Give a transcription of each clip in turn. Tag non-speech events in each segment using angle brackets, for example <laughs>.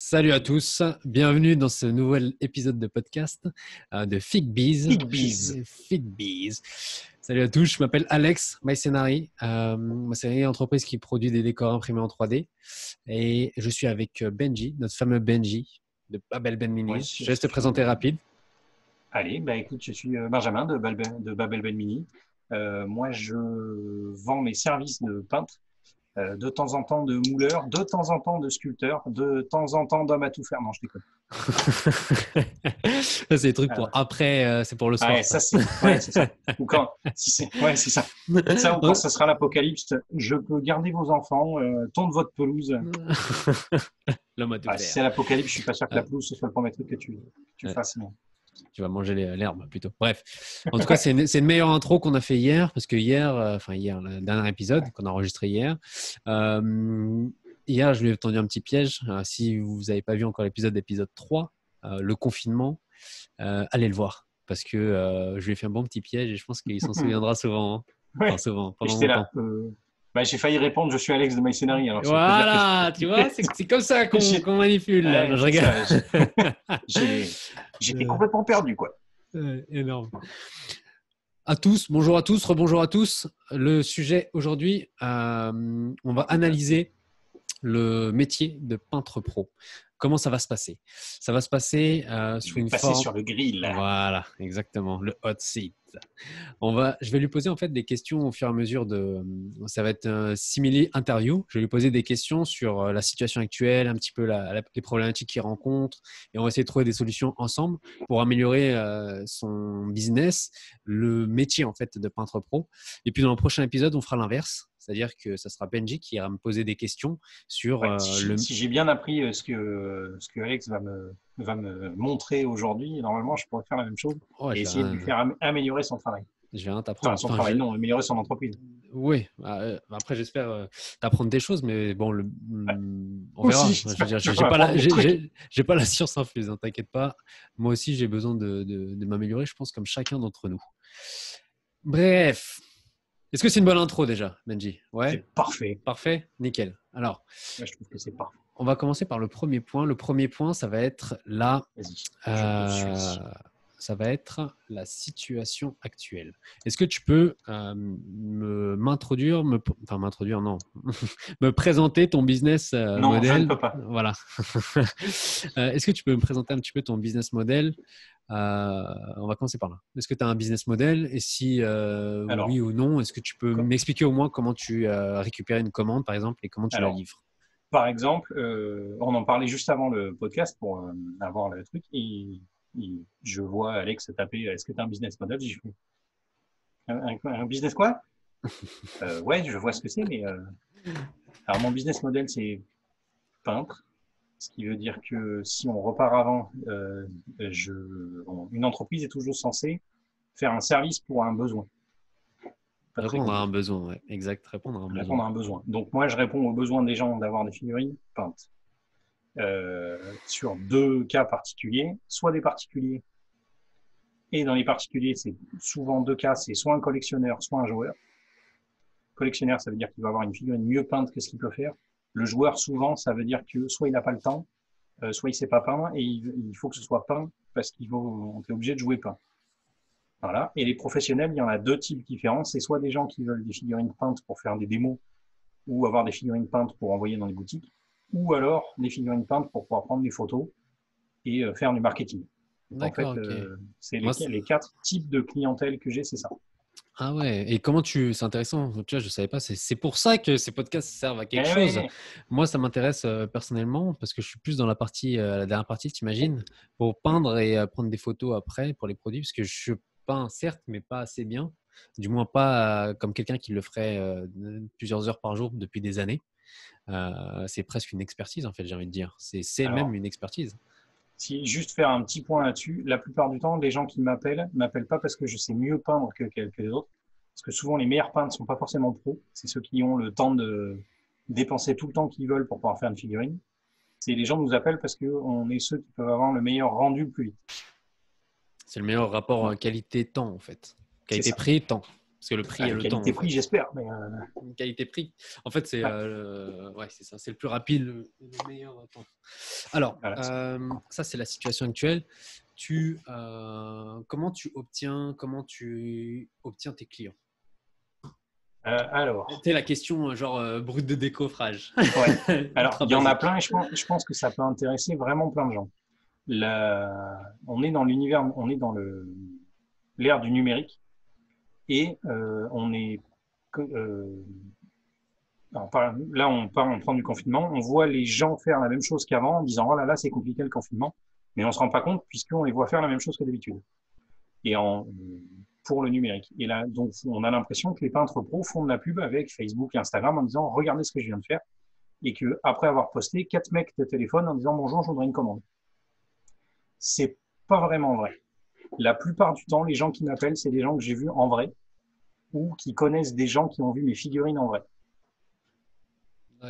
Salut à tous, bienvenue dans ce nouvel épisode de podcast euh, de FigBees. FigBees. FigBees. Salut à tous, je m'appelle Alex MyScenary. Euh, c'est une entreprise qui produit des décors imprimés en 3D. Et je suis avec Benji, notre fameux Benji de Babel Ben Mini. Ouais, je laisse te présenter rapide. Allez, bah écoute, je suis euh, Benjamin de, Balbe- de Babel Ben Mini. Euh, moi, je vends mes services de peintre, euh, de temps en temps de mouleur, de temps en temps de sculpteur, de temps en temps d'homme à tout faire. Non, je déconne. <laughs> c'est des trucs pour après, euh, c'est pour le soir. Ah ouais, ça, c'est ouais, c'est ça. Ou quand, si c'est ouais, c'est ça. Ça, ou quand ça sera l'apocalypse, je peux garder vos enfants, euh, tondre votre pelouse. <laughs> L'homme à tout Ah, faire. si c'est l'apocalypse, je suis pas sûr que la Ouais. pelouse ce soit le premier truc que tu, fasses. mais- Tu vas manger l'herbe plutôt. Bref, en tout cas, c'est une, une meilleure intro qu'on a fait hier parce que hier, euh, enfin hier, le dernier épisode qu'on a enregistré hier, euh, hier, je lui ai tendu un petit piège. Euh, si vous n'avez pas vu encore l'épisode d'épisode 3, euh, le confinement, allez le voir parce que je lui ai fait un bon petit piège et je pense qu'il s'en <laughs> souviendra souvent. hein. Ouais. Enfin, souvent, pendant longtemps. là. Bah, j'ai failli répondre, je suis Alex de que Voilà, tu vois, c'est comme ça qu'on <laughs> manipule. Ouais, je <laughs> J'étais complètement perdu, quoi. Énorme. À tous, bonjour à tous, rebonjour à tous. Le sujet aujourd'hui, euh, on va analyser le métier de peintre pro. Comment ça va se passer? Ça va se passer euh, sous une Passer forme. sur le grill. Voilà, exactement, le hot seat. On va, je vais lui poser en fait des questions au fur et à mesure de. Ça va être un simili interview. Je vais lui poser des questions sur euh, la situation actuelle, un petit peu la- la- les problématiques qu'il rencontre, et on va essayer de trouver des solutions ensemble pour améliorer euh, son business, le métier en fait de peintre pro. Et puis dans le prochain épisode, on fera l'inverse, c'est-à-dire que ça sera Benji qui ira me poser des questions sur Ouais, euh, si le. si j'ai bien appris euh, ce que, ce que Alex va me, va me montrer aujourd'hui, normalement, je pourrais faire la même chose Ouais, et essayer de lui faire am- améliorer son travail. je Enfin, t'apprendre. son Enfin, travail, je- non, améliorer son entreprise. Oui, euh, après j'espère t'apprendre des choses, mais bon, le, mm, on verra. Aussi, Je dire, j'ai <laughs> pas, la- pas la science infuse, hein, t'inquiète pas. Moi aussi, j'ai besoin de, de- de m'améliorer, je pense, comme chacun d'entre nous. Bref, est-ce que c'est une bonne intro déjà, Benji? Ouais, C'est parfait. parfait, nickel. Alors, je trouve que c'est parfait. on va commencer par le premier point. Le premier point, ça va être la euh, Je ça va être la situation actuelle. Est-ce que tu peux euh, me- m'introduire, me, enfin m'introduire, non, <laughs> me présenter ton business euh, Non, je model ne peux pas. Voilà. <laughs> Euh, Est-ce que tu peux me présenter un petit peu ton business model? Euh, On va commencer par là. Est-ce que tu as un business model Et si euh, Alors, oui ou non, est-ce que tu peux m'expliquer au moins comment tu euh, récupères une commande, par exemple, et comment tu Alors, la livres? Par exemple, euh, on en parlait juste avant le podcast pour avoir le truc. Et, et je vois Alex taper Est-ce que tu as un business model? J'ai fait un, un- business quoi? <laughs> Ouais, je vois ce que c'est, mais alors mon business model c'est peintre, ce qui veut dire que si on repart avant, euh, je, une entreprise est toujours censée faire un service pour un besoin. Pas Répondre à un besoin, ouais. exact. Répondre à un besoin. répondre à un besoin. Donc moi, je réponds aux besoins des gens d'avoir des figurines peintes. Euh, sur deux cas particuliers, soit des particuliers, et dans les particuliers, c'est souvent deux cas, c'est soit un collectionneur, soit un joueur. Collectionneur, ça veut dire qu'il va avoir une figurine mieux peinte que ce qu'il peut faire. Le joueur, souvent, ça veut dire que soit il n'a pas le temps, euh, soit il sait pas peindre, et il, il faut que ce soit peint parce qu'il faut, on est obligé de jouer peint. Voilà. Et les professionnels, il y en a deux types différents. C'est soit des gens qui veulent des figurines peintes pour faire des démos ou avoir des figurines peintes pour envoyer dans les boutiques, ou alors des figurines peintes pour pouvoir prendre des photos et euh, faire du marketing. En fait, euh, c'est Moi, les, c'est- les quatre types de clientèle que j'ai, c'est ça. Ah ouais, et comment tu. C'est intéressant, tu vois, je ne savais pas. C'est pour ça que ces podcasts servent à quelque Eh chose. ouais. Moi, ça m'intéresse personnellement parce que je suis plus dans la partie, la dernière partie, t'imagines, pour peindre et prendre des photos après pour les produits, parce que je peins certes, mais pas assez bien. Du moins pas comme quelqu'un qui le ferait plusieurs heures par jour depuis des années. C'est presque une expertise en fait, j'ai envie de dire. C'est même une expertise. Si juste faire un petit point là-dessus, la plupart du temps, les gens qui m'appellent m'appellent pas parce que je sais mieux peindre que, que, que les autres, parce que souvent les meilleurs peintres sont pas forcément pros. C'est ceux qui ont le temps de dépenser tout le temps qu'ils veulent pour pouvoir faire une figurine. C'est les gens nous appellent parce que on est ceux qui peuvent avoir le meilleur rendu le plus vite. C'est le meilleur rapport qualité-temps en fait. Qualité-prix-temps. Parce que le prix Ah, et le temps. qualité en fait. prix, j'espère. Mais euh, Qualité-prix. En fait, c'est Ouais. euh, ouais, c'est ça, c'est le plus rapide, le, le meilleur temps. Alors, Voilà, euh, ça c'est la situation actuelle. Tu, euh, comment tu obtiens, comment tu obtiens tes clients? Euh, alors, C'était la question euh, genre euh, brute de décoffrage. ouais. <laughs> alors il y en a plein et je pense, je pense que ça peut intéresser vraiment plein de gens. La- On est dans l'univers, on est dans le l'ère du numérique et euh, on est euh, alors, là on part on prend du confinement, on voit les gens faire la même chose qu'avant en disant oh là là c'est compliqué le confinement, mais on se rend pas compte puisqu'on les voit faire la même chose que d'habitude. Et en pour le numérique. Et là, donc, on a l'impression que les peintres pros font de la pub avec Facebook et Instagram en disant regardez ce que je viens de faire. Et que après avoir posté, quatre mecs te téléphonent en disant bonjour, je voudrais une commande. C'est pas vraiment vrai. La plupart du temps, les gens qui m'appellent, c'est des gens que j'ai vus en vrai ou qui connaissent des gens qui ont vu mes figurines en vrai.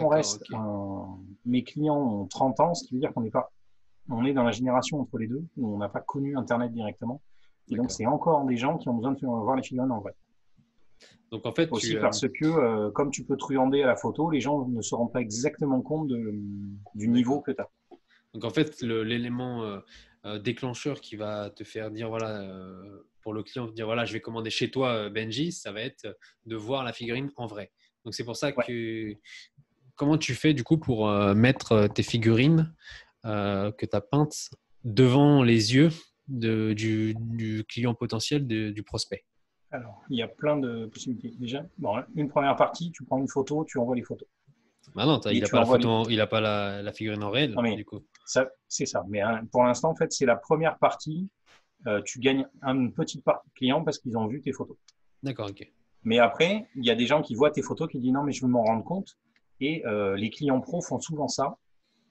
On reste, ok. un- mes clients ont 30 ans, ce qui veut dire qu'on n'est pas, on est dans la génération entre les deux, où on n'a pas connu Internet directement. Et donc, c'est encore des gens qui ont besoin de voir les figurines en vrai. Donc en fait, Aussi tu, parce que, euh, comme tu peux truander à la photo, les gens ne se rendent pas exactement compte de- du niveau que tu as. donc en fait, l'élément euh, euh, déclencheur qui va te faire dire voilà euh, pour le client dire voilà je vais commander chez toi euh, Benji, ça va être de voir la figurine en vrai. Donc c'est pour ça Ouais. que comment tu fais du coup pour euh, mettre euh, tes figurines euh, que tu as peintes devant les yeux de- du, du client potentiel de- du prospect? Alors, il y a plein de possibilités. Déjà, bon, une première partie, tu prends une photo, tu envoies les photos. Bah non, il n'a pas, la, envoies photo en- il a pas la, la figurine en réel Non, mais- du coup. Ça, c'est ça. Mais hein, pour l'instant, en fait, c'est la première partie. Euh, tu gagnes une petite partie de clients parce qu'ils ont vu tes photos. D'accord, ok. Mais après, il y a des gens qui voient tes photos qui disent non, mais je veux m'en rendre compte. Et euh, les clients pros font souvent ça.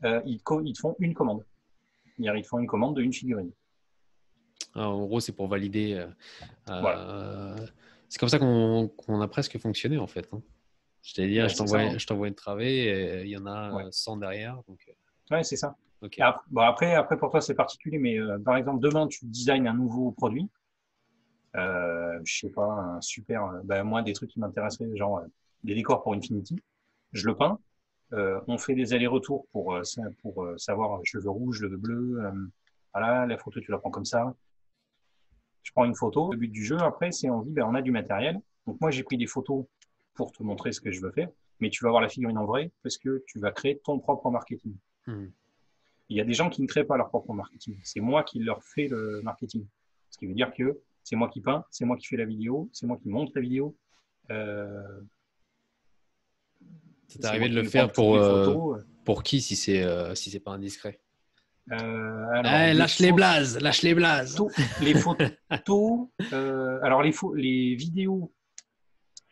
Euh, ils, te font une commande. C'est-à-dire, Ils te font une commande de une figurine. Ah, en gros, c'est pour valider. Voilà. C'est comme ça qu'on a presque fonctionné en fait. hein. Je t'ai dit, Ouais, je c'est t'envoie ça, hein. je t'envoie une travée et il y en a Ouais. euh, 100 derrière. Donc, Ouais, c'est ça. Ok. Et après, bon, après, après, pour toi, c'est particulier, mais euh, par exemple, demain, tu designes un nouveau produit. Euh, je sais pas, un super. euh, ben, moi, des trucs qui m'intéresseraient, genre euh, des décors pour Infinity. Je le peins. Euh, on fait des allers-retours pour, pour euh, savoir, je veux rouge, je le veux bleu. voilà, la photo, tu la prends comme ça. Je prends une photo. Le but du jeu, après, c'est on dit, ben, on a du matériel. Donc, moi, j'ai pris des photos pour te montrer ce que je veux faire. Mais tu vas voir la figurine en vrai parce que tu vas créer ton propre marketing. Hmm. Il y a des gens qui ne créent pas leur propre marketing. C'est moi qui leur fais le marketing. Ce qui veut dire que c'est moi qui peins, c'est moi qui fais la vidéo, c'est moi qui monte la vidéo. Euh, C'est arrivé de le faire pour, euh, pour qui si c'est euh, si c'est pas indiscret? Euh, alors, Eh, les Lâche les blazes, lâche les blazes. photos- les photos, <laughs> euh, alors les, les vidéos,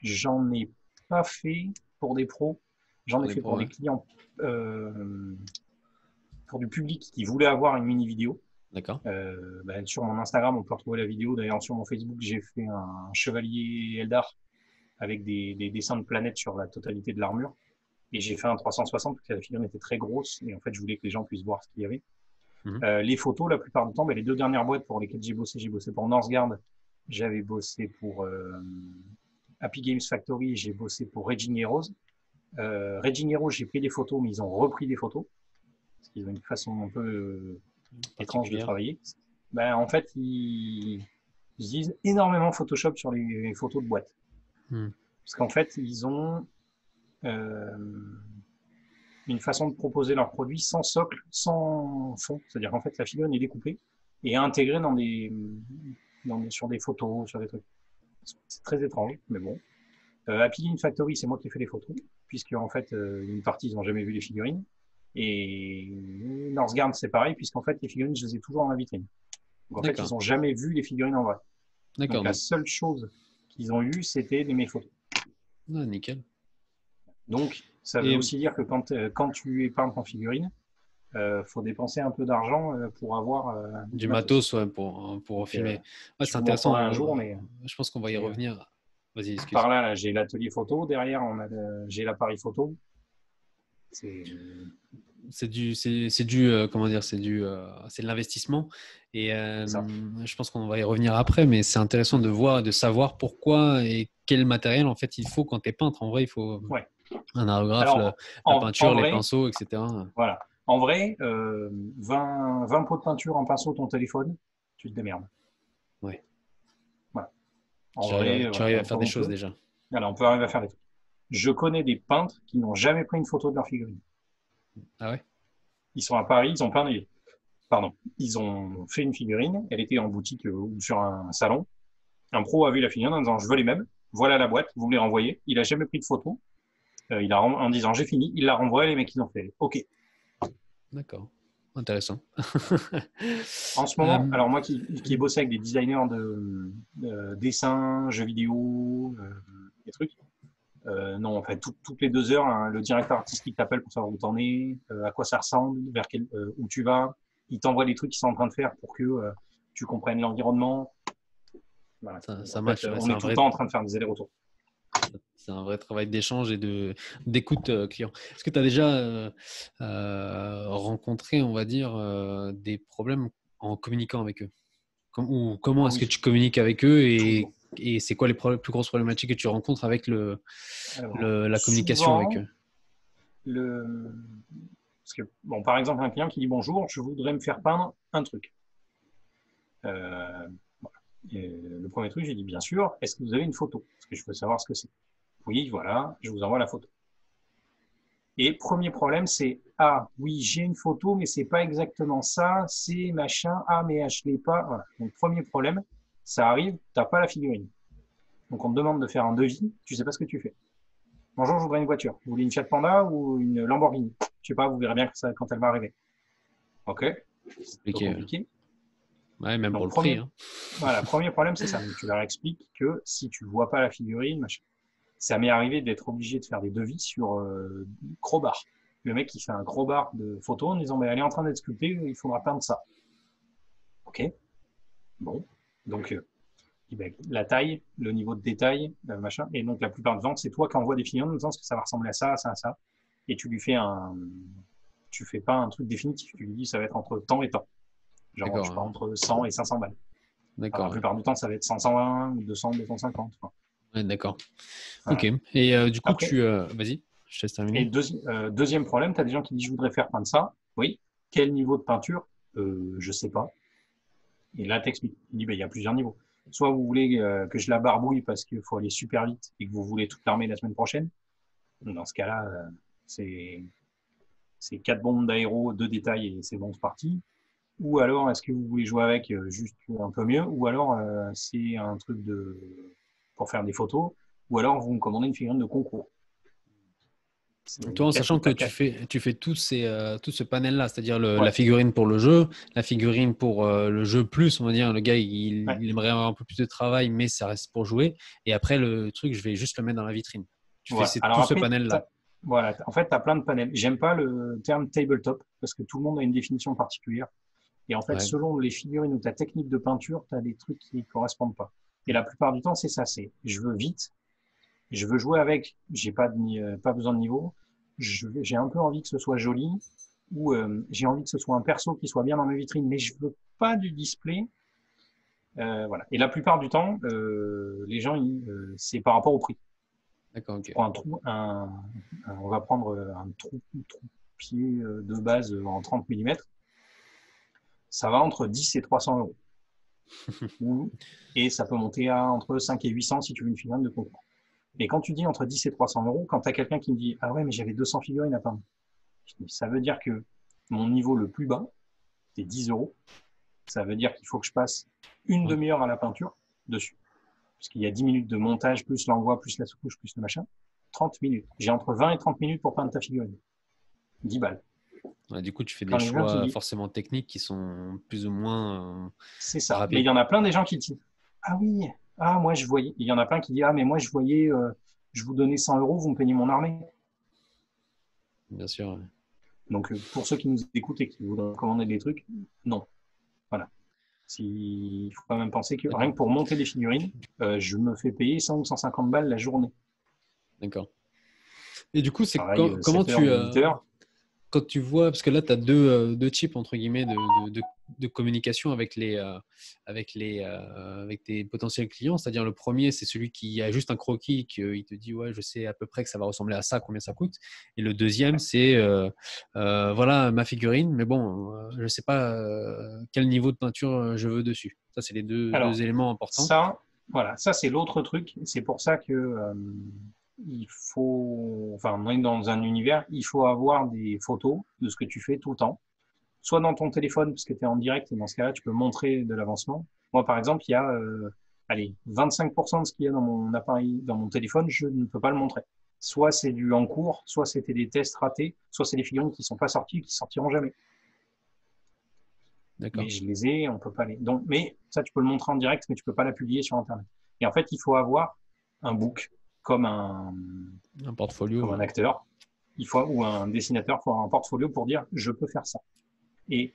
j'en ai pas fait pour des pros. J'en ai fait pour ouais. des clients, euh, pour du public qui voulait avoir une mini vidéo. D'accord. Euh, ben, sur mon Instagram, on peut retrouver la vidéo. D'ailleurs, sur mon Facebook, j'ai fait un chevalier Eldar avec des, des dessins de planètes sur la totalité de l'armure. Et j'ai fait un 360 parce que la figurine était très grosse. Et en fait, je voulais que les gens puissent voir ce qu'il y avait. Mhm. Euh, les photos, la plupart du temps, ben, les deux dernières boîtes pour lesquelles j'ai bossé, j'ai bossé pour Northgard, j'avais bossé pour euh, Happy Games Factory, j'ai bossé pour Raging Heroes. Euh, Raging Heroes, j'ai pris des photos, mais ils ont repris des photos. Parce qu'ils ont une façon un peu euh, étrange de travailler. Ben, en fait, ils, ils utilisent énormément Photoshop sur les photos de boîtes. Hmm. Parce qu'en fait, ils ont euh, une façon de proposer leurs produits sans socle, sans fond. C'est-à-dire qu'en fait, la figurine est découpée et intégrée dans des, dans des- sur des photos, sur des trucs. C'est très étrange, mais bon. Euh, Happy Factory, c'est moi qui ai fait les photos, puisque en fait, euh, une partie, ils n'ont jamais vu les figurines. Et Northgard, c'est pareil, puisqu'en fait, les figurines, je les ai toujours dans la vitrine. Donc en fait, ils n'ont jamais vu les figurines en vrai. D'accord. La seule chose qu'ils ont eue, c'était les mes photos. Ah, nickel. Donc, ça veut Et- aussi dire que quand, euh, quand tu es peintre en figurine, euh, faut dépenser un peu d'argent euh, pour avoir Du matos ouais, pour, pour filmer. Ouais, c'est intéressant. un jour, mais- Je pense qu'on va y revenir. Vas-y. Par là, là, j'ai l'atelier photo. Derrière, j'ai l'appareil photo. C'est c'est du c'est du euh, comment dire c'est du euh, c'est de l'investissement et euh, je pense qu'on va y revenir après mais c'est intéressant de voir de savoir pourquoi et quel matériel en fait il faut quand tu es peintre. En vrai, il faut Ouais. un aérographe, Alors, la en- peinture, les pinceaux, etc. Voilà. En vrai, euh, 20, 20 pots de peinture, un pinceau, ton téléphone, tu te démerdes. Ouais. Voilà. En Tu vrai, arrives, tu arrives à faire des choses déjà. Voilà, on peut arriver à faire des trucs. Je connais des peintres qui n'ont jamais pris une photo de leur figurine. Ah ouais? Ils sont à Paris, ils ont peint des... Pardon. Ils ont fait une figurine, elle était en boutique euh, ou sur un salon. Un pro a vu la figurine en disant Je veux les mêmes, voilà la boîte, vous me les renvoyez. Il a jamais pris de photo. Euh, il a en disant J'ai fini, il l'a renvoyé, les mecs ils ont fait OK. D'accord. Intéressant. <laughs> En ce moment, Euh, alors moi qui, qui ai bossé avec des designers de, de dessins, jeux vidéo, euh, des trucs, euh, non, en fait, tout- toutes les deux heures, hein, le directeur artistique t'appelle pour savoir où t'en es, euh, à quoi ça ressemble, vers quel, euh, où tu vas. Il t'envoie les trucs qu'ils sont en train de faire pour que tu comprennes l'environnement. Voilà. Ça- En ça fait, match, ouais, on est tout vrai- le temps en train de faire des allers-retours. C'est un vrai travail d'échange et de d'écoute client. Est-ce que tu as déjà rencontré, on va dire, des problèmes en communiquant avec eux? Ou comment est-ce que tu communiques avec eux et. Et c'est quoi les plus grosses problématiques que tu rencontres avec le, Alors, le- la communication souvent, avec eux? le... Parce que, bon, par exemple, un client qui dit bonjour, je voudrais me faire peindre un truc. Euh, voilà. Et le premier truc, j'ai dit bien sûr, est-ce que vous avez une photo? Parce que je veux savoir ce que c'est. Oui, voilà, je vous envoie la photo. Et premier problème, c'est ah oui, j'ai une photo, mais c'est pas exactement ça, c'est machin, ah mais je l'ai pas. Voilà. Donc premier problème, ça arrive, t'as pas la figurine. Donc on te demande de faire un devis, tu sais pas ce que tu fais. Bonjour, je voudrais une voiture. Vous voulez une Fiat Panda ou une Lamborghini? Je sais pas, vous verrez bien ça- quand elle va arriver. Ok. C'est Compliqué, ouais. compliqué. Ouais, même Donc, pour le premier- prix. hein. <laughs> Voilà, premier problème, c'est ça. Donc, tu leur expliques que si tu vois pas la figurine, machin. ça m'est arrivé d'être obligé de faire des devis sur euh, Crowbar. Le mec qui fait un Crowbar de photos en disant, mais elle est en train d'être sculptée, il faudra peindre ça. Ok. Bon. Donc, euh, eh ben, la taille, le niveau de détail, euh, machin. Et donc, la plupart du temps, c'est toi qui envoies des figurines en disant que ça va ressembler à ça, à ça, à ça? Et tu lui fais un, tu fais pas un truc définitif. Tu lui dis, ça va être entre temps et temps. Genre, je sais pas, entre 100 et 500 balles. D'accord. la plupart du temps, ça va être 520 ou 200, 250. quoi. ouais, D'accord. Voilà. Ok. Et euh, du coup, Après- tu. Vas-y, je te laisse terminer. Et deuxi- deuxième problème, tu as des gens qui disent je voudrais faire peindre ça. Oui. Quel niveau de peinture? Euh, Je sais pas. Et là, t'expliques. Il dit ben, il y a plusieurs niveaux. Soit vous voulez euh, que je la barbouille parce qu'il faut aller super vite et que vous voulez toute l'armée la semaine prochaine. Dans ce cas-là, euh, c'est quatre bombes d'aéro, deux détails et c'est bon, c'est parti. Ou alors, est-ce que vous voulez jouer avec euh, juste un peu mieux? Ou alors, c'est un truc de pour faire des photos Ou alors, vous me commandez une figurine de concours Toi, en sachant que tu fais, tu fais tout, ces, euh, tout ce panel-là, c'est-à-dire Ouais. la figurine pour le jeu, la figurine pour euh, le jeu plus, on va dire, le gars, il, Ouais. il aimerait avoir un peu plus de travail, mais ça reste pour jouer. Et après, le truc, je vais juste le mettre dans la vitrine. Tu fais Alors tout ce panel-là. Voilà, en fait, tu as plein de panels. J'aime pas le terme tabletop parce que tout le monde a une définition particulière. Et en fait, selon les figurines ou ta technique de peinture, tu as des trucs qui ne correspondent pas. Et la plupart du temps, c'est ça c'est je veux vite, je veux jouer avec, j'ai pas, de, euh, pas besoin de niveau, j'ai un peu envie que ce soit joli ou euh, j'ai envie que ce soit un perso qui soit bien dans ma vitrine, mais je veux pas du display. Euh, voilà. Et la plupart du temps, euh, les gens, c'est par rapport au prix D'accord, ok. pour un trou, un, un- on va prendre un trou, trou pied de base en 30 mm. Ça va entre 10 et 300 euros. <laughs> Et ça peut monter à entre 5 et 800 si tu veux une figurine de concours. Mais quand tu dis entre 10 et 300 euros, quand tu as quelqu'un qui me dit Ah ouais, mais j'avais 200 figurines à peindre, ça veut dire que mon niveau le plus bas, c'est 10 euros. Ça veut dire qu'il faut que je passe une demi-heure à la peinture dessus. Parce qu'il y a 10 minutes de montage, plus l'envoi, plus la sous-couche, plus le machin. 30 minutes. J'ai entre 20 et 30 minutes pour peindre ta figurine. 10 balles. Ouais, du coup, tu fais des choix forcément techniques qui sont plus ou moins. euh, C'est ça. Rapide. Mais il y en a plein des gens qui disent Ah oui, ah moi je voyais. Il y en a plein qui disent Ah mais moi je voyais, euh, je vous donnais 100 euros, vous me payez mon armée. bien sûr. ouais. Donc euh, pour ceux qui nous écoutent et qui voudraient commander des trucs, non. Voilà. Il faut quand même penser que rien que pour monter des figurines, euh, je me fais payer 100 ou 150 balles la journée. D'accord. Et du coup, c'est comment 7 heures tu. ou 8 heures. quand tu vois, parce que là, tu as deux, deux types, entre guillemets, de, de, de, communication avec, les, euh, avec, les, euh, avec tes potentiels clients. C'est-à-dire, le premier, c'est celui qui a juste un croquis, qui te dit, ouais, je sais à peu près que ça va ressembler à ça, combien ça coûte. Et le deuxième, c'est, voilà, ma figurine, mais bon, je ne sais pas quel niveau de peinture je veux dessus. Ça, c'est les deux, deux éléments importants. Ça, voilà, ça, c'est l'autre truc. C'est pour ça que il faut, enfin, on est dans un univers, il faut avoir des photos de ce que tu fais tout le temps. Soit dans ton téléphone, parce que tu es en direct, et dans ce cas-là, tu peux montrer de l'avancement. Moi, par exemple, il y a, euh, allez, 25% de ce qu'il y a dans mon appareil, dans mon téléphone, je ne peux pas le montrer. Soit c'est du en cours, soit c'était des tests ratés, soit c'est des figurines qui sont pas sorties, qui sortiront jamais. Mais je les ai, on peut pas les. Donc, mais ça, tu peux le montrer en direct, mais tu peux pas la publier sur Internet. Et en fait, il faut avoir un book comme un, un portfolio, comme un acteur, il faut ou un dessinateur, il faut avoir un portfolio pour dire je peux faire ça. Et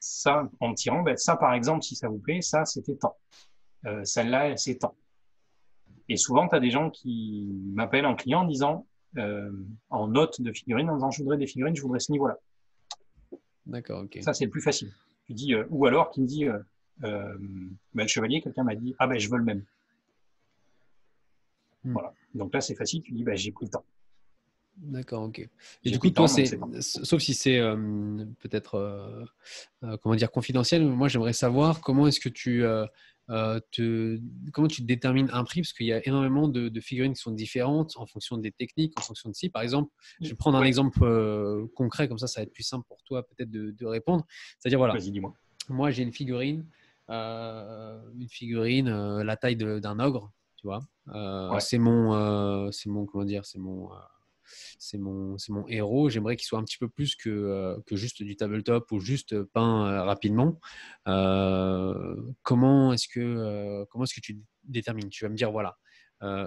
ça, en tirant, ben, ça par exemple, si ça vous plaît, ça c'était temps. Euh, Celle-là, c'est temps. Et souvent, tu as des gens qui m'appellent en client en disant, euh, en note de figurines, en disant je voudrais des figurines, je voudrais ce niveau-là. D'accord, ok. Ça, c'est le plus facile. Tu dis, euh, ou alors qui me dit, euh, euh ben, le chevalier, quelqu'un m'a dit, ah ben je veux le même. Hmm. Voilà. Donc là, c'est facile, tu dis, bah, j'ai pris le temps. D'accord, ok. Et du coup, toi, c'est, sauf si c'est euh, peut-être, euh, euh, comment dire, confidentiel, moi, j'aimerais savoir comment est-ce que tu, te, comment tu détermines un prix, parce qu'il y a énormément de, figurines qui sont différentes en fonction des techniques, en fonction de si. Par exemple, je vais prendre un exemple concret, comme ça, ça va être plus simple pour toi peut-être de, répondre. C'est-à-dire, voilà, dis-moi. moi, j'ai une figurine, une figurine, la taille d'un ogre, tu vois. C'est mon, c'est mon, comment dire, c'est mon, c'est mon, c'est mon héros. J'aimerais qu'il soit un petit peu plus que, que juste du tabletop ou juste peint rapidement. comment est-ce que, comment est-ce que tu détermines? Tu vas me dire, voilà,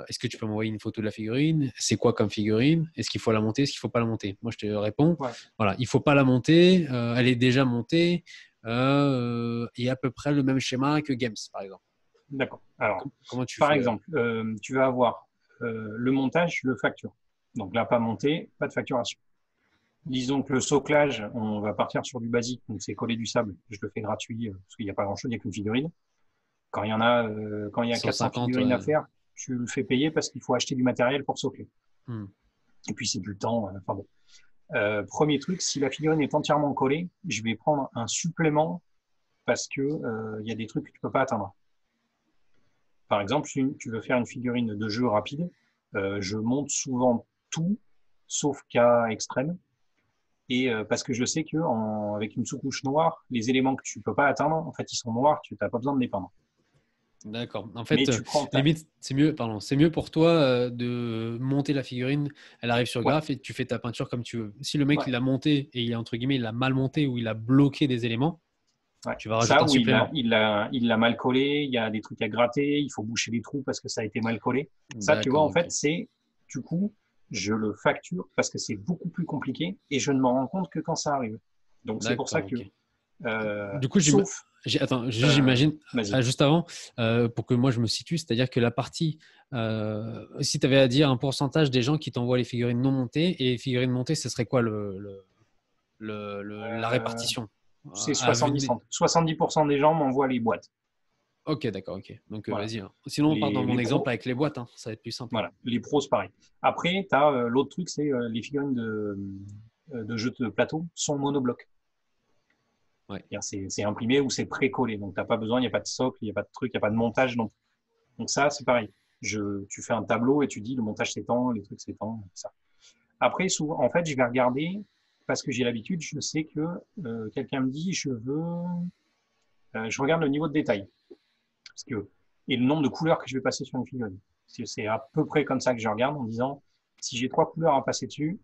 est-ce que tu peux m'envoyer une photo de la figurine? C'est quoi comme figurine? Est-ce qu'il faut la monter? Est-ce qu'il ne faut pas la monter? Moi, je te réponds. Voilà, il ne faut pas la monter. elle est déjà montée. et à peu près le même schéma que Games, par exemple. D'accord. Alors, Comment tu par exemple, euh, tu vas avoir euh, le montage, le facture. Donc là, pas monté, pas de facturation. Disons que le soclage, on va partir sur du basique, donc c'est coller du sable. Je le fais gratuit euh, parce qu'il n'y a pas grand-chose, il n'y a qu'une figurine. Quand il y en a, quand il y a 400 figurines à faire, tu le fais payer parce qu'il faut acheter du matériel pour socler. Hmm. Et puis c'est du temps. Enfin bon. premier truc, si la figurine est entièrement collée, je vais prendre un supplément parce que il y a des trucs que tu peux pas atteindre. Par exemple, si tu veux faire une figurine de jeu rapide, euh, je monte souvent tout, sauf cas extrême. Et euh, parce que je sais que en, avec une sous-couche noire, les éléments que tu peux pas atteindre, en fait, ils sont noirs, tu n'as pas besoin de les peindre. D'accord. En fait, limite, c'est mieux, pardon, c'est mieux pour toi euh, de monter la figurine. Elle arrive sur graphe et tu fais ta peinture comme tu veux. Si le mec il l'a monté et il a entre guillemets il a mal monté ou il a bloqué des éléments, tu vas ça, il l'a il a, mal collé, il y a des trucs à gratter, il faut boucher les trous parce que ça a été mal collé. Ça, tu vois, en fait, c'est du coup, je le facture parce que c'est beaucoup plus compliqué et je ne m'en rends compte que quand ça arrive. Donc c'est pour ça que. Euh, du coup, Attends, euh, j'imagine, ah, juste avant, euh, pour que moi je me situe, c'est-à-dire que la partie, si tu avais à dire un pourcentage des gens qui t'envoient les figurines non montées et les figurines montées, ce serait quoi le, le, la répartition? c'est 70%. 70% des gens m'envoient les boîtes. Ok, d'accord, ok. Donc euh, vas-y. Hein. Sinon, on part dans mon exemple avec les boîtes, hein. ça va être plus simple. Voilà, les pros, c'est pareil. Après, tu as euh, l'autre truc, c'est euh, les figurines de, de jeux de plateau sont monoblocs. Ouais. C'est imprimé ou c'est pré-collé. Donc, tu n'as pas besoin, il n'y a pas de socle, il n'y a pas de truc, il n'y a pas de montage. Donc, donc ça, c'est pareil. Je, tu fais un tableau et tu dis le montage s'étend, les trucs s'étendent, ça. Après, souvent, en fait, je vais regarder parce que j'ai l'habitude, je sais que euh, quelqu'un me dit, je veux, euh, je regarde le niveau de détail, parce que et le nombre de couleurs que je vais passer sur une figurine. C'est à peu près comme ça que je regarde en disant, si j'ai trois couleurs à passer dessus,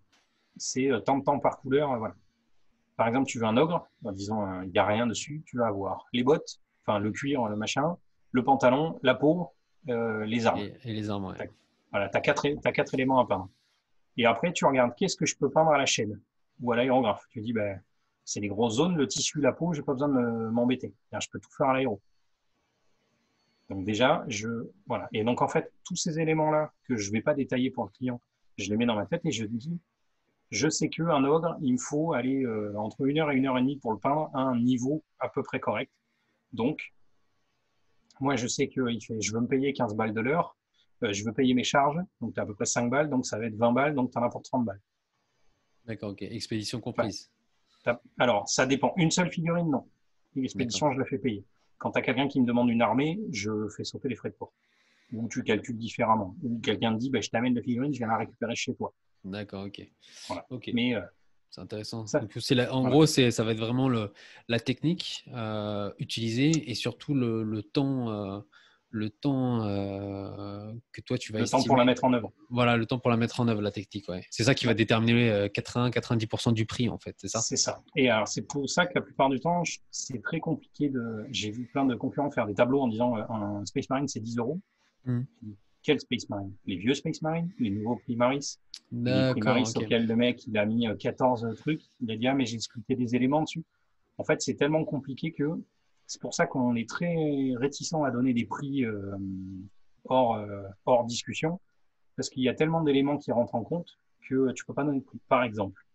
c'est euh, tant de temps par couleur, voilà. Par exemple, tu veux un ogre, en disant il n'y a rien dessus, tu vas avoir les bottes, enfin le cuir, le machin, le pantalon, la peau, les armes. Et, les armes, ouais. Voilà, tu as, as, quatre éléments à peindre. Et après, tu regardes qu'est-ce que je peux peindre à la chaîne ou à l'aérographe? Tu dis, ben, c'est les grosses zones, le tissu, la peau, j'ai pas besoin de m'embêter. Je peux tout faire à l'aéro. Donc déjà, je voilà. Et donc en fait, tous ces éléments-là que je vais pas détailler pour le client, je les mets dans ma tête et je dis, je sais qu'un ogre, il me faut aller euh, entre une heure et une heure et demie pour le peindre à un niveau à peu près correct. Donc, moi, je sais que il fait, je veux me payer 15 balles de l'heure, euh, je veux payer mes charges, donc tu as à peu près 5 balles, donc ça va être 20 balles, donc tu en as pour 30 balles. D'accord, ok. Expédition comprise. Alors, ça dépend. Une seule figurine, non. L'expédition, je la fais payer. Quand tu as quelqu'un qui me demande une armée, je fais sauter les frais de port. Ou tu calcules différemment. Ou quelqu'un te dit, bah, je t'amène la figurine, je viens la récupérer chez toi. D'accord, ok. Voilà. Ok. Mais euh, C'est intéressant. Ça- Donc, la- en Voilà. gros, c'est, ça va être vraiment le, la technique euh, utilisée et surtout le, le temps, euh, le temps euh, que toi tu vas le temps pour la mettre en œuvre. Voilà, le temps pour la mettre en œuvre, la technique. Ouais. C'est ça qui va déterminer euh, 80-90% du prix, en fait. C'est ça? C'est ça. Et alors, c'est pour ça que la plupart du temps, c'est très compliqué de. J'ai vu plein de concurrents faire des tableaux en disant euh, un Space Marine, c'est 10 euros. Mhm. Quel Space Marine? Les vieux Space Marine Les nouveaux Primaris Les. Primaris ok. auxquels le mec, il a mis euh, 14 trucs. Il a dit, ah, mais j'ai sculpté des éléments dessus. En fait, c'est tellement compliqué que c'est pour ça qu'on est très réticent à donner des prix euh, hors, euh, hors discussion. Parce qu'il y a tellement d'éléments qui rentrent en compte que tu peux pas donner de prix. Par exemple,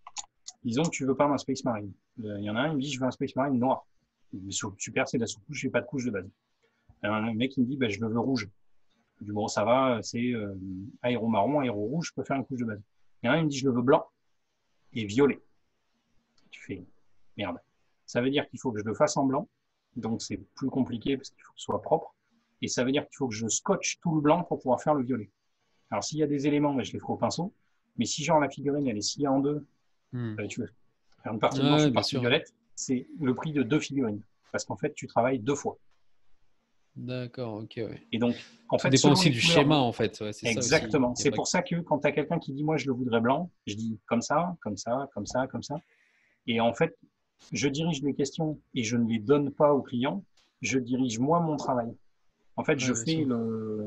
disons que tu veux pas un Space Marine. Euh, Il y en a un, il me dit, je veux un Space Marine noir. Super, c'est de la sous-couche, j'ai pas de couche de base. Alors, un mec, il me dit, bah, je le veux rouge. Dis, bon, ça va, c'est euh, aéro marron, aéro rouge, je peux faire une couche de base. Il y en a un, il me dit, je le veux blanc et violet. Tu fais, merde. Ça veut dire qu'il faut que je le fasse en blanc. Donc, c'est plus compliqué parce qu'il faut que ce soit propre. Et ça veut dire qu'il faut que je scotche tout le blanc pour pouvoir faire le violet. Alors, s'il y a des éléments, ben, je les ferai au pinceau. Mais si genre la figurine, elle est sciée en deux, Hmm. euh, tu veux faire une partie Ouais, blanche, bien une partie violette, c'est le prix de deux figurines. Parce qu'en fait, tu travailles deux fois. D'accord, ok. Ouais. Et donc, en Ça fait, dépend aussi du couleurs- schéma, en fait. ouais. Exactement. C'est pour ça que quand tu as quelqu'un qui dit moi je le voudrais blanc, je dis comme ça, comme ça, comme ça, comme ça. Et en fait, je dirige les questions et je ne les donne pas au client, je dirige moi mon travail. En fait, je Ouais, fais le.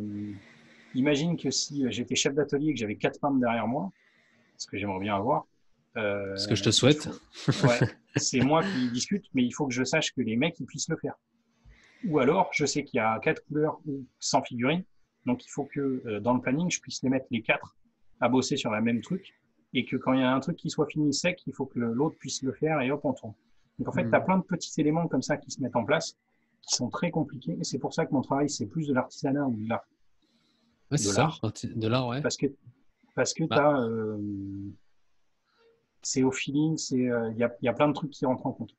Imagine que si j'étais chef d'atelier et que j'avais quatre peintres derrière moi, ce que j'aimerais bien avoir. euh, Ce que je te souhaite. il faut- Ouais, c'est moi <laughs> qui discute, mais il faut que je sache que les mecs ils puissent le faire. Ou alors, je sais qu'il y a quatre couleurs ou 100 figurines, donc il faut que euh, dans le planning, je puisse les mettre les quatre à bosser sur la même truc, et que quand il y a un truc qui soit fini sec, il faut que l'autre puisse le faire, et hop, on tourne. Donc en fait, Mhm. tu as plein de petits éléments comme ça qui se mettent en place, qui sont très compliqués, et c'est pour ça que mon travail, c'est plus de l'artisanat ou de l'art. Ouais, c'est ça. De l'art, ouais. Parce que, parce que Bah. t'as, euh, c'est au feeling, euh, il y, a, y a plein de trucs qui rentrent en compte.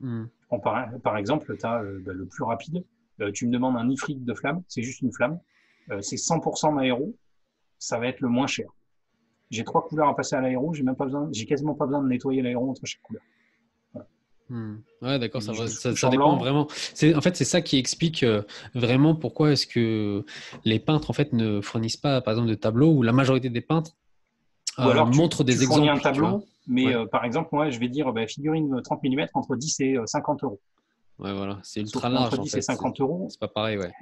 Hmm. Par, par exemple, tu as le plus rapide. Euh, tu me demandes un ifrit de flamme, c'est juste une flamme. Euh, c'est 100% d'aéro, ça va être le moins cher. J'ai trois couleurs à passer à l'aéro, j'ai même pas besoin, j'ai quasiment pas besoin de nettoyer l'aéro entre chaque couleur. Hmm. Ouais, d'accord, ça, dépend vraiment. C'est, en fait, c'est ça qui explique euh, vraiment pourquoi est-ce que les peintres en fait ne fournissent pas, par exemple, de tableaux ou la majorité des peintres Ou euh, alors tu, montrent des tu exemples. un tableau, mais Ouais. euh, par exemple, moi, je vais dire bah, figurine 30 mm entre 10 et euh, 50 euros. Ouais, voilà, c'est ultra large. Entre En 10 fait. et 50 euros, C'est pas pareil, ouais.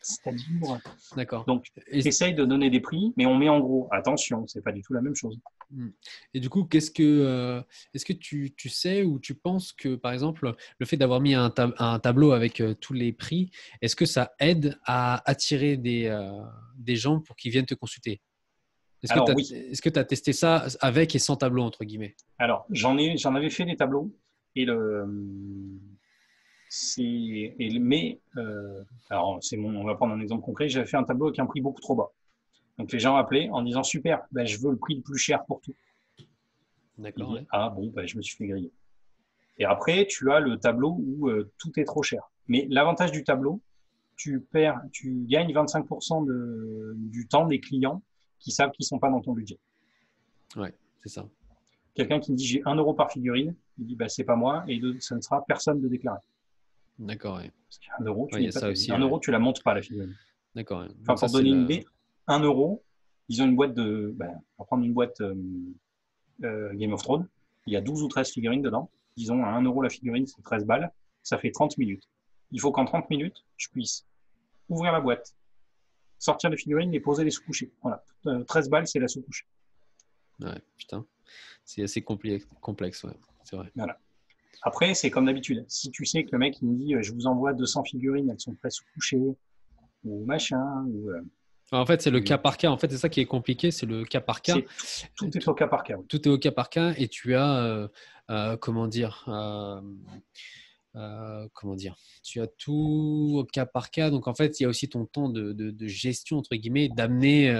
C'est-à-dire. D'accord. Donc, Et, Essaye de donner des prix, mais on met en gros. Attention, c'est pas du tout la même chose. et du coup, qu'est-ce que, euh, est-ce que tu, tu sais ou tu penses que, par exemple, le fait d'avoir mis un, tab- un tableau avec euh, tous les prix, est-ce que ça aide à attirer des, euh, des gens pour qu'ils viennent te consulter? Est-ce que tu as, oui. testé ça avec et sans tableau, entre guillemets? Alors, j'en ai, j'en avais fait des tableaux et le, c'est, mais, euh, alors c'est mon, on va prendre un exemple concret. J'avais fait un tableau avec un prix beaucoup trop bas. Donc les gens appelaient en disant super, ben, je veux le prix le plus cher pour tout. D'accord. ouais. ah bon, ben, je me suis fait griller. Et après, tu as le tableau où euh, tout est trop cher. Mais l'avantage du tableau, tu perds, tu gagnes 25% de, du temps des clients qui savent qu'ils sont pas dans ton budget. C'est ça. Quelqu'un qui me dit j'ai 1 euro par figurine, il dit bah, c'est pas moi et ça ne sera personne de déclarer. D'accord. ouais. Qu'un euro, tu Ouais, pas ça aussi, Un euro, tu la montes pas la figurine. D'accord. Enfin, ça, pour c'est donner une le- idée, 1 euro, ils ont une boîte de. Ben, on va prendre une boîte euh, euh, Game of Thrones. Il y a 12 ou 13 figurines dedans. Disons à 1 euro la figurine, c'est 13 balles. Ça fait 30 minutes. Il faut qu'en 30 minutes, je puisse ouvrir la boîte, sortir les figurines et poser les sous-couchés. Voilà. Euh, 13 balles, c'est la sous-couche. Ouais, putain. C'est assez complexe, ouais. C'est vrai. Après, c'est comme d'habitude. Si tu sais que le mec il me dit euh, je vous envoie 200 figurines, elles sont prêtes sous coucher ou machin, ou, euh, En fait, c'est le cas par cas. En fait, c'est ça qui est compliqué, c'est le cas par cas. Tout est au cas par cas. Tout est au cas par cas et tu as, euh, euh, comment dire, euh, comment dire, tu as tout au cas par cas. Donc, en fait, il y a aussi ton temps de, gestion, entre guillemets, d'amener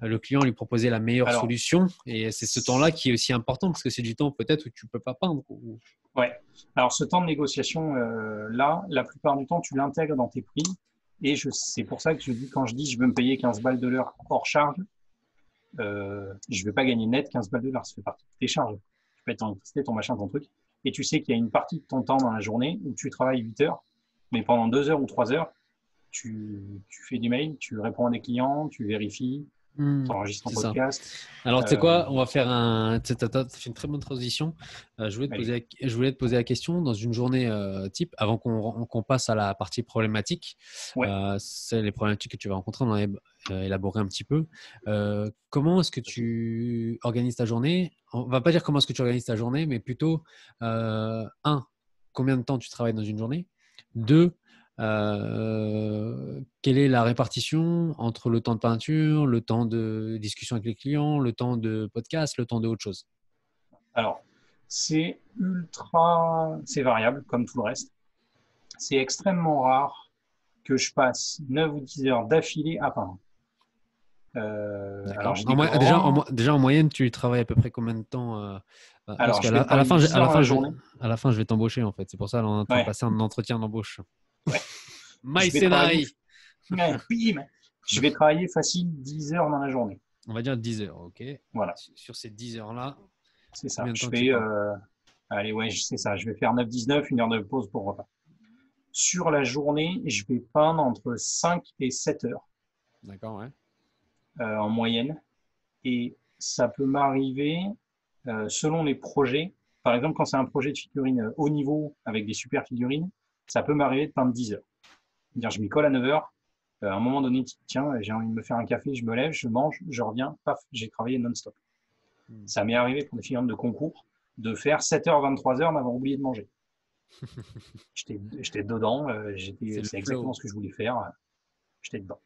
le client à lui proposer la meilleure solution. Et c'est ce temps-là qui est aussi important parce que c'est du temps peut-être où tu ne peux pas peindre. Ouais. Alors, ce temps de négociation, là, la plupart du temps, tu l'intègres dans tes prix et c'est pour ça que je dis, quand je dis je veux me payer 15 balles de l'heure hors charge, euh, je ne vais pas gagner net 15 balles de l'heure. Ça fait partie de tes charges. Tu payes ton électricité, ton machin, ton truc. Et tu sais qu'il y a une partie de ton temps dans la journée où tu travailles 8 heures, mais pendant 2 heures ou 3 heures, tu, tu fais du mail, tu réponds à des clients, tu vérifies, Mmh, podcast. Alors, tu sais quoi, euh, on va faire un. Tu fait une très bonne transition. Euh, je, voulais te poser la... je voulais te poser la question dans une journée euh, type, avant qu'on passe à la partie problématique. c'est les problématiques que tu vas rencontrer, on en a élaboré un petit peu. comment est-ce que tu organises ta journée On va pas dire comment est-ce que tu organises ta journée, mais plutôt, un, combien de temps tu travailles dans une journée Deux, euh, quelle est la répartition entre le temps de peinture, le temps de discussion avec les clients, le temps de podcast, le temps de autre chose? Alors, c'est ultra, c'est variable comme tout le reste. C'est extrêmement rare que je passe 9 ou 10 heures d'affilée à peindre. Euh, alors, déjà, en, déjà, en, moyenne, tu travailles à peu près combien de temps euh, alors, à, la, fin, à, la fin, je, à la fin, je vais t'embaucher en fait. C'est pour ça qu'on est en passer un entretien d'embauche. Ouais. <laughs> My scénario. je vais travailler facile 10 heures dans la journée. On va dire 10 heures, ok. Voilà. Sur ces 10 heures-là. C'est ça. Je fais, euh, allez, ouais, c'est ça. Je vais faire 9-19, une heure de pause pour repas. Sur la journée, je vais peindre entre 5 et 7 heures. D'accord, ouais. Euh, en moyenne. Et ça peut m'arriver, euh, selon les projets, par exemple, quand c'est un projet de figurine haut niveau avec des super figurines, ça peut m'arriver de peindre 10 heures. Dire, je m'y colle à 9 heures. Euh, à un moment donné, tiens, j'ai envie de me faire un café, je me lève, je mange, je reviens, paf, j'ai travaillé non-stop. Hmm. Ça m'est arrivé pour des figurines de concours de faire 7h, 23h, d'avoir oublié de manger. <laughs> J'étais dedans, euh, c'est exactement ce que je voulais faire. J'étais dedans.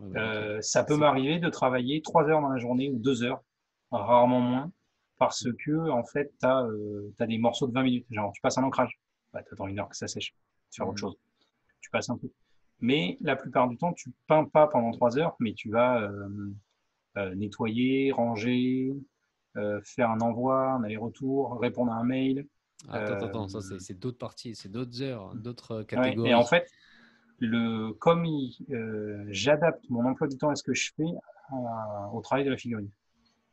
Euh, ça peut m'arriver de travailler 3 heures dans la journée ou 2 heures, rarement moins, parce que en fait, tu as, as, des morceaux de 20 minutes. Genre, tu passes un ancrage bah, tu attends une heure que ça sèche, faire autre mmh. chose. Tu passes un peu. Mais la plupart du temps, tu peins pas pendant trois heures, mais tu vas euh, euh, nettoyer, ranger, euh, faire un envoi, un aller-retour, répondre à un mail. Attends, attends, ça c'est d'autres parties, c'est d'autres heures, d'autres catégories. et en fait, le, comme j'adapte mon emploi du temps à ce que je fais au travail de la figurine.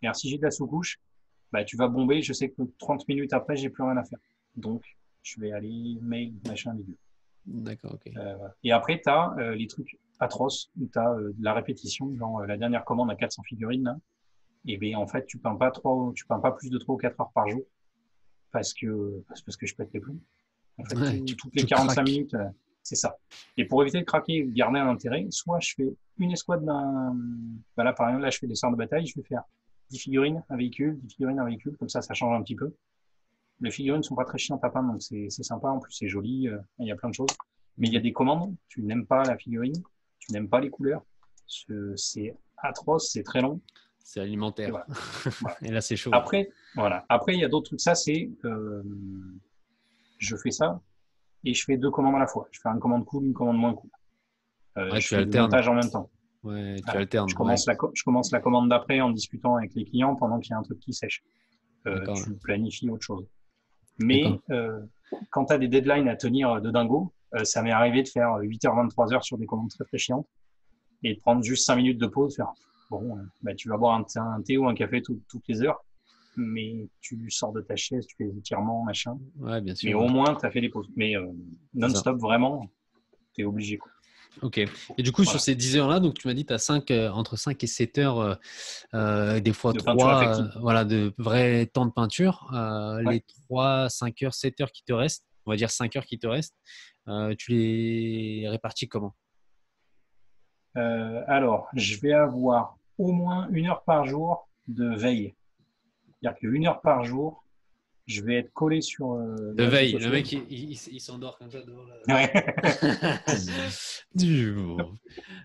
Et alors, si j'ai de la sous-couche, bah, tu vas bomber, je sais que 30 minutes après, j'ai plus rien à faire. Donc, je vais aller mail, machin, milieu. D'accord, ok. Euh, et après, tu as euh, les trucs atroces où tu as euh, de la répétition, genre la dernière commande à 400 figurines. et bien en fait, tu peins pas trop, tu peins pas plus de 3 ou 4 heures par jour parce que, parce que je pète les plombs. En fait, toutes les 45 minutes, c'est ça. Et pour éviter de craquer et garder un intérêt, soit je fais une escouade d'un. Bah là, par exemple, là, je fais des sorts de bataille, je vais faire 10 figurines, un véhicule, 10 figurines, un véhicule, comme ça, ça change un petit peu. Les figurines ne sont pas très chiantes à peindre, donc c'est sympa. En plus, c'est joli. Euh, il y a plein de choses. Mais il y a des commandes. Tu n'aimes pas la figurine, tu n'aimes pas les couleurs. C'est atroce, c'est très long. C'est alimentaire. <laughs> Et, là, c'est chaud. Après, voilà. Après, il y a d'autres trucs. Ça, c'est euh, je fais ça et je fais deux commandes à la fois. Je fais une commande cool, une commande moins cool. Euh, je fais le montage en même temps. Ouais, tu alternes. Je commence, la, je commence la commande d'après en discutant avec les clients pendant qu'il y a un truc qui sèche. tu planifies autre chose. Mais euh, quand tu as des deadlines à tenir de dingo, euh, ça m'est arrivé de faire 8h, 23h sur des commandes très très chiantes et de prendre juste 5 minutes de pause, faire bon, euh, bah, tu vas boire un, thé ou un café toutes les heures, mais tu sors de ta chaise, tu fais des étirements, machin. Ouais, bien sûr. Mais au moins, tu as fait des pauses. Mais non-stop, vraiment, tu es obligé. Quoi. Ok. Et du coup, sur ces 10 heures-là, donc tu m'as dit tu as 5, entre 5 et 7 heures, euh, euh des fois 3, euh, voilà, de vrais temps de peinture. Euh, Les 3, 5 heures, 7 heures qui te restent, on va dire 5 heures qui te restent, tu les répartis comment? Alors, je vais avoir au moins une heure par jour de veille. C'est-à-dire qu'une heure par jour, je vais être collé sur. Euh, de les veille, le mec, il, il- il s'endort comme ça devant la... Ouais. <laughs> Du- de,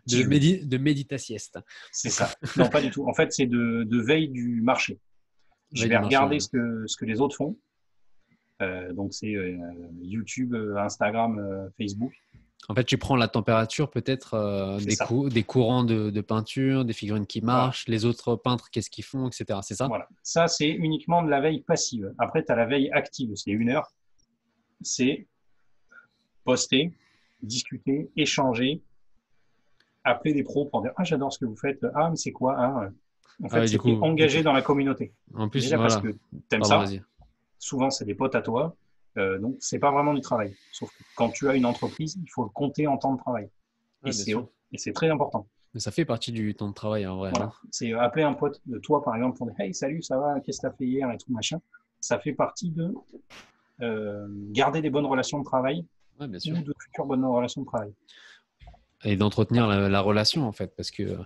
Du- médi... de médita-sieste. C'est ça. Non, pas du tout. En fait, c'est de, de veille du marché. Je Veille vais marché, regarder ce, que, ce que les autres font. Euh, donc, c'est euh, YouTube, euh, Instagram, euh, Facebook. En fait, tu prends la température peut-être euh, des, ça. cou- des courants de, de peinture, des figurines qui marchent, les autres peintres, qu'est-ce qu'ils font, etc. C'est ça? Voilà. Ça, c'est uniquement de la veille passive. Après, tu as la veille active. C'est une heure. C'est poster, discuter, échanger, appeler des pros pour dire Ah, j'adore ce que vous faites. Ah, mais c'est quoi? Ah, En Ah fait, ouais, c'est engagé dans la communauté. En plus, Déjà voilà. parce que tu aimes Pardon, ça. souvent c'est des potes à toi, euh, donc c'est pas vraiment du travail. Sauf que quand tu as une entreprise, il faut le compter en temps de travail. Ouais, et c'est très important. Mais ça fait partie du temps de travail en vrai. Voilà. hein. C'est euh, appeler un pote de toi par exemple pour dire Hey salut, ça va, qu'est-ce que t'as fait hier et tout machin. Ça fait partie de euh, garder des bonnes relations de travail Ouais, bien sûr. ou de futures bonnes relations de travail. et d'entretenir la, la relation en fait parce que euh,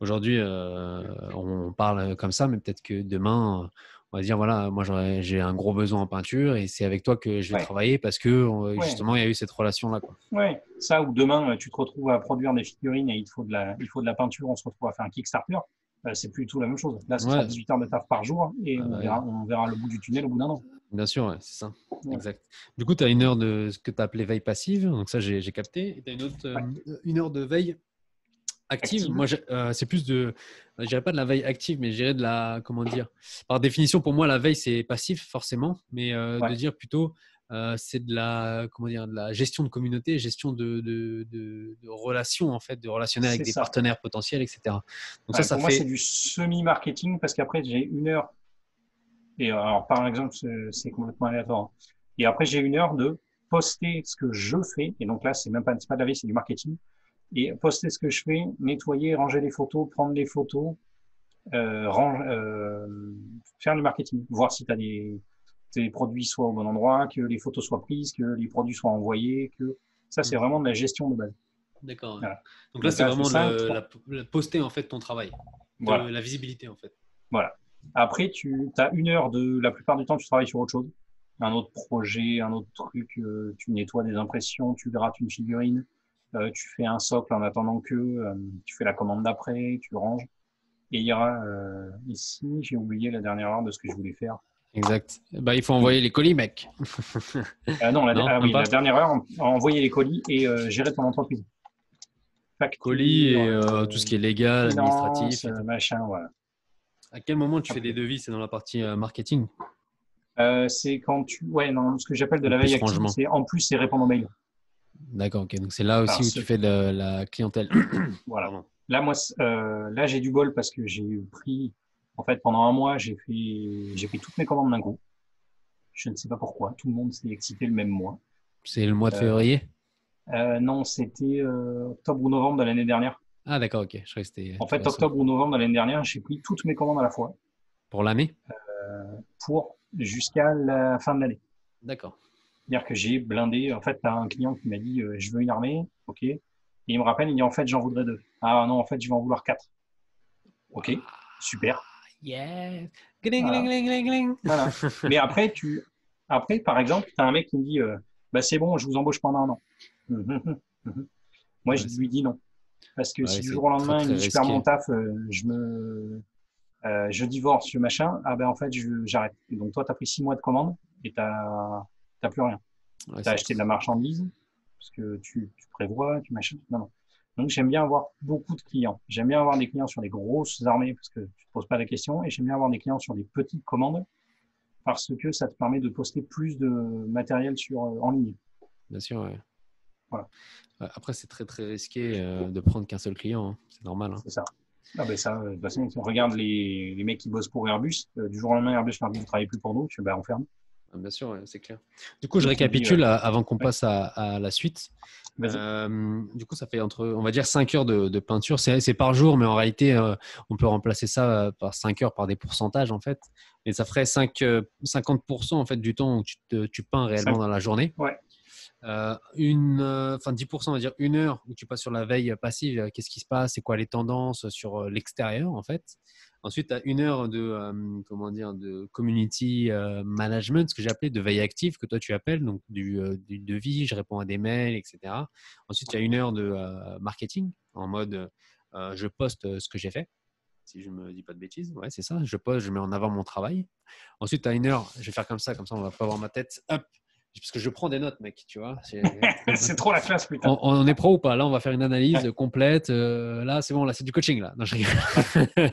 aujourd'hui euh, on parle comme ça mais peut-être que demain on va dire voilà moi j'ai un gros besoin en peinture et c'est avec toi que je vais Ouais. travailler parce que euh, Ouais. justement il y a eu cette relation là quoi. Ouais, ça ou demain euh, tu te retrouves à produire des figurines et il te faut de la, il faut de la peinture, on se retrouve à faire un Kickstarter. euh, c'est tout la même chose. Là, ce sera Ouais. 18 heures de taf par jour et Ah on, bah verra, on verra le bout du tunnel au bout d'un an. bien sûr c'est ça exact du coup tu as une heure de ce que tu as appelé veille passive donc ça j'ai capté et tu as une autre une heure de veille active, Active. moi euh, c'est plus de je dirais pas de la veille active mais je dirais de la comment dire par définition pour moi la veille c'est passif forcément mais euh, de dire plutôt euh, c'est de la comment dire de la gestion de communauté gestion de, de, de, de relations en fait de relationnel avec des ça. partenaires potentiels etc donc Ouais, ça ça pour moi, c'est du semi-marketing parce qu'après, j'ai une heure. Et euh, alors, par exemple, c'est- complètement aléatoire. hein. Et après, j'ai une heure de poster ce que je fais. Et donc là, c'est même pas, pas de la veille, c'est du marketing. Et poster ce que je fais, nettoyer, ranger les photos, prendre les photos, euh, range, euh, faire du marketing, voir si tu as des, tes produits soient au bon endroit, que les photos soient prises, que les produits soient envoyés, que ça, c'est Mhm. vraiment de la gestion de base. d'accord. Voilà. donc là c'est vraiment ça, le- toi. la, la- poster en fait ton travail Voilà. la visibilité en fait Voilà. Après, tu as une heure de. La plupart du temps, tu travailles sur autre chose. Un autre projet, un autre truc. euh, tu nettoies des impressions, tu grattes une figurine, euh, tu fais un socle en attendant que. euh, tu fais la commande d'après, tu ranges. Et il y aura euh, ici, j'ai oublié la dernière heure de ce que je voulais faire. exact bah il faut envoyer les colis mec Ah non, la, Non, ah oui, la dernière heure, en- envoyer les colis et euh, gérer ton entreprise. Facture, colis et tout ce qui est légal finance, administratif machin, voilà. à quel moment tu fais des devis? C'est dans la partie euh, marketing? Euh, c'est quand tu. Ouais, non, ce que j'appelle de la veille active, c'est en plus, c'est répondre aux mails. D'accord, ok. Donc c'est là aussi où tu fais de la clientèle. <clears throat> Voilà. Là, moi, euh, là, j'ai du bol parce que j'ai pris, en fait, pendant un mois, j'ai fait, j'ai pris toutes mes commandes d'un coup. Je ne sais pas pourquoi. Tout le monde s'est excité le même mois. C'est le mois de Euh, février? Euh, non, c'était euh, octobre ou novembre de l'année dernière. Ah d'accord, ok. Je c'était En fait, octobre ou novembre de l'année dernière, j'ai pris toutes mes commandes à la fois Pour l'année? Pour jusqu'à la fin de l'année. D'accord. C'est-à-dire que j'ai blindé. En fait, tu as un client qui m'a dit euh, Je veux une armée. OK. Et il me rappelle, il dit En fait, j'en voudrais deux. Ah non, en fait, je vais en vouloir quatre. OK. Super. Yeah Gling, Voilà. gling, gling, gling. Voilà. <laughs> Mais après, tu, après, par exemple, tu as un mec qui me dit, euh, bah, c'est bon, je vous embauche pendant un an. Mhm, mhm, mhm. Moi, je lui dis non. Parce que Ouais, si du jour au lendemain, très, il me dit, je perds mon taf, euh, je me, euh, je divorce, je machin, ah ben, en fait, j'arrête. Donc, toi, tu as pris six mois de commande et tu n'as plus rien. Ouais, Tu as acheté de la marchandise parce que tu, tu prévois, tu machin. Non, non. Donc, j'aime bien avoir beaucoup de clients. J'aime bien avoir des clients sur des grosses armées parce que tu te poses pas la question. Et j'aime bien avoir des clients sur des petites commandes parce que ça te permet de poster plus de matériel sur, euh, en ligne. Bien sûr, ouais. Voilà. Ouais, Après, c'est très très risqué euh, de prendre qu'un seul client. hein. C'est normal. hein. C'est ça. Ah ben ça, euh, de toute façon, si on regarde les, les mecs qui bossent pour Airbus. euh, du jour au lendemain, Airbus leur dit, vous travaillez plus pour nous. Tu ben, on ferme. Ah, Bien sûr, c'est clair. Du coup, je récapitule à- avant qu'on ouais. passe à, à la suite. Euh, du coup, ça fait entre, on va dire, 5 heures de, de peinture. C'est c'est par jour, mais en réalité, euh, on peut remplacer ça euh, par 5 heures par des pourcentages, en fait. Et ça ferait 5, euh, 50% en fait, du temps où tu, te- tu peins réellement dans la journée. Ouais. Euh, une, euh, enfin 10%, on va dire une heure où tu passes sur la veille passive. euh, Qu'est-ce qui se passe C'est quoi les tendances sur euh, l'extérieur, en fait Ensuite, tu as une heure de, comment dire, de community management, ce que j'ai appelé de veille active, que toi tu appelles, donc du, devis, je réponds à des mails, etc. Ensuite, il y a une heure de marketing, en mode je poste ce que j'ai fait, si je ne me dis pas de bêtises. Ouais, c'est ça, je poste, je mets en avant mon travail. Ensuite, tu as une heure, je vais faire comme ça, comme ça on va pas voir ma tête. Hop, parce que je prends des notes, mec, tu vois. <laughs> C'est trop la classe, putain. On, est pro ou pas? Là, on va faire une analyse complète. Euh, là, c'est bon, là, c'est du coaching, là. Non, je <laughs>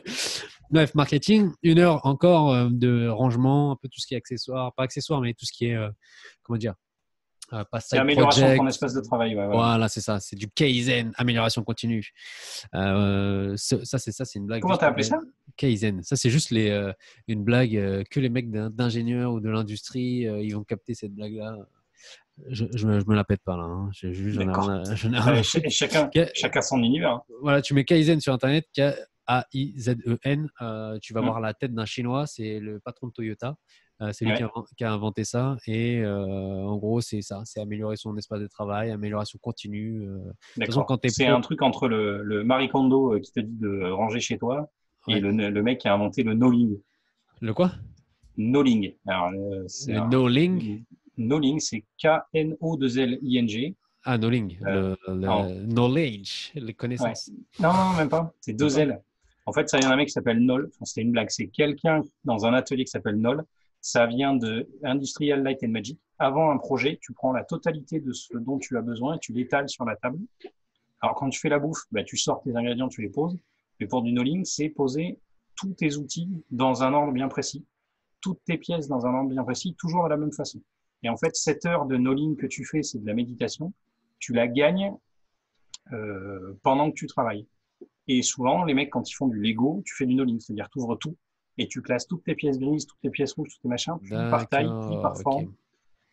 Bref, marketing, une heure encore euh, de rangement, un peu tout ce qui est accessoire, pas accessoire, mais tout ce qui est, euh, comment dire, euh, c'est amélioration de ton espace de travail. Voilà, c'est ça. C'est du Kaizen, amélioration continue. Euh, ça, c'est ça, c'est une blague. Comment t'as appelé ça? Kaizen. Ça, c'est juste les, euh, une blague que les mecs d'ingénieurs ou de l'industrie, ils vont capter cette blague-là. Je, je, me, me la pète pas là. Hein. Je, je, chacun, chacun son univers. Hein. Voilà, tu mets Kaizen sur Internet, K-A-I-Z-E-N. tu vas mmh. voir la tête d'un Chinois, c'est le patron de Toyota. Euh, c'est lui qui, a, inventé ça. Et euh, en gros, c'est ça c'est améliorer son espace de travail, amélioration continue. Euh. D'accord. C'est un truc entre le, le Marie Kondo qui te dit de ranger chez toi et le, le, mec qui a inventé le Noling. Le quoi? Noling. Alors, le Noling Noling, c'est K-N-O-2-L-I-N-G. Ah, Noling, le, knowledge, les connaissances. Non, non, même pas. C'est deux L. En fait, ça vient d'un mec qui s'appelle Nol. Enfin, C'était une blague. C'est quelqu'un dans un atelier qui s'appelle Nol ça vient de Industrial Light and Magic. Avant un projet, tu prends la totalité de ce dont tu as besoin et tu l'étales sur la table. Alors, quand tu fais la bouffe, bah, tu sors tes ingrédients, tu les poses. Mais pour du knowing, c'est poser tous tes outils dans un ordre bien précis, toutes tes pièces dans un ordre bien précis, toujours de la même façon. Et en fait, cette heure de knowing que tu fais, c'est de la méditation. Tu la gagnes euh, pendant que tu travailles. Et souvent, les mecs, quand ils font du Lego, tu fais du knowing, c'est-à-dire tu ouvres tout et tu classes toutes tes pièces grises, toutes tes pièces rouges, tous tes machins, puis par taille, puis par forme.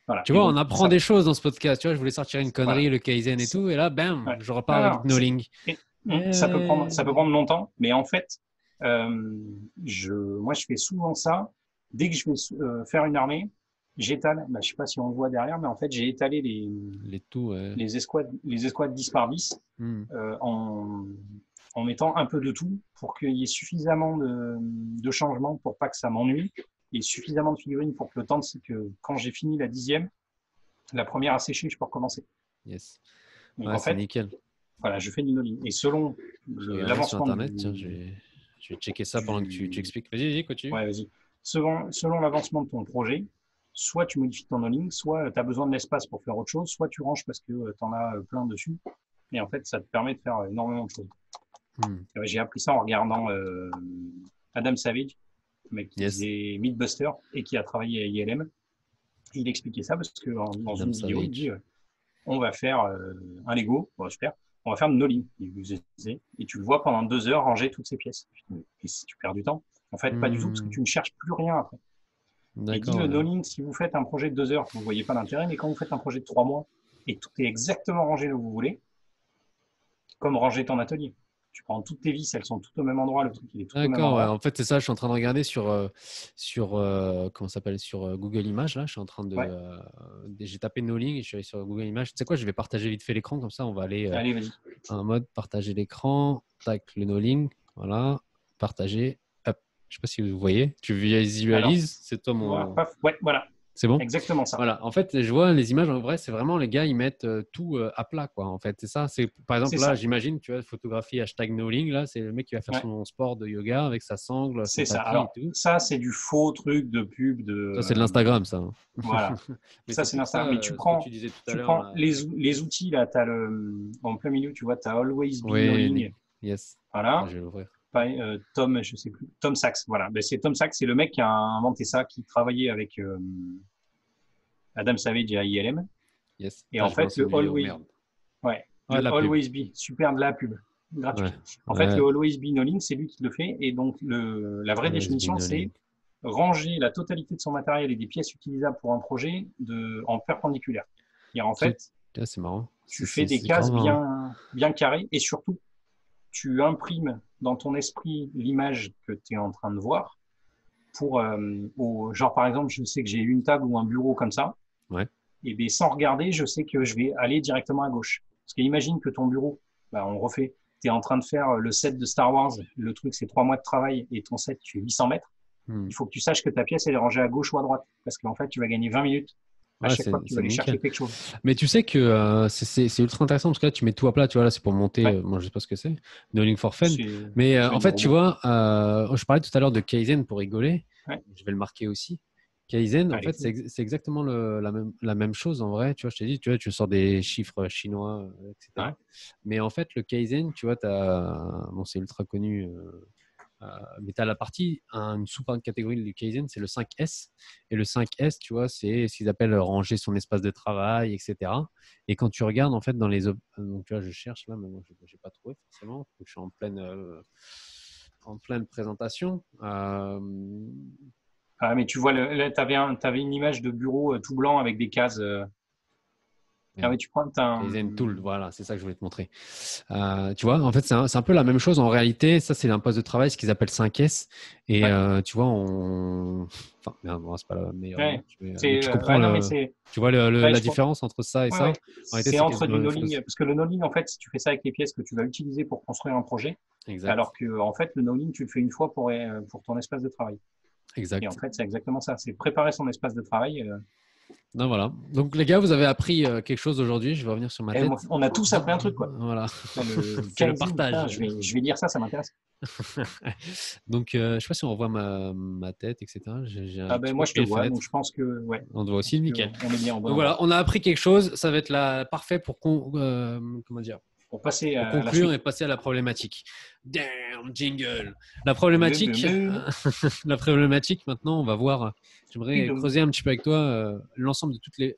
Voilà. Tu vois, on apprend des choses dans ce podcast. Tu vois, je voulais sortir une connerie, le Kaizen et tout, et là, bam, je repars avec Knowing. Ça, peut prendre, ça peut prendre longtemps, mais en fait, euh, je, moi, je fais souvent ça. Dès que je vais euh, faire une armée, j'étale, bah, je sais pas si on le voit derrière, mais en fait, j'ai étalé les, les, tout, les, escouades, les escouades 10 par 10 hmm. euh, en, en mettant un peu de tout pour qu'il y ait suffisamment de, de changements pour pas que ça m'ennuie et suffisamment de figurines pour que le temps, c'est que quand j'ai fini la dixième, la première a séché, je peux recommencer. Yes. Donc, en fait, nickel. Voilà, je fais du no Et selon l'avancement. Internet, tiens, je vais, je vais checker ça pendant que tu, tu expliques. Vas-y, vas-y, continue. Ouais, vas-y. Selon, selon l'avancement de ton projet, soit tu modifies ton no soit tu as besoin de l'espace pour faire autre chose, soit tu ranges parce que euh, tu en as euh, plein dessus. Et en fait, ça te permet de faire énormément de choses. Hmm. J'ai appris ça en regardant euh, Adam Savage, mec qui yes. faisait Mythbuster et qui a travaillé à ILM. il expliquait ça parce que dans une vidéo, il dit euh, on va faire euh, un Lego, bon, super, on va faire de Nolin. Et tu le vois pendant deux heures ranger toutes ces pièces. Et si tu perds du temps, en fait, pas du tout, parce que tu ne cherches plus rien après. Et dit le si vous faites un projet de deux heures, vous ne voyez pas d'intérêt, mais quand vous faites un projet de trois mois et tout est exactement rangé là où vous voulez, comme ranger ton atelier tu prends toutes tes vis, elles sont toutes au même endroit, le truc il est tout au même endroit. en fait c'est ça, je suis en train de regarder sur euh, sur euh, comment s'appelle sur euh, Google Images là, je suis en train de j'ai tapé Noling et je suis allé sur Google Images. Tu sais quoi, je vais partager vite fait l'écran comme ça, on va aller en mode partager l'écran, tac le Noling, voilà, partager. Hop. Je sais pas si vous voyez, tu visualises, c'est toi mon Ouais, voilà. C'est bon? Exactement ça. Voilà. En fait, je vois les images en vrai, c'est vraiment les gars, ils mettent euh, tout euh, à plat, quoi. En fait, c'est ça. C'est par exemple là, j'imagine, tu vois, photographie hashtag Noling, là, c'est le mec qui va faire son sport de yoga avec sa sangle. C'est ça. Alors, ça, c'est du faux truc de pub de. Ça, c'est de l'Instagram, ça. Hein. Voilà. <laughs> ça, c'est l'Instagram. Mais tu prends, tu, prends les, les, outils là, as le en plein milieu, tu vois, tu as Always Be oui, Yes. Voilà. Ah, je vais l'ouvrir. Tom, je sais plus, Tom Sachs, voilà. Ben, c'est Tom Sachs, c'est le mec qui a inventé ça, qui travaillait avec Adam Savage à ILM. Yes. Et en ah, fait, le Always, ouais, Always Be, super de la pub, gratuit. En fait, le Always Be Knowing, c'est lui qui le fait. Et donc, le, la vraie définition, c'est ranger la totalité de son matériel et des pièces utilisables pour un projet de, en perpendiculaire. Et en fait, c'est marrant. Tu fais des cases bien, bien carrées et surtout, tu imprimes dans ton esprit l'image que tu es en train de voir. Pour, euh, au, genre, par exemple, je sais que j'ai une table ou un bureau comme ça. Et bien, sans regarder, je sais que je vais aller directement à gauche. Parce qu'imagine que ton bureau, bah, on refait, tu es en train de faire le set de Star Wars, le truc c'est trois mois de travail et ton set tu fais 800 mètres, Hmm. il faut que tu saches que ta pièce elle est rangée à gauche ou à droite parce qu'en fait tu vas gagner 20 minutes à Ouais, chaque c'est- fois que tu c'est vas aller chercher quelque chose. Mais tu sais que euh, c'est- ultra intéressant parce que là, tu mets tout à plat. Tu vois, là, c'est pour monter. Ouais. euh, moi, je sais pas ce que c'est. Knowing for fun. Mais euh, en fait, tu vois, euh, je parlais tout à l'heure de Kaizen pour rigoler. Ouais. Je vais le marquer aussi. Kaizen, en fait, c'est ex- c'est exactement le- la, même, la même chose en vrai. Tu vois, je t'ai dit, tu vois, tu sors des chiffres chinois, etc. Mais en fait, le Kaizen, tu vois, as, bon, c'est ultra connu. Euh, mais tu as la partie, un- une sous-catégorie du Kaizen, c'est le 5S. Et le 5S, tu vois, c'est ce qu'ils appellent ranger son espace de travail, etc. Et quand tu regardes, en fait, dans les. Donc, tu vois, je cherche là, mais moi, je n'ai pas trouvé forcément. Je suis en pleine, euh, en pleine présentation. Euh, Ah, mais tu vois, tu avais, une image de bureau tout blanc avec des cases. Ah, mais tu prends un- Tool, voilà, c'est ça que je voulais te montrer. Euh, tu vois, en fait, c'est un, peu la même chose. En réalité, ça, c'est un poste de travail, ce qu'ils appellent 5S. Et Ouais. euh, tu vois, on. Enfin, bon, c'est pas la meilleure. Ouais, mais, tu euh, comprends ouais, le- tu vois le- le- Ouais, la comprends. différence entre ça et ça? c'est entre du no-ling. Parce que le no-ling, en fait, si tu fais ça avec les pièces que tu vas utiliser pour construire un projet, Exact. alors que en fait, le no-ling, tu le fais une fois pour, pour ton espace de travail. exact. Et en fait, c'est exactement ça. C'est préparer son espace de travail. euh. Non, voilà. Donc, les gars, vous avez appris euh, quelque chose aujourd'hui. Je vais revenir sur ma Et tête. on a tous appris un truc, quoi. Voilà. Putain, le <laughs> C'est le Kaizen, partage. putain, je, vais, je vais lire ça, ça m'intéresse. <laughs> Donc, euh, je sais pas si on revoit ma, ma tête, etc. Ah ben, moi, je te vois, donc je pense que ouais, On te voit aussi, nickel. on est bien Donc voilà, on a appris quelque chose. Ça va être la parfait pour euh, comment dire, Pour passer à la conclure suite. et passer à la problématique. Damn jingle. La problématique, <laughs> la problématique. Maintenant, on va voir. J'aimerais creuser un petit peu avec toi euh, l'ensemble de toutes les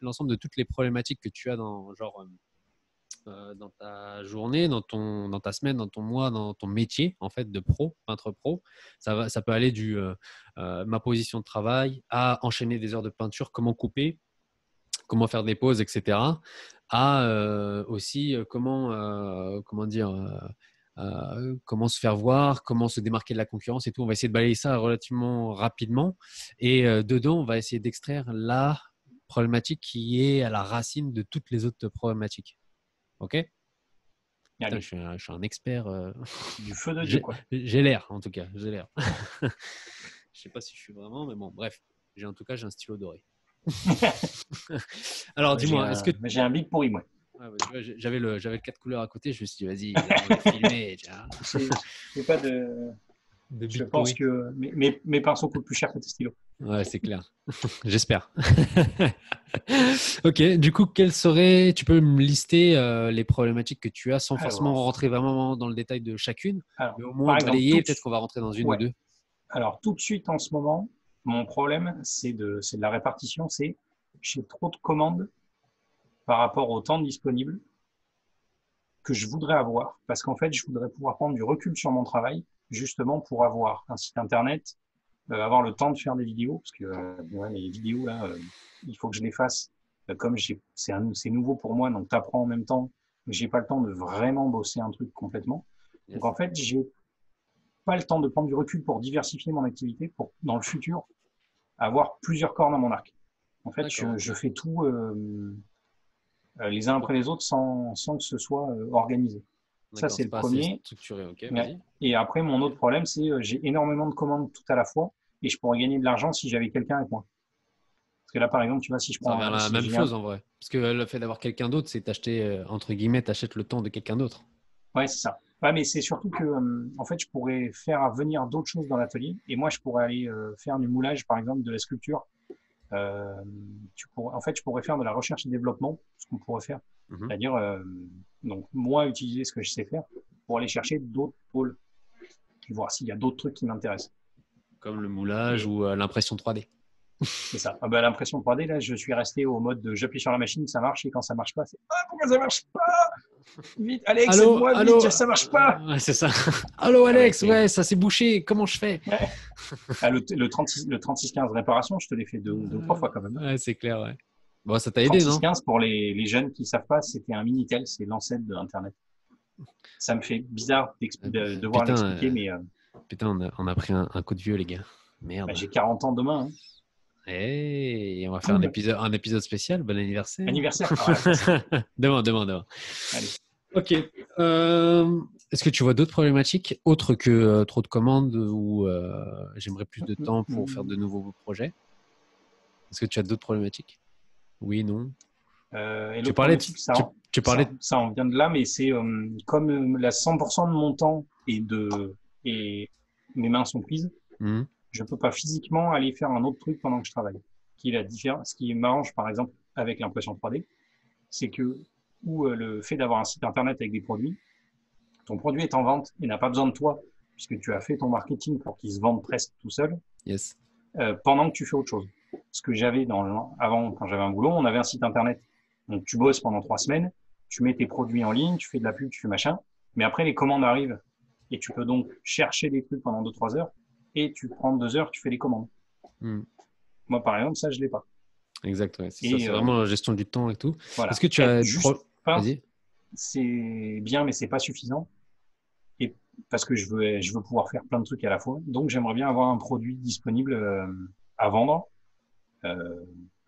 l'ensemble de toutes les problématiques que tu as dans genre euh, euh, dans ta journée, dans ton dans ta semaine, dans ton mois, dans ton métier en fait de pro, peintre pro. Ça va, ça peut aller du euh, ma position de travail à enchaîner des heures de peinture, comment couper, comment faire des pauses, etc. À euh, aussi euh, comment euh, comment dire euh, comment se faire voir, comment se démarquer de la concurrence et tout. On va essayer de balayer ça relativement rapidement. Et dedans, on va essayer d'extraire la problématique qui est à la racine de toutes les autres problématiques. Ok? Putain, je, suis un, je suis un expert. du feu de Dieu, quoi. j'ai l'air, en tout cas. J'ai l'air. <laughs> <laughs> je sais pas si je suis vraiment, mais bon, bref. J'ai en tout cas, j'ai un stylo doré. <laughs> Alors, dis-moi, est-ce que J'ai un big pourri, moi. Ouais, j'avais le j'avais le quatre couleurs à côté, je me suis dit vas-y, <laughs> on va filmer. pas de. De Je pense pourri. que mes, mes, mes pinceaux coûtent plus cher que tes stylos. Ouais, c'est clair. <laughs> J'espère. ok, du coup, quelles seraient, tu peux me lister euh, les problématiques que tu as sans Alors. forcément rentrer vraiment dans le détail de chacune, Alors, mais au moins balayer, peut-être qu'on va rentrer dans une Ouais. ou deux. Alors, tout de suite, en ce moment, mon problème, c'est de, c'est de la répartition. C'est j'ai trop de commandes par rapport au temps disponible que je voudrais avoir. Parce qu'en fait, je voudrais pouvoir prendre du recul sur mon travail, justement pour avoir un site internet, euh, avoir le temps de faire des vidéos. Parce que euh, ouais, les vidéos, là, euh, il faut que je les fasse. Euh, comme c'est nouveau pour moi, donc tu apprends en même temps. J'ai pas le temps de vraiment bosser un truc complètement. Yes. Donc en fait, j'ai pas le temps de prendre du recul pour diversifier mon activité pour, dans le futur, avoir plusieurs cordes à mon arc. En fait, je, fais tout euh, euh, les uns après les autres sans, sans que ce soit euh, organisé. Ça, c'est le premier. Structuré. Et après, mon autre problème, c'est euh, j'ai énormément de commandes tout à la fois et je pourrais gagner de l'argent si j'avais quelqu'un avec moi. Parce que là, par exemple, tu vois, si je Ça prends revient à la si même un- chose en vrai. Parce que le fait d'avoir quelqu'un d'autre, c'est t'acheter, euh, entre guillemets, t'achètes le temps de quelqu'un d'autre. Ouais, c'est ça. Ouais, mais c'est surtout que, euh, en fait, je pourrais faire venir d'autres choses dans l'atelier et moi, je pourrais aller euh, faire du moulage, par exemple, de la sculpture. Euh, tu pourrais, en fait, je pourrais faire de la recherche et développement, ce qu'on pourrait faire. Mhm. C'est-à-dire, donc, moi, utiliser ce que je sais faire pour aller chercher d'autres pôles et voir s'il y a d'autres trucs qui m'intéressent. Comme le moulage ou l'impression 3D. C'est ça. Ah bah, l'impression 3D, là, je suis resté au mode de j'appuie sur la machine, ça marche, et quand ça marche pas, c'est Ah, pourquoi ça marche pas? Vite, Alex, Allô, vite, ça marche pas Ouais, c'est ça. Allô Alex, Ah ouais, c'est- ouais, ça s'est bouché, comment je fais? Ah, le, le 36 le 3615 réparation, je te l'ai fait deux, deux ou trois fois quand même. Ouais, c'est clair, ouais. Bon, ça t'a aidé, non? 3615, pour les, les jeunes qui savent pas, c'était un Minitel, c'est l'ancêtre de Internet. Ça me fait bizarre de, voir l'expliquer, euh, mais euh, Putain, on a, on a pris un, un coup de vieux, les gars. Merde. bah, j'ai 40 ans demain. hein. Hey, on va faire un épisode, un épisode spécial. Bon anniversaire. Anniversaire. <laughs> Ah, demain, demain, demain. Allez. Ok. Euh, est-ce que tu vois d'autres problématiques autres que euh, trop de commandes ou j'aimerais plus de temps pour faire de nouveaux projets? Est-ce que tu as d'autres problématiques? Oui, non tu parlais, ça, tu, parlais... Ça, en vient de là, mais c'est comme la 100% de mon temps et de et mes mains sont prises. Mmh je peux pas physiquement aller faire un autre truc pendant que je travaille. Qui est la différence, ce qui m'arrange par exemple avec l'impression 3D, c'est que ou euh, le fait d'avoir un site internet avec des produits, ton produit est en vente et n'a pas besoin de toi puisque tu as fait ton marketing pour qu'il se vende presque tout seul. Yes. Euh, pendant que tu fais autre chose. Ce que j'avais dans avant quand j'avais un boulot, on avait un site internet. Donc tu bosses pendant trois semaines, tu mets tes produits en ligne, tu fais de la pub, tu fais machin, mais après les commandes arrivent et tu peux donc chercher des trucs pendant deux trois heures et tu prends deux heures, tu fais les commandes. Hmm. Moi, par exemple, ça, je l'ai pas. Exact, c'est euh, vraiment la gestion du temps et tout. Est-ce que tu as juste C'est bien, mais c'est pas suffisant. Et parce que je veux, je veux pouvoir faire plein de trucs à la fois. Donc, j'aimerais bien avoir un produit disponible euh, à vendre. Euh,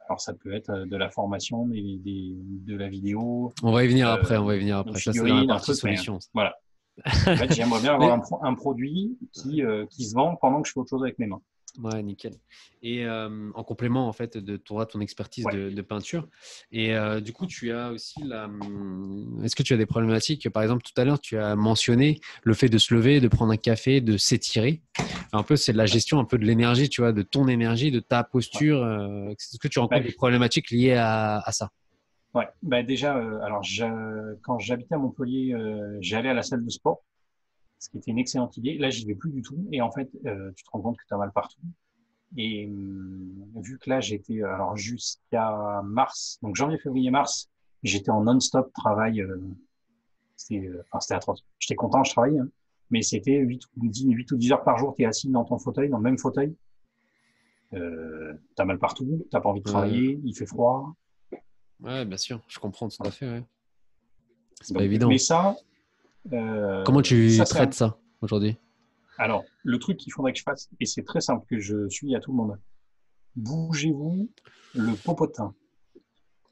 alors, ça peut être de la formation, des, de la vidéo. On va y venir après. On va y venir après. Ça, c'est la partie solution. Voilà. En fait, j'aimerais bien avoir un, produit qui, euh, qui se vend pendant que je fais autre chose avec mes mains. Ouais, nickel. Et euh, en complément en fait de ton, ton expertise de, peinture. Et euh, du coup, tu as aussi la. Hum, est-ce que tu as des problématiques? Par exemple, tout à l'heure, tu as mentionné le fait de se lever, de prendre un café, de s'étirer. Un peu, c'est de la gestion un peu de l'énergie, tu vois, de ton énergie, de ta posture. Est-ce que tu rencontres bah, des problématiques liées à, à ça? Ouais, bah déjà, euh, alors je, quand j'habitais à Montpellier, euh, j'allais à la salle de sport, ce qui était une excellente idée. Là, j'y vais plus du tout. Et en fait, euh, tu te rends compte que tu as mal partout. Et hum, vu que là, j'étais, alors jusqu'à mars, donc janvier, février, mars, j'étais en non-stop travail. Euh, c'était, enfin, c'était atroce. J'étais content, je travaillais, hein, mais c'était 8 ou 10, 8 ou 10 heures par jour. Tu es assis dans ton fauteuil, dans le même fauteuil. Euh, t'as mal partout, t'as pas envie de travailler, il fait froid, Ouais, bien sûr, je comprends tout à fait. Ouais. C'est pas évident. Mais ça. Euh, Comment tu traites ça aujourd'hui? Alors, le truc qu'il faudrait que je fasse, et c'est très simple, que je suis à tout le monde bougez-vous le popotin.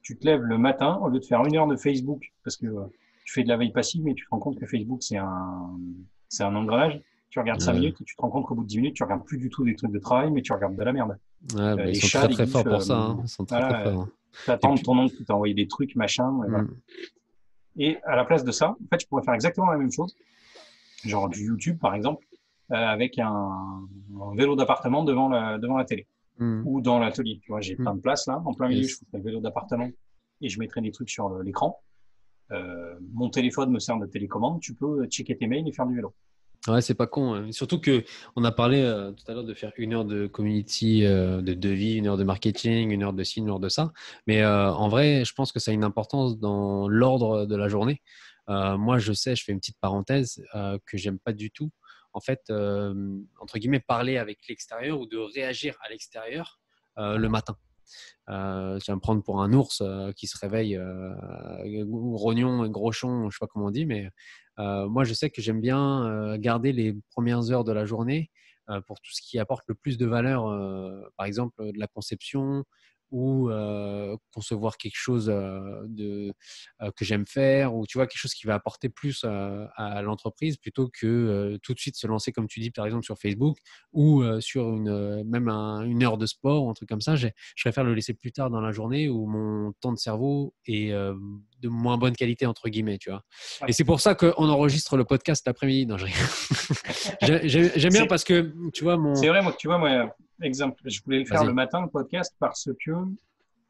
Tu te lèves le matin, au lieu de faire une heure de Facebook, parce que tu fais de la veille passive, mais tu te rends compte que Facebook, c'est un, c'est un engrenage. Tu regardes 5 minutes et tu te rends compte qu'au bout de 10 minutes, tu regardes plus du tout des trucs de travail, mais tu regardes de la merde. Ouais, euh, bah, ils sont très très forts pour ça. Hein. Ils sont très, très forts. T'attends ton oncle qui t'a envoyé des trucs, machin. Mm. Et à la place de ça, en fait, je pourrais faire exactement la même chose. Genre du YouTube, par exemple, euh, avec un, vélo d'appartement devant la, devant la télé. Mm. Ou dans l'atelier. Tu vois, j'ai mm. plein de place là. En plein milieu, je fais le vélo d'appartement et je mettrai des trucs sur l'écran. Euh, mon téléphone me sert de télécommande. Tu peux checker tes mails et faire du vélo. Ouais, c'est pas con. Hein. Surtout que on a parlé euh, tout à l'heure de faire une heure de community, euh, de devis, une heure de marketing, une heure de ci, une heure de ça. Mais euh, en vrai, je pense que ça a une importance dans l'ordre de la journée. moi, je sais, je fais une petite parenthèse que j'aime pas du tout. En fait, entre guillemets, parler avec l'extérieur ou de réagir à l'extérieur le matin. Euh, je vais me prendre pour un ours qui se réveille, rognon, grochon, je sais pas comment on dit, mais euh, moi, je sais que j'aime bien euh, garder les premières heures de la journée euh, pour tout ce qui apporte le plus de valeur, par exemple de la conception, ou concevoir quelque chose de, que j'aime faire ou tu vois quelque chose qui va apporter plus à l'entreprise plutôt que tout de suite se lancer comme tu dis par exemple sur Facebook ou sur une même une heure de sport ou un truc comme ça. Je préfère le laisser plus tard dans la journée où mon temps de cerveau est de moins bonne qualité entre guillemets tu vois et c'est pour ça qu'on enregistre le podcast l'après-midi non <laughs> j'aime bien parce que tu vois mon c'est vrai moi tu vois moi exemple, je voulais le faire le matin, le podcast, parce que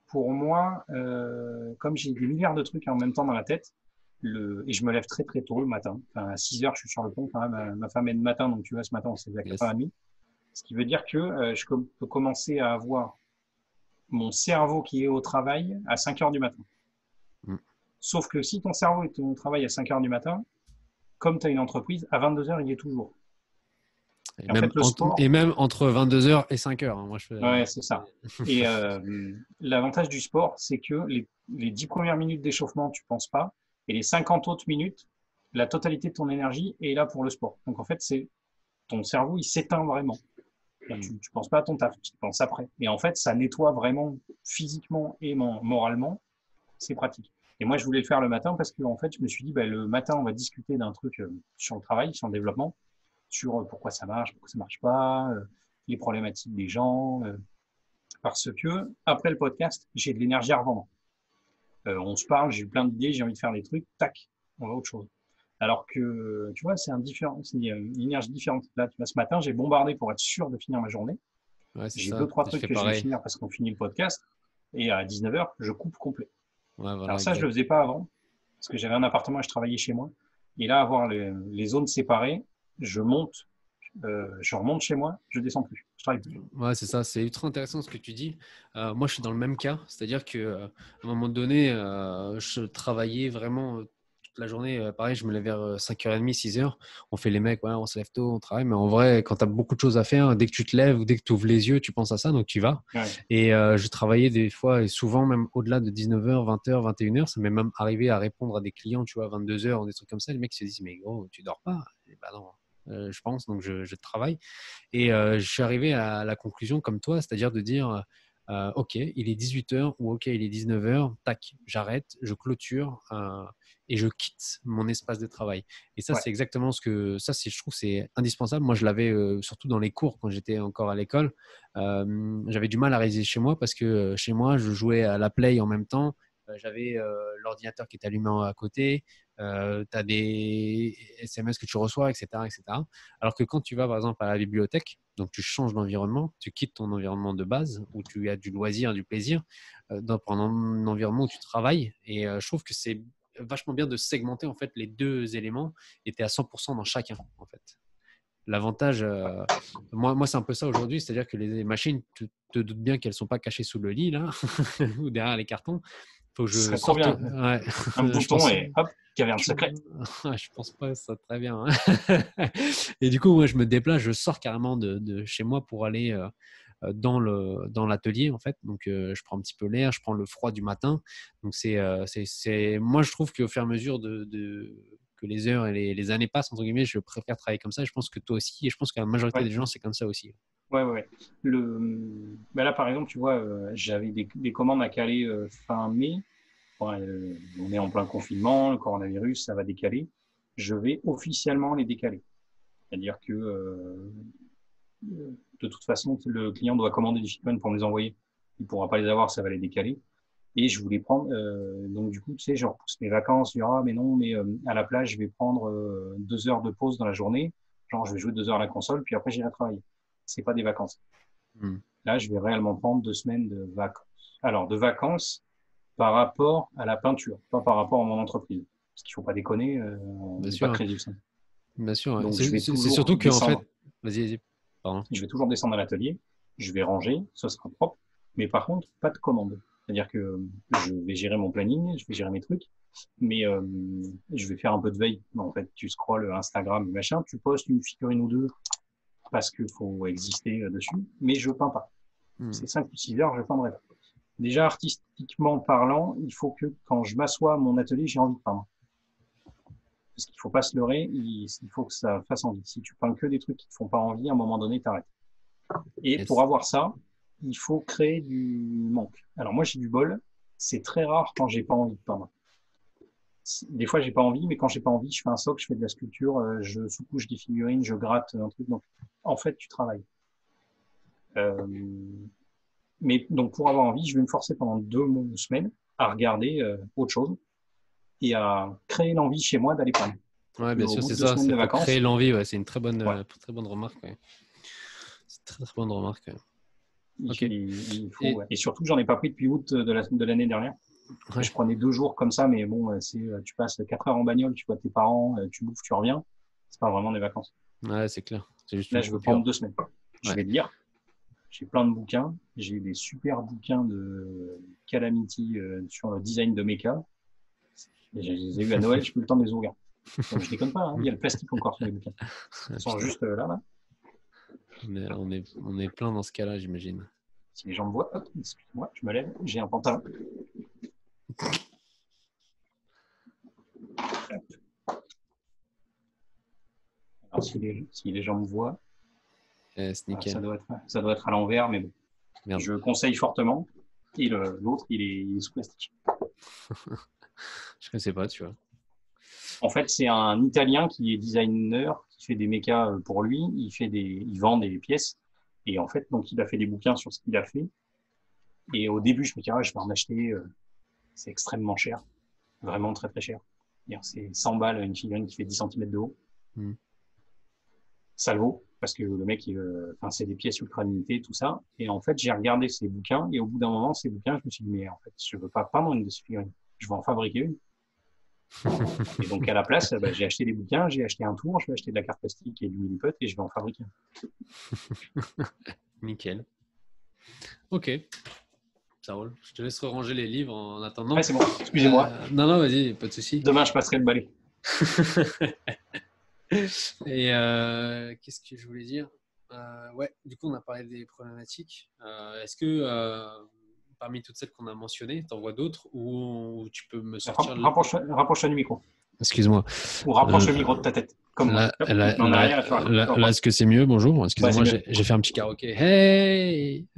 pour moi, euh, comme j'ai des milliards de trucs en même temps dans la tête, le, et je me lève très très tôt le matin, enfin, à 6 heures, je suis sur le pont quand même, ma femme est de matin, donc tu vois, ce matin, on s'est levé à 4h30. Ce qui veut dire que euh, je peux commencer à avoir mon cerveau qui est au travail à 5 heures du matin. Mm. Sauf que si ton cerveau est au travail à 5 heures du matin, comme tu as une entreprise, à 22 heures, il y est toujours. Et, même, entre 22h et 5h. Hein, moi, je Ouais, c'est ça. <laughs> et euh, l'avantage du sport, c'est que les, les 10 premières minutes d'échauffement, tu penses pas. Et les 50 autres minutes, la totalité de ton énergie est là pour le sport. Donc, en fait, c'est ton cerveau, il s'éteint vraiment. Tu ne penses pas à ton taf, tu penses après. Et en fait, ça nettoie vraiment physiquement et moralement. C'est pratique. Et moi, je voulais le faire le matin parce que, en fait, je me suis dit, bah, le matin, on va discuter d'un truc euh, sur le travail, sur le développement, sur euh, pourquoi ça marche, pourquoi ça marche pas, euh, les problématiques des gens. parce que, après le podcast, j'ai de l'énergie à revendre. on se parle, j'ai eu plein d'idées, j'ai envie de faire des trucs, tac, on va autre chose. Alors que, tu vois, c'est un différent, une énergie différente. Là, tu vois, ce matin, j'ai bombardé pour être sûr de finir ma journée. j'ai deux, trois trucs que je vais finir parce qu'on finit le podcast. Et à 19h, je coupe complet. Alors ça, je ne le faisais pas avant, parce que j'avais un appartement et je travaillais chez moi. Et là, avoir les, zones séparées, je monte, euh, je remonte chez moi, je descends plus. Je travaille plus. Ouais, c'est ça, c'est ultra intéressant ce que tu dis. Euh, moi, je suis dans le même cas, c'est-à-dire qu'à euh, un moment donné, je travaillais vraiment la journée. Euh, pareil, je me lève vers 5h30, euh, 6h. On fait les mecs, ouais, on se lève tôt, on travaille. Mais en vrai, quand tu as beaucoup de choses à faire, dès que tu te lèves ou dès que tu ouvres les yeux, tu penses à ça, donc tu vas. Et euh, je travaillais des fois, et souvent même au-delà de 19h, 20h, 21h. Ça m'est même arrivé à répondre à des clients, tu vois, à 22h ou des trucs comme ça. Les mecs se disent, mais gros, tu dors pas. bah non. je pense, donc je, je travaille. Et je suis arrivé à la conclusion comme toi, c'est-à-dire de dire, ok, il est 18h ou ok, il est 19h, tac, j'arrête, je clôture et je quitte mon espace de travail. Et ça, c'est exactement ce que ça, je trouve, c'est indispensable. Moi, je l'avais euh, surtout dans les cours quand j'étais encore à l'école. Euh, j'avais du mal à réaliser chez moi parce que euh, chez moi, je jouais à la play en même temps. J'avais l'ordinateur qui est allumé à côté. tu as des SMS que tu reçois, etc., etc. Alors que quand tu vas, par exemple, à la bibliothèque, donc tu changes d'environnement, tu quittes ton environnement de base où tu as du loisir, du plaisir, dans, un environnement où tu travailles. Et je trouve que c'est vachement bien de segmenter en fait les deux éléments et tu es à 100% dans chacun en fait. L'avantage, euh, moi, moi c'est un peu ça aujourd'hui, c'est-à-dire que les machines, tu te doutes bien qu'elles sont pas cachées sous le lit là <laughs> ou derrière les cartons. Faut que je sorte... bien. <laughs> Ouais. Un bouton pense... et hop, caverne secrète. <laughs> je pense pas ça très bien. Hein. et du coup, moi, je me déplace, je sors carrément de, de chez moi pour aller euh, dans le dans l'atelier en fait. Donc euh, je prends un petit peu l'air, je prends le froid du matin. Donc c'est euh, c'est moi je trouve qu'au fur et à mesure de, de que les heures et les, les, années passent entre guillemets, je préfère travailler comme ça. je pense que toi aussi et je pense que la majorité des gens c'est comme ça aussi. Ouais, ouais, Le, ben là, par exemple, tu vois, j'avais des, des, commandes à caler fin mai. on est en plein confinement, le coronavirus, ça va décaler. Je vais officiellement les décaler. C'est-à-dire que de toute façon, le client doit commander des shipments pour me les envoyer. Il ne pourra pas les avoir, ça va les décaler. Et je voulais prendre, euh, donc du coup, tu sais, je repousse mes vacances, je dis, ah, mais non, mais euh, à la plage, je vais prendre euh, deux heures de pause dans la journée. Genre, je vais jouer deux heures à la console, puis après, j'irai travailler. C'est pas des vacances. Hmm. Là, je vais réellement prendre deux semaines de vacances. Alors, de vacances par rapport à la peinture, pas par rapport à mon entreprise. Parce qu'il faut pas déconner, on n'est pas crédible. Bien sûr. C'est surtout qu'en fait, vas-y, vas-y. Je vais toujours descendre à l'atelier, je vais ranger, ça sera propre, mais par contre, pas de commande. C'est-à-dire que je vais gérer mon planning, je vais gérer mes trucs, mais euh, je vais faire un peu de veille. En fait, tu scrolles Instagram, machin, tu postes une figurine ou deux parce qu'il faut exister dessus, mais je peins pas. Hmm. C'est 5 ou 6 heures, je peindrai pas. Déjà, artistiquement parlant, il faut que quand je m'assois à mon atelier, j'ai envie de peindre. Parce qu'il faut pas se leurrer, il, faut que ça fasse envie. Si tu peins que des trucs qui te font pas envie, à un moment donné, t'arrêtes. Et pour avoir ça, il faut créer du manque. Alors moi, j'ai du bol. C'est très rare quand j'ai pas envie de peindre. Des fois, j'ai pas envie, mais quand j'ai pas envie, je fais un socle, je fais de la sculpture, euh, je sous-couche des figurines, je gratte un truc. Donc, en fait, tu travailles. Euh, mais donc, pour avoir envie, je vais me forcer pendant deux semaines à regarder euh, autre chose et à créer l'envie chez moi d'aller peindre. Ouais, bien sûr, c'est ça. Créer l'envie, ouais, c'est une très bonne, très bonne remarque. C'est une très, très bonne remarque. et... surtout, j'en ai pas pris depuis août de l'année dernière. Je prenais deux jours comme ça, mais bon, c'est tu passes quatre heures en bagnole, tu vois tes parents, euh, tu bouffes, tu reviens. C'est pas vraiment des vacances. Ouais, c'est clair. Juste Là, je veux prendre deux semaines. Je vais te dire, j'ai plein de bouquins. J'ai des super bouquins de Calamity euh, sur le design de Je les ai eu à Noël, je peux le temps de les ouvrir. Donc, je déconne pas, hein. il y a le plastique encore sur les bouquins. Ils sont juste euh, là, là. On est, on est, plein dans ce cas-là, j'imagine. Si les gens me voient, excuse-moi, je me lève, j'ai un pantalon. Alors, si les, si les gens me voient, eh, ça, doit être, ça doit être à l'envers, mais bon. Je conseille fortement. Et l'autre, il il est sous plastique. <laughs> Je ne sais pas, tu vois. En fait, c'est un Italien qui est designer, qui fait des mechas euh, pour lui. Il fait des, il vend des pièces. Et en fait, donc, il a fait des bouquins sur ce qu'il a fait. Et au début, je me disais, ah, je vais en acheter. Euh, c'est extrêmement cher. Vraiment très, très cher. C'est 100 balles une figurine qui fait 10 cm de haut. Mm. Ça le vaut parce que le mec, euh, enfin, c'est des pièces ultra limitées, tout ça. Et en fait, j'ai regardé ces bouquins et au bout d'un moment, ces bouquins, je me suis dit, mais en fait, je veux pas peindre une de ces figurines. Je vais en fabriquer une. et donc, à la place, bah, j'ai acheté des bouquins, j'ai acheté un tour, je vais acheter de la carte plastique et du milliput et je vais en fabriquer <laughs> Nickel. Ok. Ça roule. Je te laisse ranger les livres en attendant. Ouais, c'est bon. Excusez-moi. Euh, non, non, vas-y, pas de souci. Demain, je passerai le balai. <laughs> et euh, qu'est-ce que je voulais dire? Euh, Ouais, du coup, on a parlé des problématiques. Est-ce que parmi toutes celles qu'on a mentionnées, tu en vois d'autres ou tu peux me sortir Rapproche, rapproche du micro. Excuse-moi. Ou rapproche le micro de ta tête. Comme là, là, est-ce que c'est mieux? Bonjour. Excusez-moi, j'ai fait un petit karaoké. Hey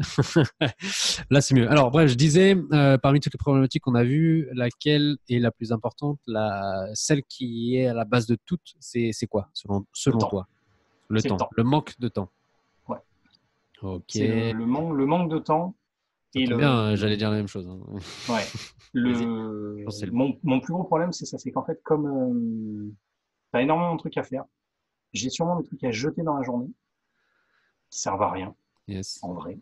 Là, c'est mieux. Alors, bref, je disais, euh, parmi toutes les problématiques qu'on a vues, laquelle est la plus importante? La, Celle qui est à la base de toutes, c'est quoi, selon, selon toi? Le temps. le manque de temps. Ouais. Ok. Le, le, manque, le manque de temps. Et le... bien, j'allais dire la même chose. Hein. Ouais. <laughs> Le... mon, mon, plus gros problème, c'est ça, c'est qu'en fait, comme euh, tu as énormément de trucs à faire, j'ai sûrement des trucs à jeter dans la journée qui servent à rien, yes. en vrai.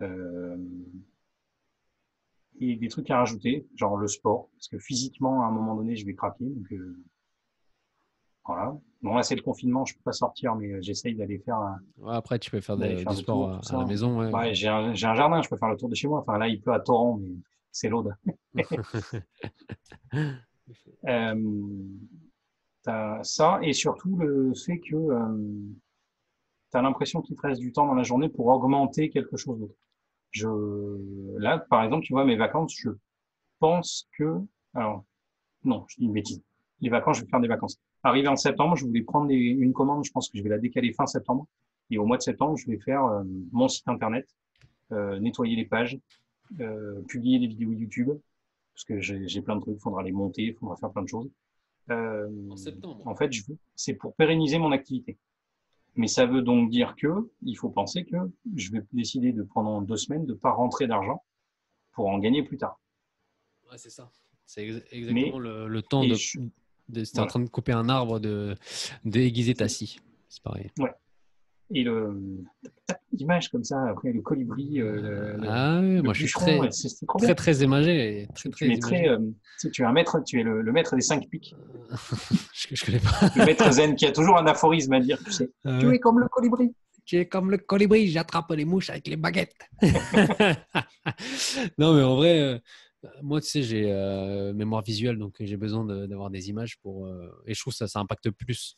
Euh, et des trucs à rajouter, genre le sport, parce que physiquement, à un moment donné, je vais craquer. Donc, euh, voilà. Bon, là, c'est le confinement, je peux pas sortir, mais j'essaye d'aller faire. Un, ouais, après, tu peux faire, des, du sport à, la maison. Ouais, ouais j'ai un, un, jardin, je peux faire le tour de chez moi. Enfin, là, il pleut à torrent, mais c'est l'aude. <laughs> euh, ça, et surtout le fait que euh, tu as l'impression qu'il te reste du temps dans la journée pour augmenter quelque chose d'autre. Je, là, par exemple, tu vois, mes vacances, je pense que, alors, non, je dis une bêtise. Les vacances, je vais faire des vacances. Arrivé en septembre, je voulais prendre une commande, je pense que je vais la décaler fin septembre. Et au mois de septembre, je vais faire euh, mon site internet, euh, nettoyer les pages, euh, publier des vidéos YouTube, parce que j'ai plein de trucs, il faudra les monter, il faudra faire plein de choses. Euh, en septembre. En fait, c'est pour pérenniser mon activité. Mais ça veut donc dire que il faut penser que je vais décider de pendant deux semaines de pas rentrer d'argent pour en gagner plus tard. Ouais, c'est ça. C'est exactement le, temps de. De en train de couper un arbre, de déguiser ta scie. C'est pareil. Ouais. Et le l'image comme ça après le colibri euh, ah oui, moi je suis très très, très imagé très, tu, es très, euh, tu es un maître tu es le, maître des cinq pics. <laughs> Je, je connais pas. Le maître zen qui a toujours un aphorisme à dire tu sais. Ah tu es comme le colibri. Tu es comme le colibri j'attrape les mouches avec les baguettes. <laughs> Non mais en vrai euh, moi, tu sais, j'ai mémoire visuelle, donc j'ai besoin d'avoir des images pour. et je trouve que ça, ça impacte plus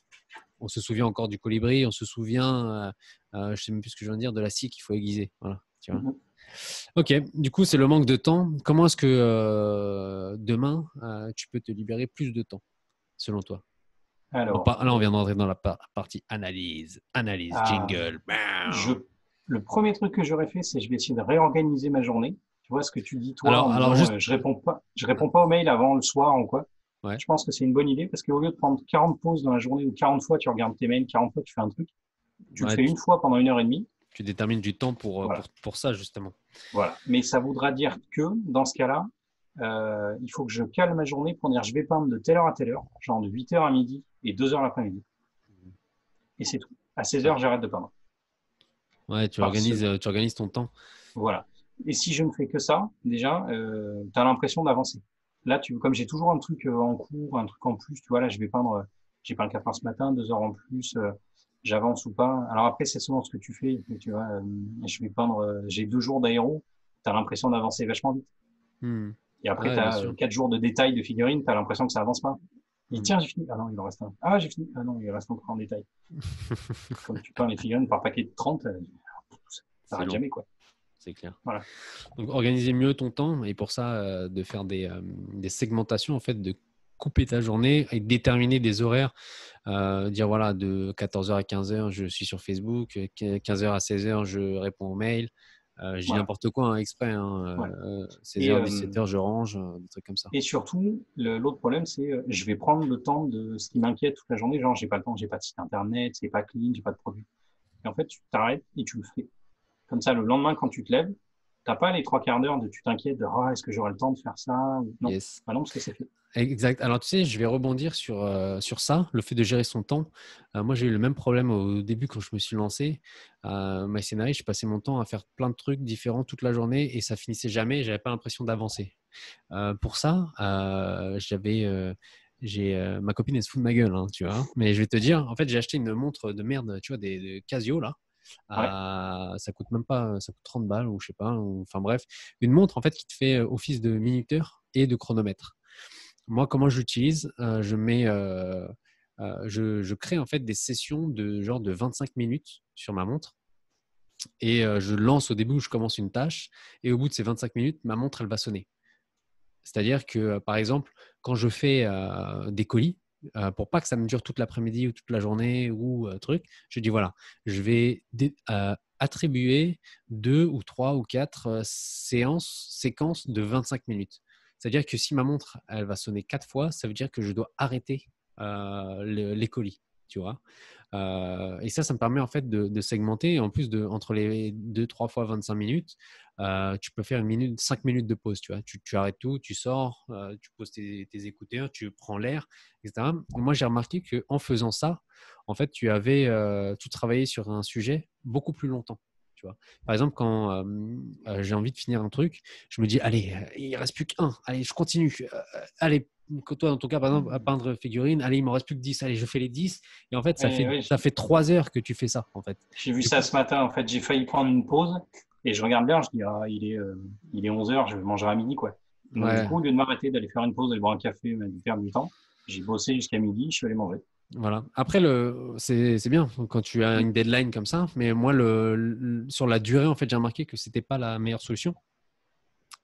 on se souvient encore du colibri, on se souvient, euh, euh, je sais même plus ce que je viens de dire, de la scie qu'il faut aiguiser. Voilà, mhm. Ok, du coup, c'est le manque de temps. Comment est-ce que euh, demain, tu peux te libérer plus de temps, selon toi? Alors, Là, on vient d'entrer dans la partie analyse. Analyse, ah, jingle. le premier truc que j'aurais fait, c'est je vais essayer de réorganiser ma journée. Tu vois ce que tu dis, toi alors, alors je réponds pas, je réponds pas aux mails avant le soir ou quoi. Je pense que c'est une bonne idée parce qu'au lieu de prendre 40 pauses dans la journée ou 40 fois tu regardes tes mails, 40 fois tu fais un truc, tu le fais une fois pendant une heure et demie. Tu détermines du temps pour, euh, pour, ça, justement. Voilà. Mais ça voudra dire que dans ce cas-là, euh, il faut que je cale ma journée pour dire je vais peindre de telle heure à telle heure, genre de 8 heures à midi et 2 heures l'après-midi. Mmh. Et c'est tout. À 16 heures, j'arrête de peindre. Ouais, tu organises, tu organises ton temps. Voilà. Et si je ne fais que ça, déjà, euh, tu as l'impression d'avancer. Là, tu, comme j'ai toujours un truc euh, en cours, un truc en plus, tu vois, là, je vais peindre, euh, j'ai peint 4 heures ce matin, 2 heures en plus, euh, j'avance ou pas. Alors après, c'est souvent ce que tu fais, tu vois, je vais peindre, j'ai deux jours d'aéro, tu as l'impression d'avancer vachement vite. Hmm. Et après, tu as 4 jours de détail de figurines, tu as l'impression que ça avance pas. Et hmm. tiens, j'ai fini. Ah non, il en reste un. Ah, j'ai fini. Ah non, il reste encore en détail. <laughs> Comme tu peins les figurines par paquet de 30, ça n'arrête jamais, quoi c'est clair. Donc, organiser mieux ton temps et pour ça, euh, de faire des, euh, des, segmentations, en fait, de couper ta journée et déterminer des horaires. Euh, dire voilà, de 14h à 15h, je suis sur Facebook, 15h à 16h, je réponds aux mails. Je dis Voilà. n'importe quoi hein, exprès. Hein. Ouais. Euh, Et, 16h, euh, 17h, je range, des trucs comme ça. Et surtout, l'autre problème, c'est je vais prendre le temps de ce qui m'inquiète toute la journée. Genre, j'ai pas le temps, j'ai pas de site internet, c'est pas clean, j'ai pas de produit. Et en fait, tu t'arrêtes et tu le fais. Comme ça, le lendemain, quand tu te lèves, t'as pas les trois quarts d'heure de tu t'inquiètes de ah, est-ce que j'aurai le temps de faire ça ou- Non, Yes. bah non, parce que c'est fait. Exact. Alors, tu sais, je vais rebondir sur, euh, sur ça, le fait de gérer son temps. Euh, moi, j'ai eu le même problème au début quand je me suis lancé. Euh, My Scenario, je passais mon temps à faire plein de trucs différents toute la journée et ça finissait jamais. J'avais pas l'impression d'avancer. Euh, pour ça, j'avais, j'ai, euh, ma copine, elle se fout de ma gueule, hein, tu vois. Mais je vais te dire, en fait, j'ai acheté une montre de merde, tu vois, des, des Casio là. Ça coûte même pas, ça coûte 30 balles ou je sais pas. enfin bref, une montre en fait qui te fait euh, office de minuteur et de chronomètre. Moi, comment je l'utilise Euh, Je mets, euh, je, je crée en fait des sessions de genre de 25 minutes sur ma montre et je lance au début où je commence une tâche et au bout de ces 25 minutes, ma montre elle va sonner. C'est-à-dire que par exemple, quand je fais des colis, euh, pour pas que ça me dure toute l'après-midi ou toute la journée ou euh, truc, je dis voilà, je vais euh, attribuer deux ou trois ou quatre euh, séances, séquences de 25 minutes. C'est-à-dire que si ma montre elle va sonner quatre fois, ça veut dire que je dois arrêter le- les colis, tu vois. Et ça, ça me permet en fait de, de segmenter. En plus de entre les deux, trois fois 25 minutes, euh, tu peux faire une minute, cinq minutes de pause. Tu vois, tu, tu arrêtes tout, tu sors, euh, tu poses tes, tes écouteurs, tu prends l'air, etc. Moi, j'ai remarqué que en faisant ça, en fait, tu avais, euh, tu travaillais sur un sujet beaucoup plus longtemps. Tu vois. Par exemple, quand j'ai envie de finir un truc, je me dis allez, il reste plus qu'un. Allez, je continue. Allez, que toi, dans ton cas, par exemple, à peindre figurine, allez, il m'en reste plus que 10. Allez, je fais les 10. Et en fait, ça, Oui, fait, oui, ça fait trois heures que tu fais ça, en fait. J'ai vu ça ce matin. En fait, j'ai failli prendre une pause et je regarde bien. Je dis ah, il est, euh, il est 11 heures. Je mangerai à midi quoi. Donc, Ouais. du coup, au lieu de m'arrêter, d'aller faire une pause, d'aller boire un café, de perdre du temps, j'ai bossé jusqu'à midi. Je suis allé manger. Voilà. Après, le, c'est, c'est bien quand tu as une deadline comme ça. Mais moi, le, le- sur la durée, en fait, j'ai remarqué que c'était pas la meilleure solution.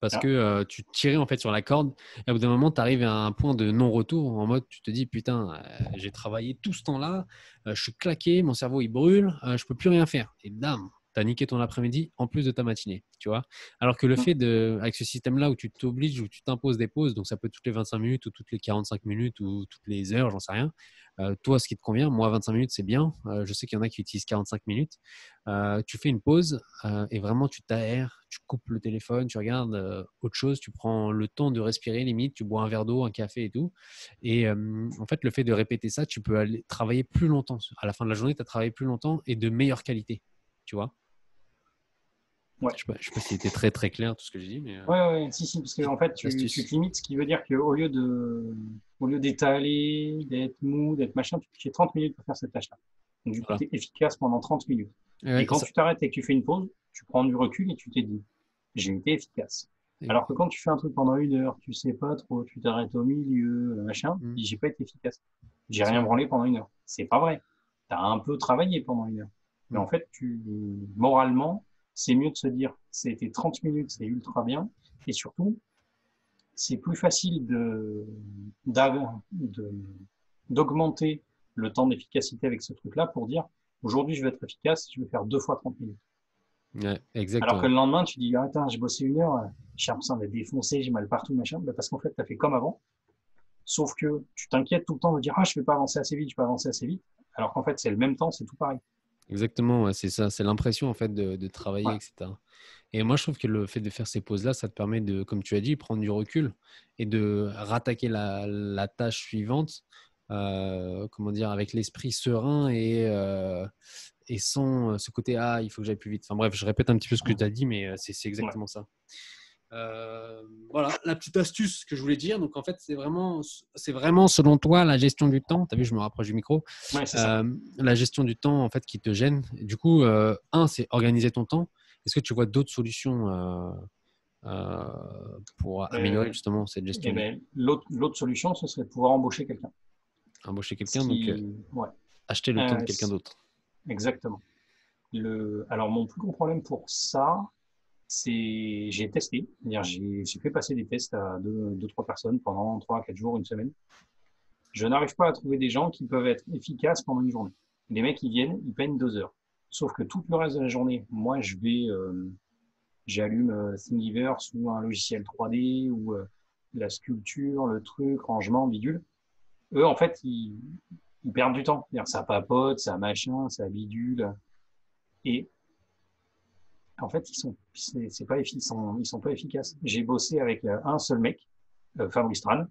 Parce Ah. que euh, tu tirais en fait sur la corde et au bout d'un moment, tu arrives à un point de non-retour en mode tu te dis putain, euh, j'ai travaillé tout ce temps-là, euh, je suis claqué, mon cerveau il brûle, je peux plus rien faire. Et bam, tu as niqué ton après-midi en plus de ta matinée, tu vois. Alors que le fait de, avec ce système-là où tu t'obliges, où tu t'imposes des pauses, donc ça peut être toutes les 25 minutes ou toutes les 45 minutes ou toutes les heures, j'en sais rien. Euh, toi, ce qui te convient, moi 25 minutes c'est bien. Euh, je sais qu'il y en a qui utilisent 45 minutes. Euh, tu fais une pause et vraiment tu t'aères, tu coupes le téléphone, tu regardes autre chose, tu prends le temps de respirer limite, tu bois un verre d'eau, un café et tout. Et en fait, le fait de répéter ça, tu peux aller travailler plus longtemps. À la fin de la journée, tu as travaillé plus longtemps et de meilleure qualité. Tu vois Ouais. Je ne sais, sais pas si c'était très très clair tout ce que j'ai dit, mais euh, Ouais, ouais, si, si, parce qu'en fait, tu, tu te limites, ce qui veut dire qu'au lieu de, au lieu d'étaler, d'être mou, d'être machin, tu fais 30 minutes pour faire cette tâche-là. Donc, du coup, Voilà. tu es efficace pendant 30 minutes. ouais, et quand ça- tu t'arrêtes et que tu fais une pause, tu prends du recul et tu t'es dit, j'ai été efficace. Et- Alors que quand tu fais un truc pendant une heure, tu sais pas trop, tu t'arrêtes au milieu, euh, machin, Mm. j'ai pas été efficace. J'ai rien branlé pendant une heure. C'est pas vrai. Tu as un peu travaillé pendant une heure. Mais Mm. en fait, tu, moralement, c'est mieux de se dire, c'était 30 minutes, c'est ultra bien. Et surtout, c'est plus facile de, d'augmenter le temps d'efficacité avec ce truc-là pour dire, aujourd'hui, je vais être efficace, je vais faire deux fois 30 minutes. ouais, exactement. Alors que le lendemain, tu dis, ah, attends, j'ai bossé une heure, j'ai l'impression d'être défoncé, j'ai mal partout, machin. Bah, parce qu'en fait, tu as fait comme avant. Sauf que tu t'inquiètes tout le temps de dire, ah, je vais pas avancer assez vite, je vais pas avancer assez vite. Alors qu'en fait, c'est le même temps, c'est tout pareil. Exactement, ouais, c'est ça, c'est l'impression en fait de, de travailler, Ouais. etc. Et moi, je trouve que le fait de faire ces pauses-là, ça te permet de, comme tu as dit, prendre du recul et de rattaquer la, la tâche suivante, euh, comment dire, avec l'esprit serein et, euh, et sans euh, ce côté ah, il faut que j'aille plus vite. Enfin bref, je répète un petit peu ce que tu as dit, mais c'est c'est exactement ça. Euh, voilà la petite astuce que je voulais dire. Donc en fait, c'est vraiment, c'est vraiment selon toi la gestion du temps. Tu as vu, je me rapproche du micro. Ouais, c'est ça. Euh, la gestion du temps en fait qui te gêne. Du coup, euh, un, c'est organiser ton temps. Est-ce que tu vois d'autres solutions pour améliorer justement cette gestion du ben, l'autre, solution, ce serait de pouvoir embaucher quelqu'un. Embaucher quelqu'un, donc ouais, acheter le temps de quelqu'un d'autre. exactement. Le, alors, mon plus gros problème pour ça, c'est j'ai testé. J'ai fait passer des tests à deux, deux, trois personnes pendant trois, quatre jours, une semaine. Je n'arrive pas à trouver des gens qui peuvent être efficaces pendant une journée. Les mecs, ils viennent, ils peignent deux heures. Sauf que tout le reste de la journée, moi, je vais, euh, j'allume euh, Thingiverse ou un logiciel 3D ou euh, la sculpture, le truc, rangement, bidule. Eux, en fait, ils, ils perdent du temps. C'est-à-dire, ça papote, ça machin, ça bidule. Et en fait, ils sont, c'est pas, ils sont, ils sont pas efficaces. J'ai bossé avec euh, un seul mec, euh, Fabrice Tran,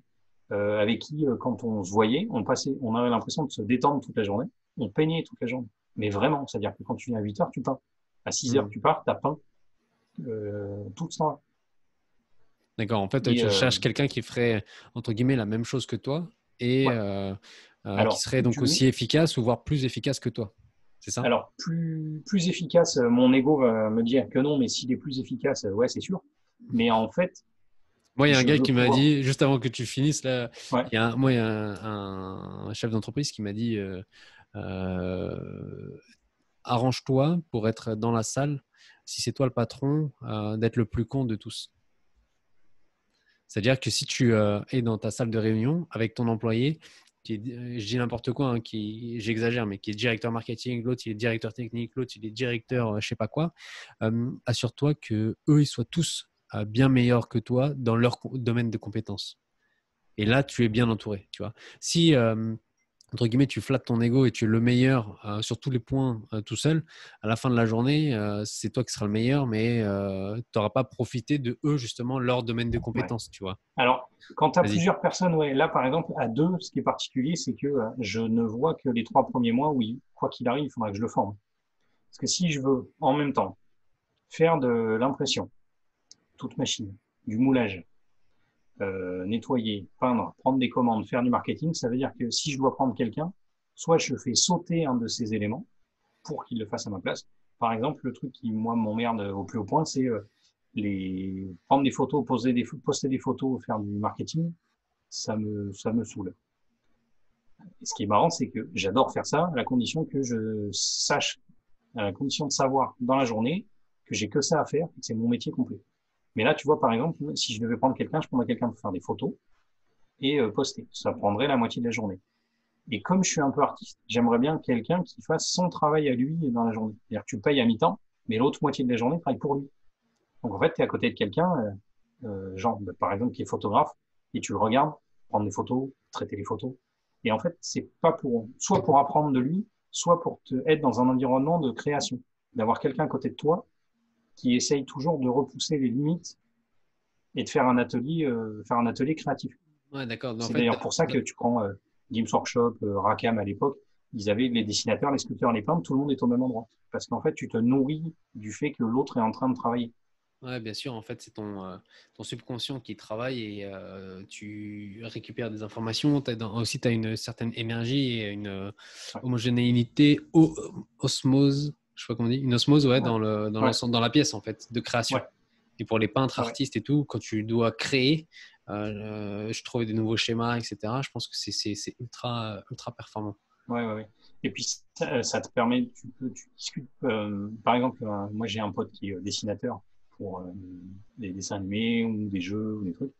euh, avec qui, euh, quand on se voyait, on passait, on avait l'impression de se détendre toute la journée. On peignait toute la journée. Mais vraiment, c'est-à-dire que quand tu viens à 8 heures, tu peins. À 6 heures, Mhm. tu pars, t'as peint euh, tout le temps. D'accord. En fait, Et, tu cherches quelqu'un qui ferait, entre guillemets, la même chose que toi et Ouais. Alors, qui serait donc tu- aussi efficace ou voire plus efficace que toi. C'est ça? Alors, plus, plus efficace, euh, mon ego va me dire que non, mais s'il est plus efficace, euh, ouais, c'est sûr. Mais en fait, Moi, il y a un gars qui m'a dit, juste avant que tu finisses, là, Ouais. il y a un, moi, il y a un, un chef d'entreprise qui m'a dit euh, euh, arrange-toi pour être dans la salle, si c'est toi le patron, euh, d'être le plus con de tous. C'est-à-dire que si tu es dans ta salle de réunion avec ton employé, qui est, euh, je dis n'importe quoi, hein, qui, j'exagère, mais qui est directeur marketing, l'autre il est directeur technique, l'autre il est directeur euh, je sais pas quoi, euh, assure-toi que eux ils soient tous bien meilleurs que toi dans leur domaine de compétences. Et là, tu es bien entouré, tu vois. Si entre guillemets, tu flattes ton ego et tu es le meilleur euh, sur tous les points euh, tout seul, à la fin de la journée, euh, c'est toi qui seras le meilleur, mais euh, tu n'auras pas profité de eux, justement, leur domaine de compétences, tu vois. Alors, quand tu as plusieurs personnes, ouais, là, par exemple, à deux, ce qui est particulier, c'est que euh, je ne vois que les trois premiers mois où, il- quoi qu'il arrive, il faudra que je le forme. Parce que si je veux, en même temps, faire de l'impression, toute machine, du moulage, euh, nettoyer, peindre, prendre des commandes, faire du marketing, ça veut dire que si je dois prendre quelqu'un, soit je fais sauter un de ces éléments pour qu'il le fasse à ma place. Par exemple, le truc qui, moi, m'emmerde au plus haut point, c'est euh, les prendre des photos, poser des, poster des photos, faire du marketing, ça me, ça me saoule. Et ce qui est marrant, c'est que j'adore faire ça à la condition que je sache, à la condition de savoir dans la journée que j'ai que ça à faire que c'est mon métier complet. Mais là, tu vois, par exemple, si je devais prendre quelqu'un, je prendrais quelqu'un pour faire des photos et euh, poster. Ça prendrait la moitié de la journée. Et comme je suis un peu artiste, j'aimerais bien quelqu'un qui fasse son travail à lui dans la journée. C'est-à-dire que tu payes à mi-temps, mais l'autre moitié de la journée travaille pour lui. Donc en fait, tu es à côté de quelqu'un, euh, euh, genre par exemple qui est photographe, et tu le regardes, prendre des photos, traiter les photos. Et en fait, c'est pas pour soit pour apprendre de lui, soit pour te être dans un environnement de création, d'avoir quelqu'un à côté de toi qui essaye toujours de repousser les limites et de faire un atelier, euh, faire un atelier créatif. Ouais, d'accord. En C'est d'ailleurs pour ça que tu prends euh, Games Workshop, euh, Rackham à l'époque, ils avaient les dessinateurs, les sculpteurs, les peintres, tout le monde est au même endroit. Parce qu'en fait, tu te nourris du fait que l'autre est en train de travailler. Ouais, bien sûr. En fait, c'est ton, euh, ton subconscient qui travaille et tu récupères des informations. Dans- aussi, tu as une certaine énergie et une homogénéité, osmose, je sais pas comment on dit, une osmose ouais, Ouais. Dans, le, dans, Ouais. dans la pièce, en fait, de création. Ouais. Et pour les peintres, artistes et tout, quand tu dois créer, euh, euh, je trouve des nouveaux schémas, etc., je pense que c'est, ultra, ultra performant. Ouais, ouais, ouais. Et puis, ça, ça te permet, tu peux, tu discutes. euh, par exemple, euh, moi, j'ai un pote qui est euh, dessinateur pour euh, des dessins animés ou des jeux ou des trucs.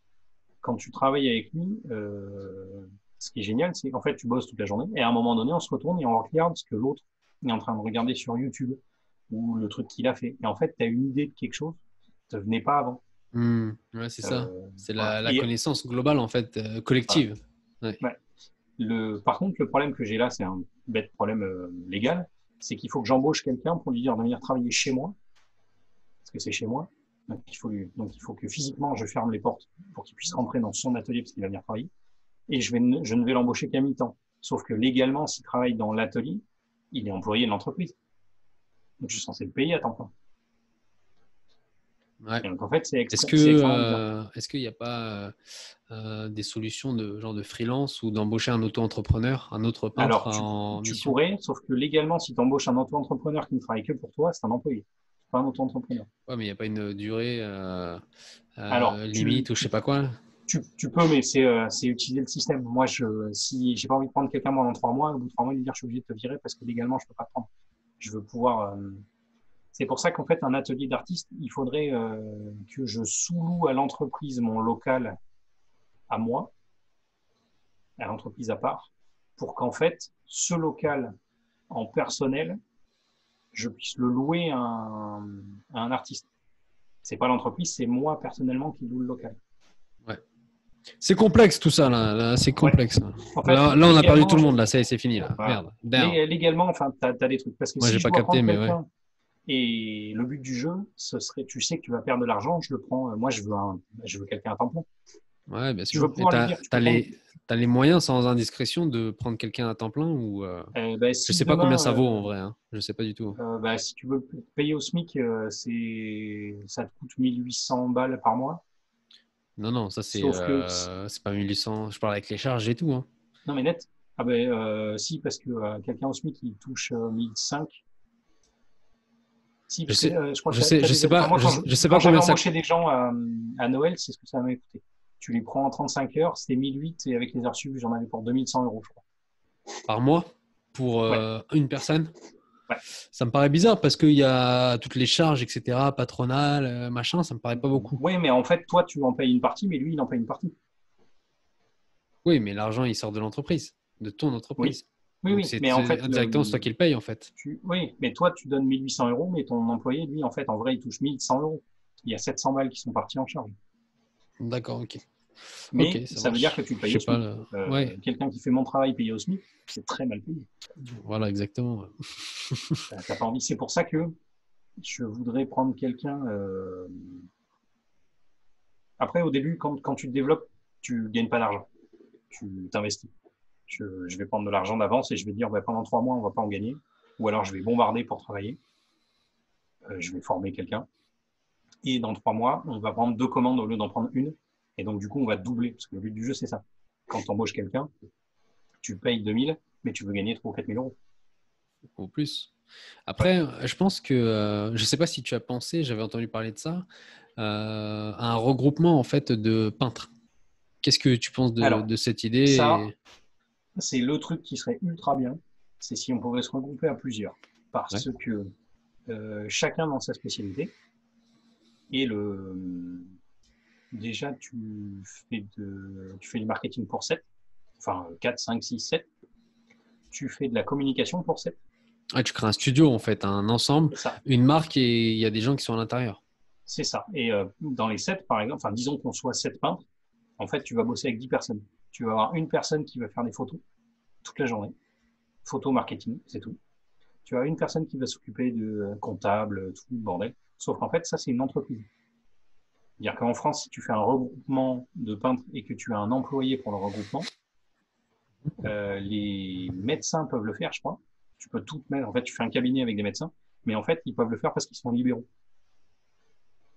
Quand tu travailles avec lui, euh, ce qui est génial, c'est qu'en fait, tu bosses toute la journée et à un moment donné, on se retourne et on regarde ce que l'autre est en train de regarder sur YouTube ou le truc qu'il a fait. Et en fait, tu as une idée de quelque chose qui ne te venait pas avant. Hmm, ouais, c'est ça. Euh, C'est la, connaissance globale, en fait, euh, collective. Le, par contre, le problème que j'ai là, c'est un bête problème euh, légal, c'est qu'il faut que j'embauche quelqu'un pour lui dire de venir travailler chez moi, parce que c'est chez moi. Donc il, faut lui, donc il faut que physiquement je ferme les portes pour qu'il puisse rentrer dans son atelier parce qu'il va venir travailler. Et je, vais, je ne vais l'embaucher qu'à mi-temps. Sauf que légalement, s'il travaille dans l'atelier, il est employé de l'entreprise. Donc je suis censé le payer à temps plein. Ouais. Donc en fait, c'est Est-ce que euh, est-ce qu'il n'y a pas euh, euh, des solutions de genre de freelance ou d'embaucher un auto-entrepreneur, un autre peintre Alors, tu, en tu mission? pourrais, sauf que légalement, si tu embauches un auto-entrepreneur qui ne travaille que pour toi, c'est un employé. Pas un auto-entrepreneur. Ouais, mais il n'y a pas une durée euh, tu- limite ou je sais pas quoi? Tu, tu peux, mais c'est euh, utiliser le système. Moi, je, si j'ai pas envie de prendre quelqu'un pendant trois mois, au bout de trois mois, lui dire je suis obligé de te virer parce que légalement, je peux pas te prendre. Je veux pouvoir. euh, C'est pour ça qu'en fait, un atelier d'artiste, il faudrait euh, que je sous-loue à l'entreprise mon local à moi, à l'entreprise à part, pour qu'en fait, ce local en personnel, je puisse le louer à un, à un artiste. C'est pas l'entreprise, c'est moi personnellement qui loue le local. C'est complexe tout ça, là. c'est complexe. En fait, là, là, on a perdu tout le monde, là. C'est fini, là. Voilà. Merde. Légalement, enfin, tu as, des trucs. Parce que Moi, si j'ai pas capté, mais ouais. Et le but du jeu, ce serait, tu sais que tu vas perdre de l'argent, je le prends. euh, Moi, je veux, un, je veux quelqu'un à temps plein. Ouais, bien sûr. tu peux les, t'as les moyens, sans indiscrétion, de prendre quelqu'un à temps plein ou euh, Euh, bah, Je sais pas combien ça euh, vaut en vrai. Hein. Je sais pas du tout. euh, bah, si tu veux payer au SMIC, c'est, ça te coûte 1800 balles par mois. Non, non, ça c'est, que- euh, pas 1800. Je parle avec les charges et tout. Hein. Non, mais net. Ah ben euh, si, parce que euh, quelqu'un au SMIC, il touche euh, 1005. Si, Je sais- euh, crois que je sais- je pas- moi, je quand sais- je sais pas combien ça- des gens à, à Noël, c'est ce que ça m'a coûté. Tu les prends en 35 heures, c'était 1008 et avec les heures suivies, j'en avais pour 2100 euros, je crois. Par mois? Pour euh, une personne? Ouais. Ça me paraît bizarre parce qu'il y a toutes les charges, etc., patronales, euh, machin. Ça me paraît pas beaucoup. Oui, mais en fait, toi, tu en payes une partie, mais lui, il en paye une partie. Oui, mais l'argent il sort de l'entreprise, de ton entreprise. Oui, oui, mais en fait, indirectement, c'est toi qui le paye en fait. tu- oui, mais toi, tu donnes 1800 euros, mais ton employé, lui, en fait, en vrai, il touche 1100 euros. Il y a 700 balles qui sont parties en charge. D'accord, ok. Mais ça, ça veut dire que tu payes au. SMIC. Euh, Ouais, Quelqu'un qui fait mon travail payé au SMIC, c'est très mal payé. voilà, exactement. T'as <laughs> t'as pas envie. C'est pour ça que je voudrais prendre quelqu'un. euh, Après, au début, quand, quand tu te développes, tu gagnes pas d'argent. Tu t'investis. Je, je vais prendre de l'argent d'avance et je vais dire bah, pendant trois mois, on va pas en gagner. Ou alors, je vais bombarder pour travailler. Euh, je vais former quelqu'un. Et dans trois mois, on va prendre deux commandes au lieu d'en prendre une. Et donc, du coup, on va doubler. Parce que le but du jeu, c'est ça. Quand tu embauches quelqu'un, tu payes 2000, mais tu veux gagner 3 ou 4000 euros. Au plus. Après, je pense que, euh, je sais pas si tu as pensé, j'avais entendu parler de ça, euh, à un regroupement en fait de peintres. Qu'est-ce que tu penses de, Alors, de cette idée ça, et- c'est le truc qui serait ultra bien, c'est si on pouvait se regrouper à plusieurs. Parce que euh, chacun dans sa spécialité. Et le déjà, tu fais, de, tu fais du marketing pour 7, enfin 4, 5, 6, 7. Tu fais de la communication pour 7. Ah, tu crées un studio en fait, un ensemble, une marque et il y a des gens qui sont à l'intérieur. C'est ça. Et euh, dans les 7, par exemple, enfin disons qu'on soit 7 peintres, en fait, tu vas bosser avec 10 personnes. Tu vas avoir une personne qui va faire des photos toute la journée. Photo marketing, c'est tout. Tu as une personne qui va s'occuper de comptable, tout le bordel. Sauf qu'en fait, ça, c'est une entreprise. C'est-à-dire qu'en France, si tu fais un regroupement de peintres et que tu as un employé pour le regroupement, euh, les médecins peuvent le faire, je crois. Tu peux tout mettre. En fait, tu fais un cabinet avec des médecins, mais en fait, ils peuvent le faire parce qu'ils sont libéraux.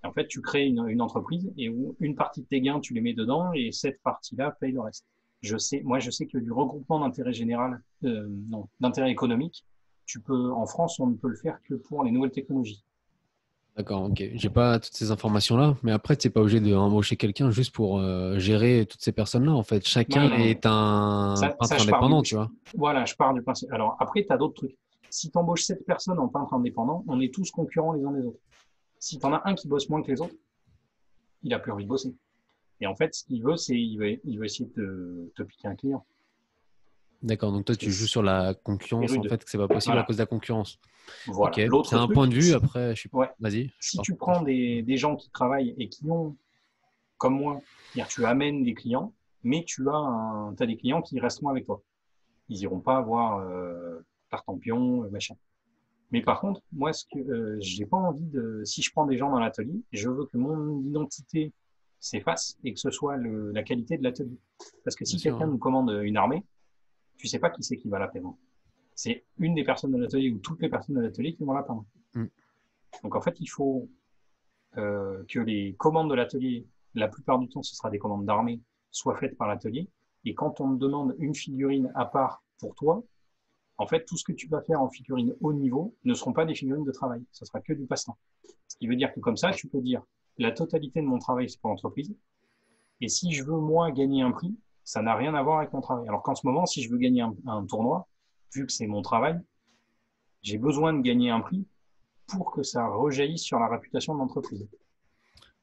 En fait, tu crées une, entreprise et une partie de tes gains, tu les mets dedans et cette partie-là paye le reste. Je sais, moi, je sais que du regroupement d'intérêt général, euh, non, d'intérêt économique, tu peux, en France, on ne peut le faire que pour les nouvelles technologies. D'accord, ok. J'ai pas toutes ces informations-là, mais après, tu n'es pas obligé d'embaucher quelqu'un juste pour euh, gérer toutes ces personnes-là. En fait, chacun Non, non, non. est un Ça- peintre ça, indépendant, du- tu vois. Voilà, je pars du principe. Alors après, tu as d'autres trucs. Si tu embauches sept personnes en peintre indépendant, on est tous concurrents les uns des autres. Si tu en as un qui bosse moins que les autres, il a plus envie de bosser. Et en fait, ce qu'il veut, c'est il veut, il veut essayer de te, te piquer un client. D'accord, donc toi, tu joues sur la concurrence, en fait, que c'est pas possible Voilà. à cause de la concurrence. Voilà. C'est un truc, point de vue. Après, je suis. Ouais. Vas-y. Si tu prends des, des gens qui travaillent et qui ont, comme moi, tu amènes des clients, mais tu as, un, as des clients qui resteront avec toi. Ils iront pas voir euh, Tartampion, euh, machin. Mais par contre, moi, ce que euh, j'ai pas envie de, si je prends des gens dans l'atelier, je veux que mon identité s'efface et que ce soit le, la qualité de l'atelier. Parce que si quelqu'un nous commande une armée, tu sais pas qui c'est qui va la peindre. C'est une des personnes de l'atelier ou toutes les personnes de l'atelier qui vont la peindre. Mm. Donc en fait, il faut euh, que les commandes de l'atelier, la plupart du temps, ce sera des commandes d'armée, soient faites par l'atelier. Et quand on me demande une figurine à part pour toi, en fait, tout ce que tu vas faire en figurine haut niveau ne seront pas des figurines de travail. Ce sera que du passe-temps. Ce qui veut dire que comme ça, tu peux dire la totalité de mon travail, c'est pour l'entreprise. Et si je veux, moi, gagner un prix, ça n'a rien à voir avec mon travail. Alors qu'en ce moment, si je veux gagner un, un tournoi, vu que c'est mon travail, j'ai besoin de gagner un prix pour que ça rejaillisse sur la réputation de l'entreprise.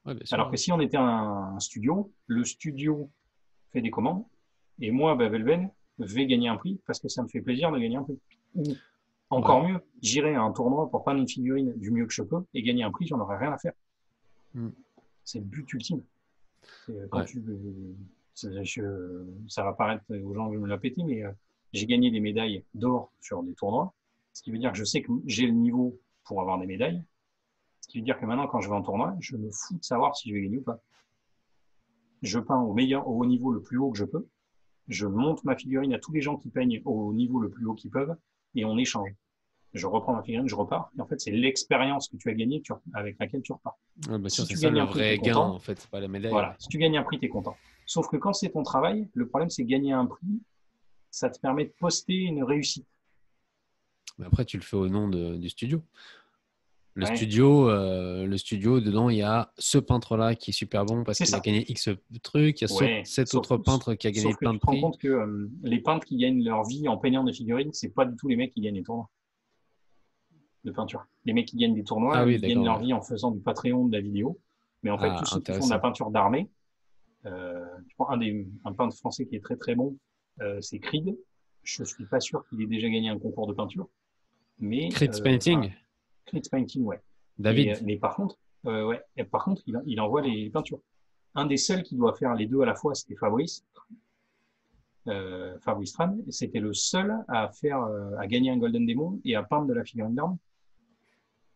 Ouais. Alors que si on était un, un studio, le studio fait des commandes, et moi, bah, Velven, vais gagner un prix parce que ça me fait plaisir de gagner un prix. Ou encore mieux, j'irai à un tournoi pour peindre une figurine du mieux que je peux et gagner un prix, j'en aurais rien à faire. Mm. C'est le but ultime. Quand tu, ça va paraître aux gens que je me mais euh, j'ai gagné des médailles d'or sur des tournois. Ce qui veut dire que je sais que j'ai le niveau pour avoir des médailles. Ce qui veut dire que maintenant, quand je vais en tournoi, je me fous de savoir si je vais gagner ou pas. Je peins au meilleur, au haut niveau le plus haut que je peux. Je monte ma figurine à tous les gens qui peignent au niveau le plus haut qu'ils peuvent et on échange. Je reprends ma figurine, je repars. Et en fait, c'est l'expérience que tu as gagnée avec laquelle tu repars. bien sûr, c'est ça le vrai gain, en fait, pas la médaille. Voilà, si tu gagnes un prix, tu es content. Sauf que quand c'est ton travail, le problème, c'est gagner un prix, ça te permet de poster une réussite. Mais après, tu le fais au nom du studio. Le studio, euh, le studio, dedans, il y a ce peintre-là qui est super bon parce qu'il a gagné X trucs. Il y a cet autre peintre qui a gagné plein de prix. Tu te rends compte que euh, les peintres qui gagnent leur vie en peignant des figurines, c'est pas du tout les mecs qui gagnent les tournois de peinture. Les mecs qui gagnent des tournois, ah ils gagnent leur vie en faisant du Patreon, de la vidéo. Mais en fait, ah, tous ceux qui font de la peinture d'armée, euh, un, des, un peintre français qui est très très bon, euh, c'est Creed. Je suis pas sûr qu'il ait déjà gagné un concours de peinture. Mais, Creed euh, Painting Creed Painting, ouais. David. mais par contre, ouais, par contre il, il, envoie les peintures. Un des seuls qui doit faire les deux à la fois, c'était Fabrice. Fabrice Tran, c'était le seul à faire, à gagner un Golden Demon et à peindre de la figurine d'arme.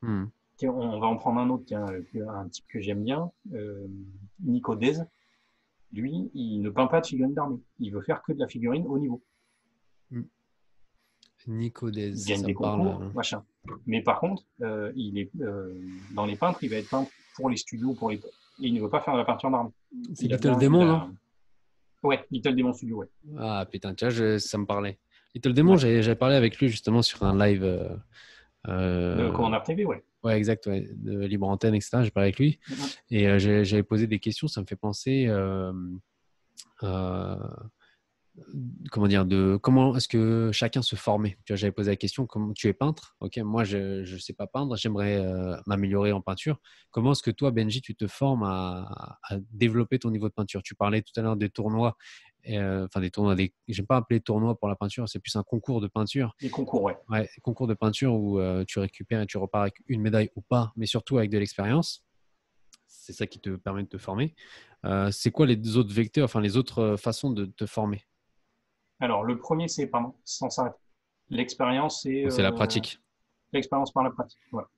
Hmm. On va en prendre un autre, un type que j'aime bien, Nico Dez. Lui, il ne peint pas de figurines d'armée. Il veut faire que de la figurine au niveau. Nico Dez. Il gagne des concours, hein. machin. Mais par contre, euh, il est euh, dans les peintres, il va être peint pour les studios, pour les. Et il ne veut pas faire de la peinture d'armée. C'est Little Demon, non Ouais, Little Demon Studio, ouais. Ah putain, tiens, ça me parlait. Little Demon, j'avais parlé avec lui justement sur un live. Euh, euh, Commander TV, ouais. Ouais, exact, ouais, de Libre Antenne, etc. J'ai parlé avec lui et euh, j'avais posé des questions. Ça me fait penser, euh, euh, comment dire, de comment est-ce que chacun se formait? Tu vois, j'avais posé la question comment tu es peintre? Ok, moi je ne sais pas peindre, j'aimerais m'améliorer en peinture. Comment est-ce que toi, Benji, tu te formes à, à, développer ton niveau de peinture? Tu parlais tout à l'heure des tournois euh, enfin des tournois, des, j'aime pas appeler tournoi pour la peinture, c'est plus un concours de peinture. Des concours, ouais. Ouais, concours de peinture où euh, tu récupères et tu repars avec une médaille ou pas, mais surtout avec de l'expérience. C'est ça qui te permet de te former. Euh, c'est quoi les autres vecteurs, enfin les autres façons de te former? Alors le premier, c'est pardon, sans s'arrêter. L'expérience, c'est. C'est la pratique. L'expérience par la pratique. Voilà.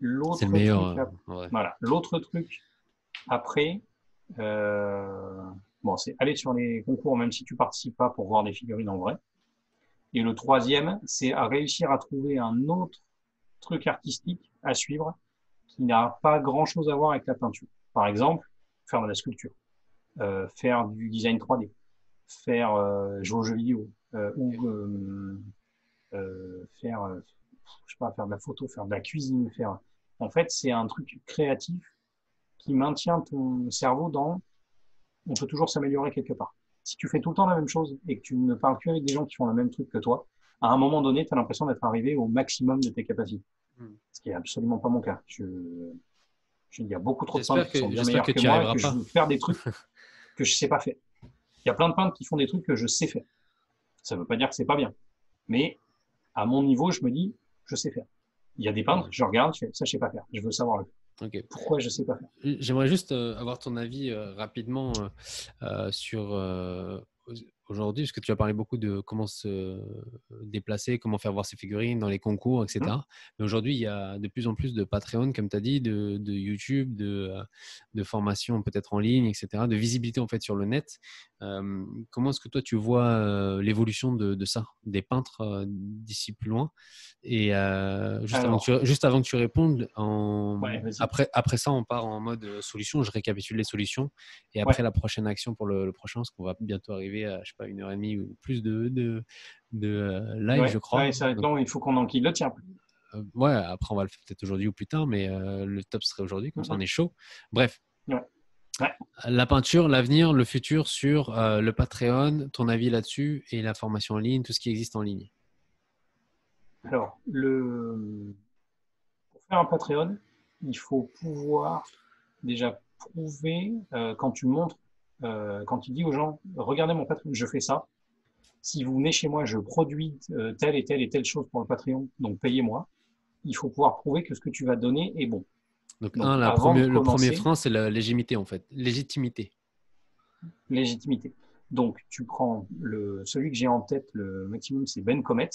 L'autre c'est le meilleur. Truc, Voilà. L'autre truc après. C'est aller sur les concours même si tu participes pas pour voir des figurines en vrai. Et le troisième, c'est à réussir à trouver un autre truc artistique à suivre qui n'a pas grand chose à voir avec la peinture. Par exemple, faire de la sculpture, euh, faire du design 3D, faire euh, jouer aux jeux vidéo, euh, ou euh, faire, je sais pas, faire de la photo, faire de la cuisine, faire. En fait, c'est un truc créatif qui maintient ton cerveau dans on peut toujours s'améliorer quelque part. Si tu fais tout le temps la même chose et que tu ne parles qu'avec des gens qui font le même truc que toi, à un moment donné, tu as l'impression d'être arrivé au maximum de tes capacités. Hmm. Ce qui est absolument pas mon cas. Je, il y a beaucoup trop de peintres qui sont bien meilleurs que, moi et que je veux faire des trucs <laughs> que je sais pas faire. Il y a plein de peintres qui font des trucs que je sais faire. Ça ne veut pas dire que c'est pas bien. Mais à mon niveau, je me dis, je sais faire. Il y a des peintres, je regarde, je fais, ça, je sais pas faire. Je veux savoir le faire. Pourquoi je ne sais pas. J'aimerais juste euh, avoir ton avis euh, rapidement euh, sur aujourd'hui, parce que tu as parlé beaucoup de comment se déplacer, comment faire voir ses figurines dans les concours, etc. Mmh. Mais aujourd'hui, il y a de plus en plus de Patreon, comme tu as dit, de, YouTube, de, de formations peut-être en ligne, etc., de visibilité en fait sur le net. comment est-ce que toi, tu vois l'évolution de, ça, des peintres d'ici plus loin? Et juste, avant que tu, juste, avant que tu, répondes, en... après, après ça, on part en mode solution. Je récapitule les solutions. Et après, la prochaine action pour le, le prochain, parce qu'on va bientôt arriver à, je sais pas, une heure et demie ou plus de, de, de euh, live, je crois. Ouais, ça va être long, il faut qu'on enquille le tien. Euh, ouais, après on va le faire peut-être aujourd'hui ou plus tard, mais euh, le top serait aujourd'hui, comme ça on est chaud. Bref. La peinture, l'avenir, le futur sur le Patreon, ton avis là-dessus et la formation en ligne, tout ce qui existe en ligne. Alors, le... pour faire un Patreon, il faut pouvoir déjà prouver quand tu montres euh, quand il dit aux gens, regardez mon Patreon, je fais ça. Si vous venez chez moi, je produis euh, telle et telle et telle chose pour le Patreon, donc payez-moi. Il faut pouvoir prouver que ce que tu vas donner est bon. Donc, un, la le premier frein, c'est la légitimité, en fait. Légitimité. légitimité. Donc, tu prends le, celui que j'ai en tête, le maximum, c'est Ben Comet,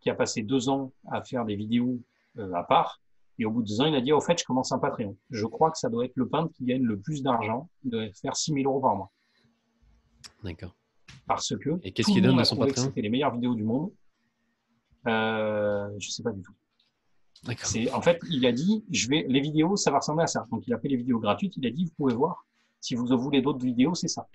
qui a passé deux ans à faire des vidéos euh, à part. Et au bout de deux ans, il a dit, au fait, je commence un Patreon. Je crois que ça doit être le peintre qui gagne le plus d'argent. Il doit faire 6 000 euros par mois. D'accord. Parce que Et qu'est-ce qu'il donne a son Patreon C'était les meilleures vidéos du monde. Euh, je sais pas du tout. D'accord. C'est, en fait, il a dit, je vais, les vidéos, ça va ressembler à ça. Donc, il a fait les vidéos gratuites. Il a dit, vous pouvez voir. Si vous voulez d'autres vidéos, c'est ça.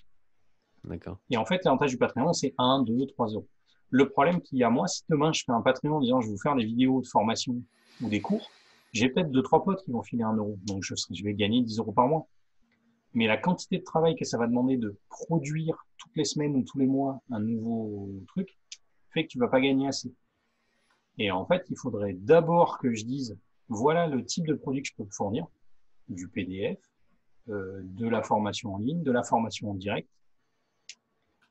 D'accord. Et en fait, l'avantage du Patreon, c'est 1, 2, 3 euros. Le problème qu'il y a, moi, si demain je fais un Patreon en disant je vais vous faire des vidéos de formation ou des cours, j'ai peut-être deux, trois potes qui vont filer 1 euro. Donc, je, je vais gagner 10 euros par mois. Mais la quantité de travail que ça va demander de produire toutes les semaines ou tous les mois un nouveau truc fait que tu vas pas gagner assez. Et en fait, il faudrait d'abord que je dise voilà le type de produit que je peux te fournir, du PDF, euh, de la formation en ligne, de la formation en direct,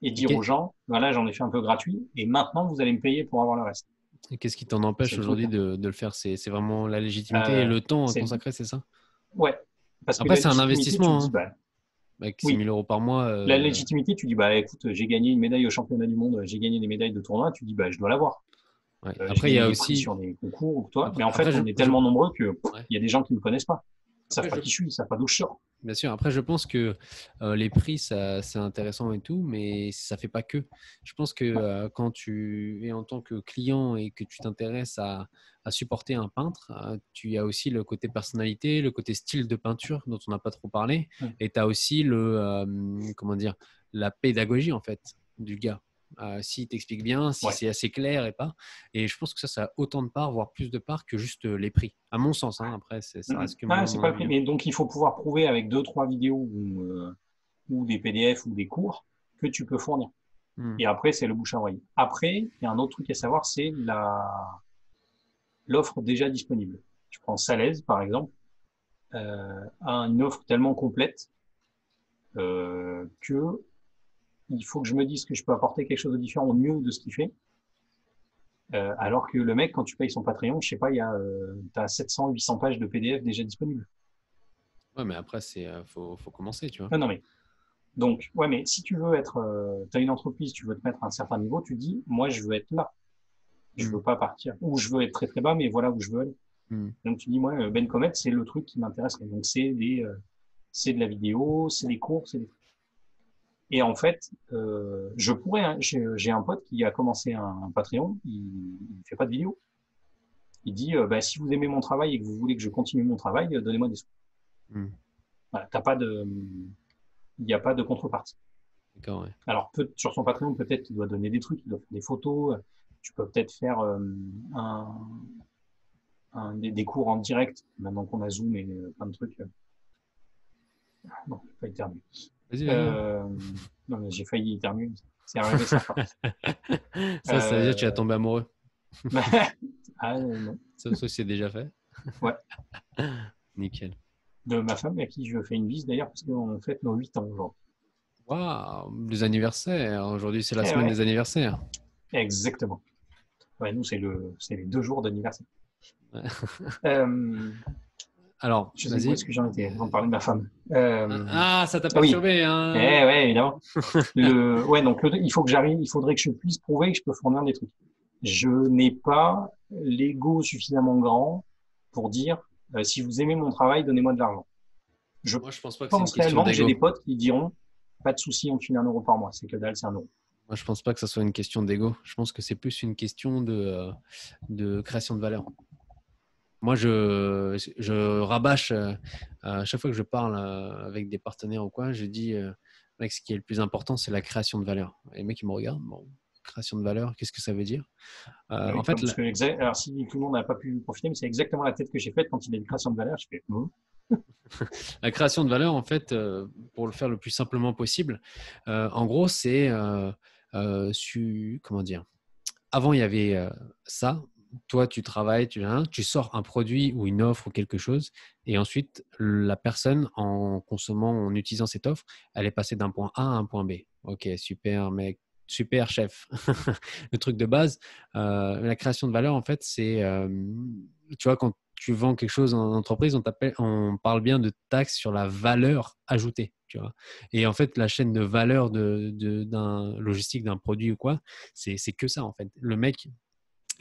et dire aux gens, voilà, j'en ai fait un peu gratuit, et maintenant vous allez me payer pour avoir le reste. Et qu'est-ce qui t'en empêche aujourd'hui de, de le faire? C'est vraiment la légitimité Euh, et le temps consacré, c'est ça? Ouais. Parce Après, c'est un investissement, dis, bah, Avec Oui. 6 000 euros par mois. euh, La légitimité, tu dis, bah écoute, j'ai gagné une médaille au championnat du monde, j'ai gagné des médailles de tournoi, tu dis, bah je dois l'avoir. ouais. Euh, Après, il y a aussi. sur des concours ou toi. Après- Mais en fait, après, je- on est tellement nombreux que pff, il Ouais. y a des gens qui ne me connaissent pas. Ils savent Après, pas je- qui je suis, ils savent pas d'où je sors. Bien sûr. Après, je pense que euh, les prix, ça, c'est intéressant et tout, mais ça fait pas que. Je pense que euh, quand tu es en tant que client et que tu t'intéresses à, à supporter un peintre, euh, tu as aussi le côté personnalité, le côté style de peinture dont on n'a pas trop parlé, et tu as aussi le, comment dire, la pédagogie en fait du gars. Euh, S'il t'explique bien, si Ouais. c'est assez clair et pas. Et je pense que ça, ça a autant de parts, voire plus de parts que juste euh, les prix. À mon sens, hein. après, c'est- ça reste que Ah, c'est pas le prix. Mais donc, il faut pouvoir prouver avec deux, trois vidéos ou, euh, ou des PDF ou des cours que tu peux fournir. Mm. Et après, c'est le bouche à oreille. Après, il y a un autre truc à savoir, c'est la l'offre déjà disponible. Je prends Salaise, par exemple, euh, a une offre tellement complète euh, que il faut que je me dise que je peux apporter quelque chose de différent au mieux de ce qu'il fait. Euh, alors que le mec, quand tu payes son Patreon, je sais pas, il y a, euh, t'as 700, 800 pages de PDF déjà disponibles. Ouais, mais après, c'est euh, faut, faut commencer, tu vois. Non, non, mais. Donc, ouais, mais si tu veux être, euh, t'as une entreprise, tu veux te mettre à un certain niveau, tu dis, moi, je veux être là. Je Mm. veux pas partir. Ou je veux être très très bas, mais voilà où je veux aller. Mm. Donc, tu dis, moi, Ben Comet, c'est le truc qui m'intéresserait. Donc, c'est des, c'est de la vidéo, c'est des cours, c'est des trucs. Et en fait, euh, je pourrais, hein, j'ai j'ai un pote qui a commencé un, un Patreon, il, il fait pas de vidéo. Il dit, euh, bah, si vous aimez mon travail et que vous voulez que je continue mon travail, euh, donnez-moi des sous. Mm. Voilà, t'as pas de, il n'y a pas de contrepartie. D'accord, ouais. Alors, peut, sur son Patreon, peut-être qu'il doit donner des trucs, il doit faire des photos. euh, Tu peux peut-être faire euh, un, un- des, des cours en direct, maintenant qu'on a Zoom et euh, plein de trucs. Euh. Non, j'ai pas éternué. Vas-y, vas-y. Euh, non, mais j'ai failli éternuer. C'est <laughs> arrivé ça. ça, ça veut dire que tu euh, vas tomber amoureux. <laughs> ah euh, non. Ça, ça c'est déjà fait. <laughs> Ouais. Nickel. De ma femme, à qui je fais une bise d'ailleurs, parce qu'on fête nos 8 ans aujourd'hui. Waouh, les anniversaires. Aujourd'hui, c'est la Eh semaine ouais. des anniversaires. Exactement. Ouais, nous, c'est le, les deux jours d'anniversaire. Ouais. Euh, Alors, Je sais est-ce que j'en étais avant de parler de ma femme. Euh, Ah, ça t'a oui. perturbé, hein eh ouais, évidemment. <laughs> Le, ouais, donc le- il faut que j'arrive, il faudrait que je puisse prouver que je peux fournir des trucs. Je n'ai pas l'ego suffisamment grand pour dire euh, si vous aimez mon travail, donnez-moi de l'argent. Je Moi, je pense pas que c'est une pense question réellement que j'ai des potes qui diront pas de souci, on te file un euro par mois. C'est que dalle, c'est un euro. Moi, je pense pas que ça soit une question d'ego. Je pense que c'est plus une question de, euh, de création de valeur. Moi, je, je rabâche euh, à chaque fois que je parle euh, avec des partenaires ou quoi, je dis, euh, mec, ce qui est le plus important, c'est la création de valeur. Et les mecs, ils me regardent. Bon, création de valeur, qu'est-ce que ça veut dire? Euh, Oui, En fait, que alors si tout le monde n'a pas pu profiter, mais c'est exactement la tête que j'ai faite quand il a une création de valeur. Je fais, hum, <laughs> La création de valeur, en fait, pour le faire le plus simplement possible, en gros, c'est su- comment dire? Avant, il y avait ça. Toi, tu travailles, tu, tu sors un produit ou une offre ou quelque chose, et ensuite, la personne, en consommant, en utilisant cette offre, elle est passée d'un point A à un point B. Ok, super, mec, super chef. <laughs> le truc de base, euh, la création de valeur, en fait, c'est, euh, tu vois, quand tu vends quelque chose en entreprise, on, on parle bien de taxe sur la valeur ajoutée. Tu vois. Et en fait, la chaîne de valeur d'un de, logistique, d'un produit ou quoi, c'est que ça en fait. Le mec,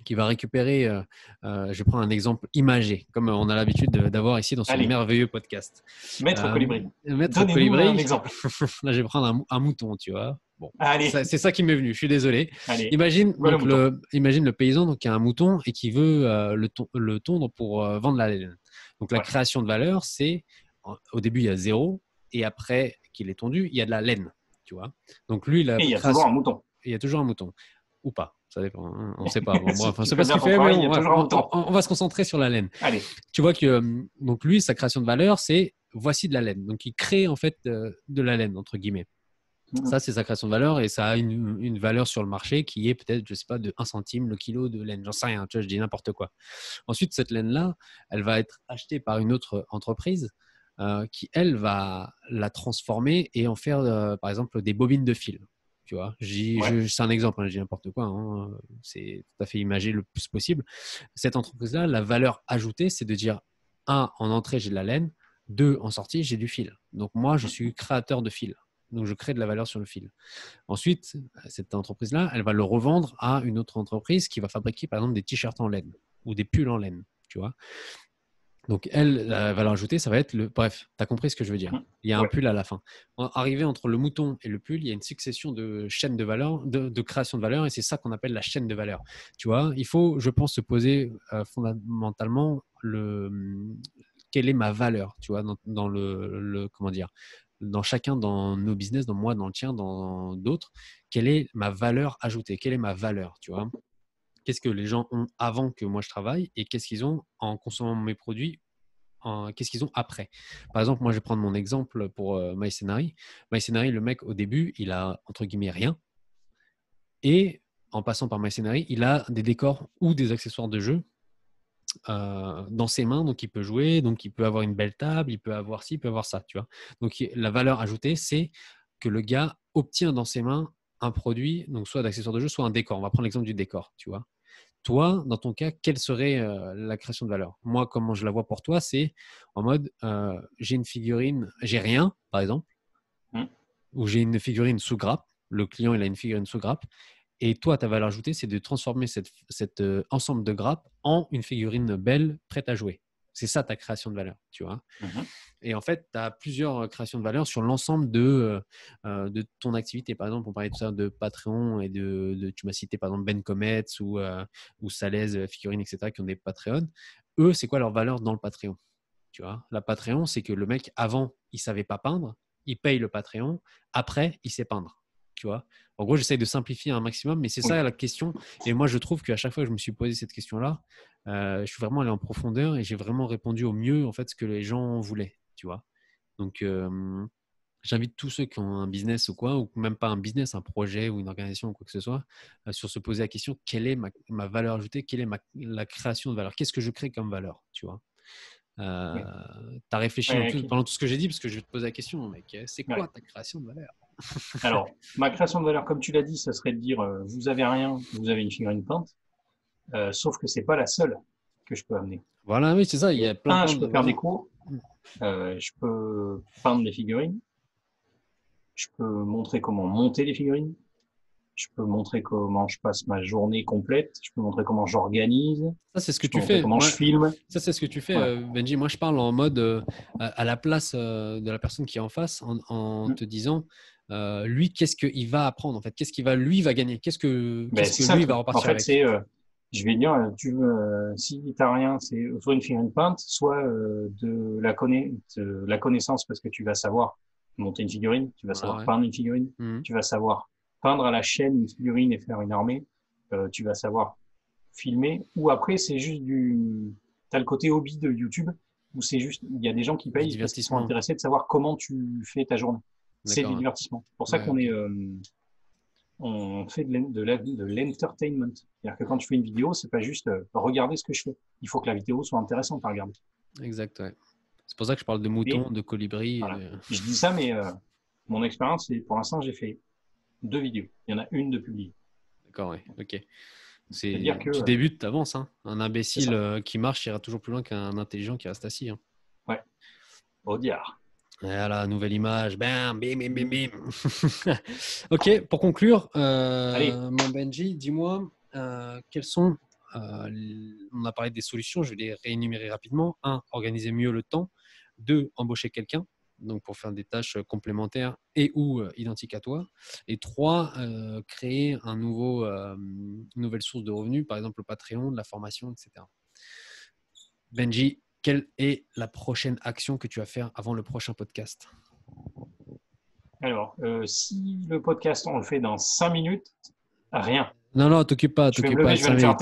qui va récupérer, euh, euh, je prends un exemple imagé, comme on a l'habitude d'avoir ici dans ce merveilleux podcast. Maître euh, Colibri. Maître Colibri. un exemple. <laughs> Là, je vais prendre un, mouton, tu vois. Bon, c'est ça qui m'est venu. Je suis désolé. Imagine, le, imagine le paysan donc, qui a un mouton et qui veut le, le, tondre pour vendre la laine. Donc la création de valeur, c'est au début il y a zéro et après qu'il est tondu, il y a de la laine, tu vois. Donc lui, il y a toujours un mouton. Il y a toujours un mouton ou pas. Ça dépend. Hein. On ne sait pas. Bon, <laughs> c'est pas ce qu'il fait, mais on va, se concentrer sur la laine. Allez. Tu vois que euh, donc lui, sa création de valeur, c'est voici de la laine. Donc il crée en fait euh, de la laine entre guillemets. Mmh. Ça, c'est sa création de valeur et ça a une, une valeur sur le marché qui est peut-être, je sais pas, de 1 centime le kilo de laine. J'en sais rien, tu vois, je dis n'importe quoi. Ensuite, cette laine-là, elle va être achetée par une autre entreprise euh, qui, elle, va la transformer et en faire, par exemple, des bobines de fil. Tu vois, c'est un exemple, hein, je dis n'importe quoi. Hein, c'est tout à fait imagé le plus possible. Cette entreprise-là, la valeur ajoutée, c'est de dire un, en entrée, j'ai de la laine. Deux, en sortie, j'ai du fil. Donc moi, je suis créateur de fil. Donc, je crée de la valeur sur le fil. Ensuite, cette entreprise-là, elle va le revendre à une autre entreprise qui va fabriquer, par exemple, des t-shirts en laine ou des pulls en laine. Tu vois donc, elle, la valeur ajoutée, ça va être le. Bref, tu as compris ce que je veux dire. Mmh. Il y a un pull à la fin. Arrivé entre le mouton et le pull, il y a une succession de chaînes de valeur, de, création de valeur, et c'est ça qu'on appelle la chaîne de valeur. Tu vois, il faut, je pense, se poser euh, fondamentalement le quelle est ma valeur, tu vois, dans, le, le, comment dire, dans chacun, dans nos business, dans moi, dans le tien, dans d'autres, quelle est ma valeur ajoutée, quelle est ma valeur, tu vois? Qu'est-ce que les gens ont avant que moi je travaille et qu'est-ce qu'ils ont en consommant mes produits qu'est-ce qu'ils ont après. Par exemple, moi, je vais prendre mon exemple pour euh, MyScenary. MyScenary, le mec, au début, il a, entre guillemets, rien. Et en passant par MyScenary, il a des décors ou des accessoires de jeu euh, dans ses mains, donc il peut jouer, donc il peut avoir une belle table, il peut avoir ci, il peut avoir ça, tu vois. Donc la valeur ajoutée, c'est que le gars obtient dans ses mains un produit, donc soit d'accessoires de jeu, soit un décor. On va prendre l'exemple du décor, tu vois. Toi, dans ton cas, quelle serait euh, la création de valeur? Moi, comment je la vois pour toi, c'est en mode euh, j'ai une figurine, j'ai rien, par exemple, mmh. ou j'ai une figurine sous grappe. Le client, il a une figurine sous grappe. Et toi, ta valeur ajoutée, c'est de transformer cet euh, ensemble de grappes en une figurine belle, prête à jouer. C'est ça ta création de valeur, tu vois. Mmh et en fait, tu as plusieurs euh, créations de valeur sur l'ensemble de, euh, euh, de ton activité. Par exemple, on parlait de ça de Patreon et de, tu m'as cité par exemple Ben Comets ou, ou Salaise, Figurine, etc., qui ont des Patreon. Eux, c'est quoi leur valeur dans le Patreon Tu vois, la Patreon, c'est que le mec, avant, il savait pas peindre, il paye le Patreon, après, il sait peindre. Tu vois. En gros, j'essaye de simplifier un maximum, mais c'est ça la question. Et moi, je trouve qu'à chaque fois que je me suis posé cette question-là, je suis vraiment allé en profondeur et j'ai vraiment répondu au mieux en fait ce que les gens voulaient tu vois. Donc, j'invite tous ceux qui ont un business ou quoi, ou même pas un business, un projet ou une organisation ou quoi que ce soit, sur se poser la question quelle est ma, valeur ajoutée, quelle est ma, la création de valeur, qu'est-ce que je crée comme valeur, tu vois? Euh, Tu as réfléchi pendant tout ce que j'ai dit, parce que je vais te poser la question, mec, c'est quoi ta création de valeur? Alors, ma création de valeur, comme tu l'as dit, ce serait de dire vous avez rien, vous avez une figurine peinte, euh, sauf que c'est pas la seule que je peux amener. Voilà, oui, c'est ça. Il y a plein Un, je peux faire des cours. Euh, je peux peindre des figurines. Je peux montrer comment monter les figurines. Je peux montrer comment je passe ma journée complète. Je peux montrer comment j'organise. Ça, c'est ce que tu fais. Comment je filme. Ça, c'est ce que tu fais, euh, Benji. Moi, je parle en mode euh, à la place de la personne qui est en face, en, mm. te disant lui, qu'est-ce qu'il va apprendre en fait? Qu'est-ce qu'il va lui va gagner? Qu'est-ce que, ben, que lui va repartir en fait, c'est je vais dire, tu veux, euh, si t'as rien, c'est soit une figurine peinte, soit euh, de, la de la connaissance parce que tu vas savoir monter une figurine, tu vas savoir peindre une figurine, mmh. tu vas savoir peindre à la chaîne une figurine et faire une armée, euh, tu vas savoir filmer, ou après c'est juste du, t'as le côté hobby de YouTube où c'est juste, il y a des gens qui payent parce qu'ils sont intéressés de savoir comment tu fais ta journée. C'est du divertissement. C'est pour ça qu'on est, euh, on fait de l'entertainment. C'est-à-dire que quand tu fais une vidéo, c'est pas juste euh, regarder ce que je fais. Il faut que la vidéo soit intéressante à regarder. Exact, C'est pour ça que je parle de moutons, de colibris. Je dis ça, mais euh, mon expérience, c'est pour l'instant, j'ai fait deux vidéos. Il y en a une de publiée. D'accord, oui. Ok. C'est C'est-à-dire que- tu débutes, t'avances. Hein. Un imbécile euh, qui marche ira toujours plus loin qu'un intelligent qui reste assis. Hein. Audiard. Voilà, nouvelle image. Bam, bim, bim, bim, bim. <laughs> ok, pour conclure, euh, mon Benji, dis-moi, euh, quelles sont. euh, on a parlé des solutions, je vais les réénumérer rapidement. Un, organiser mieux le temps. Deux, embaucher quelqu'un, donc pour faire des tâches complémentaires et ou euh, identiques à toi. Et trois, euh, créer un nouveau, euh, une nouvelle source de revenus, par exemple le Patreon, de la formation, etc. Benji, quelle est la prochaine action que tu vas faire avant le prochain podcast? Alors, euh, si le podcast, on le fait dans 5 minutes, rien. Non, non, t'occupe pas, t'occupe pas. je vais me faire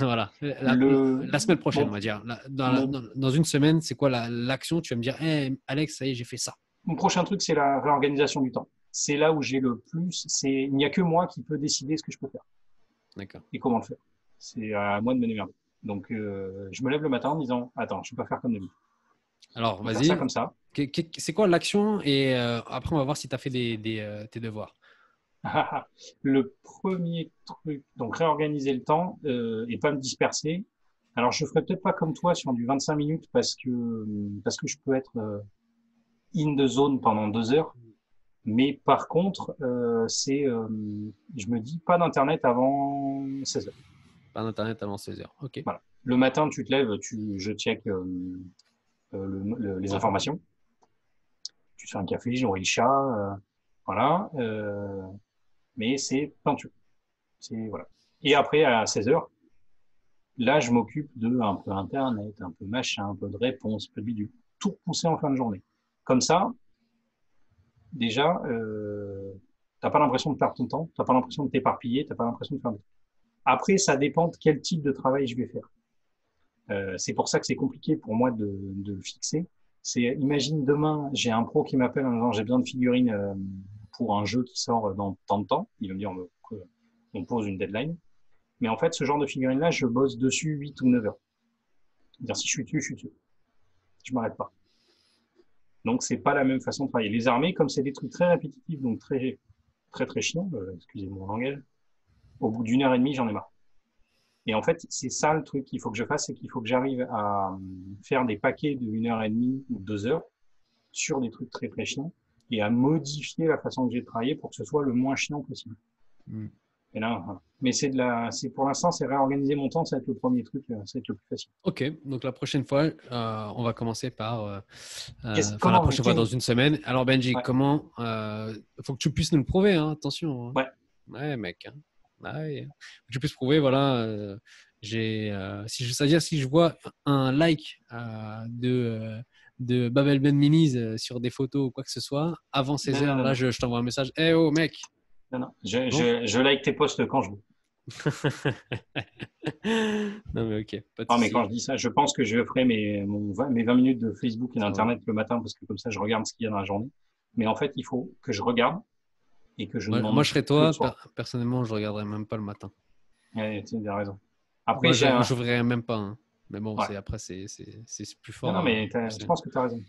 voilà. La, Le- la semaine prochaine, Bon. on va dire. Dans, la- Bon. dans- dans une semaine, c'est quoi la- l'action? Tu vas me dire, hey, Alex, ça y est, j'ai fait ça. Mon prochain truc, c'est la réorganisation du temps. C'est là où j'ai le plus. Il n'y a que moi qui peux décider ce que je peux faire D'accord. et comment le faire. C'est à moi de me démerder. Donc, euh, je me lève le matin en disant Attends, je vais pas faire comme d'habitude. Alors, vas-y. ça comme ça. C'est quoi l'action Et euh, après, on va voir si tu as fait des, des, euh, tes devoirs. le premier truc, donc réorganiser le temps et pas me disperser. Alors, je ferai peut-être pas comme toi sur du 25 minutes parce que parce que je peux être in the zone pendant deux heures. Mais par contre, c'est, je me dis pas d'internet avant 16 heures. Pas d'internet avant 16h. Ok. Le matin, tu te lèves, tu, je check euh, euh, le- le- les informations. Tu fais un café, nourris le chat, euh, voilà. mais c'est veux. C'est voilà. Et après, à 16 heures, là, je m'occupe de un peu internet, un peu machin, un peu de réponse, un peu de bidule. Tout repousser en fin de journée. Comme ça, déjà, euh, t'as pas l'impression de perdre ton temps, t'as pas l'impression de t'éparpiller, t'as pas l'impression de faire des. Après, ça dépend de quel type de travail je vais faire. Euh, c'est pour ça que c'est compliqué pour moi de, le fixer. C'est, imagine demain, j'ai un pro qui m'appelle en disant j'ai besoin de figurines euh, pour un jeu qui sort dans tant de temps. Il va me dire on, pose une deadline. Mais en fait, ce genre de figurines-là, je bosse dessus 8 ou 9 heures. Si je suis dessus, je suis dessus. Je m'arrête pas. Donc c'est pas la même façon de travailler. Les armées, comme c'est des trucs très répétitifs, donc très très très chiants, euh, excusez mon langage, au bout d'une heure et demie, j'en ai marre. Et en fait, c'est ça le truc qu'il faut que je fasse, c'est qu'il faut que j'arrive à euh, faire des paquets de une heure et demie ou deux heures sur des trucs très très chiants et à modifier la façon que j'ai de travailler pour que ce soit le moins chiant possible. Mm. Et là, mais c'est de la, c'est pour l'instant, c'est réorganiser mon temps, ça va être le premier truc, euh, ça va être le plus facile. Ok, donc la prochaine fois, euh, on va commencer par. euh, enfin, la prochaine fois dans une semaine. Alors, Benji, Ouais. comment. Il faut que tu puisses nous le prouver, hein, attention. hein. Ouais. Ouais, mec. hein. Ouais. Faut que tu puisses prouver, voilà. euh, j'ai, euh, si je, c'est-à-dire, si je vois un like euh, de. de Babel Ben Minis euh, sur des photos ou quoi que ce soit, avant 16 Non, heures, là, je, je t'envoie un message. Eh oh, mec Non, non, je, je, je like tes posts quand je veux. <laughs> Non, mais ok. Pas de Non, mais quand je dis ça, je pense que je ferai mes, mon 20 mes 20 minutes de Facebook et d'Internet le matin parce que comme ça, je regarde ce qu'il y a dans la journée. Mais en fait, il faut que je regarde et que je Moi, je serais toi. per- personnellement, je regarderais même pas le matin. Ouais, tu as raison. Après, Moi, n'ouvrirai même pas. hein. Mais bon, Ouais. après, c'est, plus fort. Non, non, mais hein, c'est- je pense que tu as raison.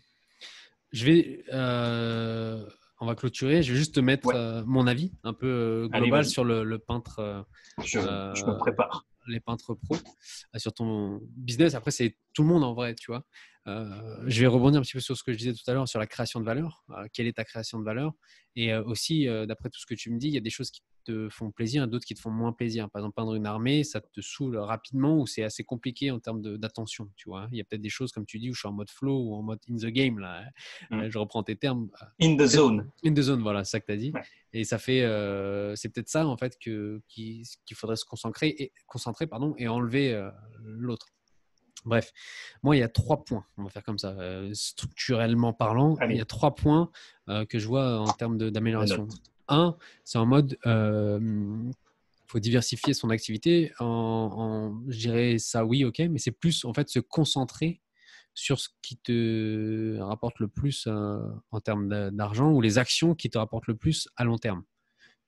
Je vais. euh, on va clôturer. Je vais juste te mettre Ouais. euh, mon avis un peu euh, global sur le, le peintre, Je, je me prépare. Les peintres pro, euh, sur ton business. Après, c'est tout le monde en vrai, tu vois. Euh, je vais rebondir un petit peu sur ce que je disais tout à l'heure sur la création de valeur. Euh, quelle est ta création de valeur? Et aussi, d'après tout ce que tu me dis, il y a des choses qui te font plaisir et d'autres qui te font moins plaisir. Par exemple, peindre une armée, ça te saoule rapidement ou c'est assez compliqué en termes d'attention, tu vois? Il y a peut-être des choses, comme tu dis, où je suis en mode flow ou en mode in the game, là. hein. Mm. Euh, Je reprends tes termes. In the zone. In the zone, voilà, c'est ça que tu as dit. Ouais. Et ça fait, euh, c'est peut-être ça en fait que qui- qu'il faudrait se concentrer et concentrer pardon et enlever euh, l'autre. Bref, moi il y a trois points. On va faire comme ça, euh, structurellement parlant, Allez. il y a trois points euh, que je vois en termes d'amélioration. Un, c'est en mode, il faut diversifier son activité. En, en- je dirais ça, oui, ok, mais c'est plus en fait se concentrer sur ce qui te rapporte le plus euh, en termes d'a- d'argent ou les actions qui te rapportent le plus à long terme.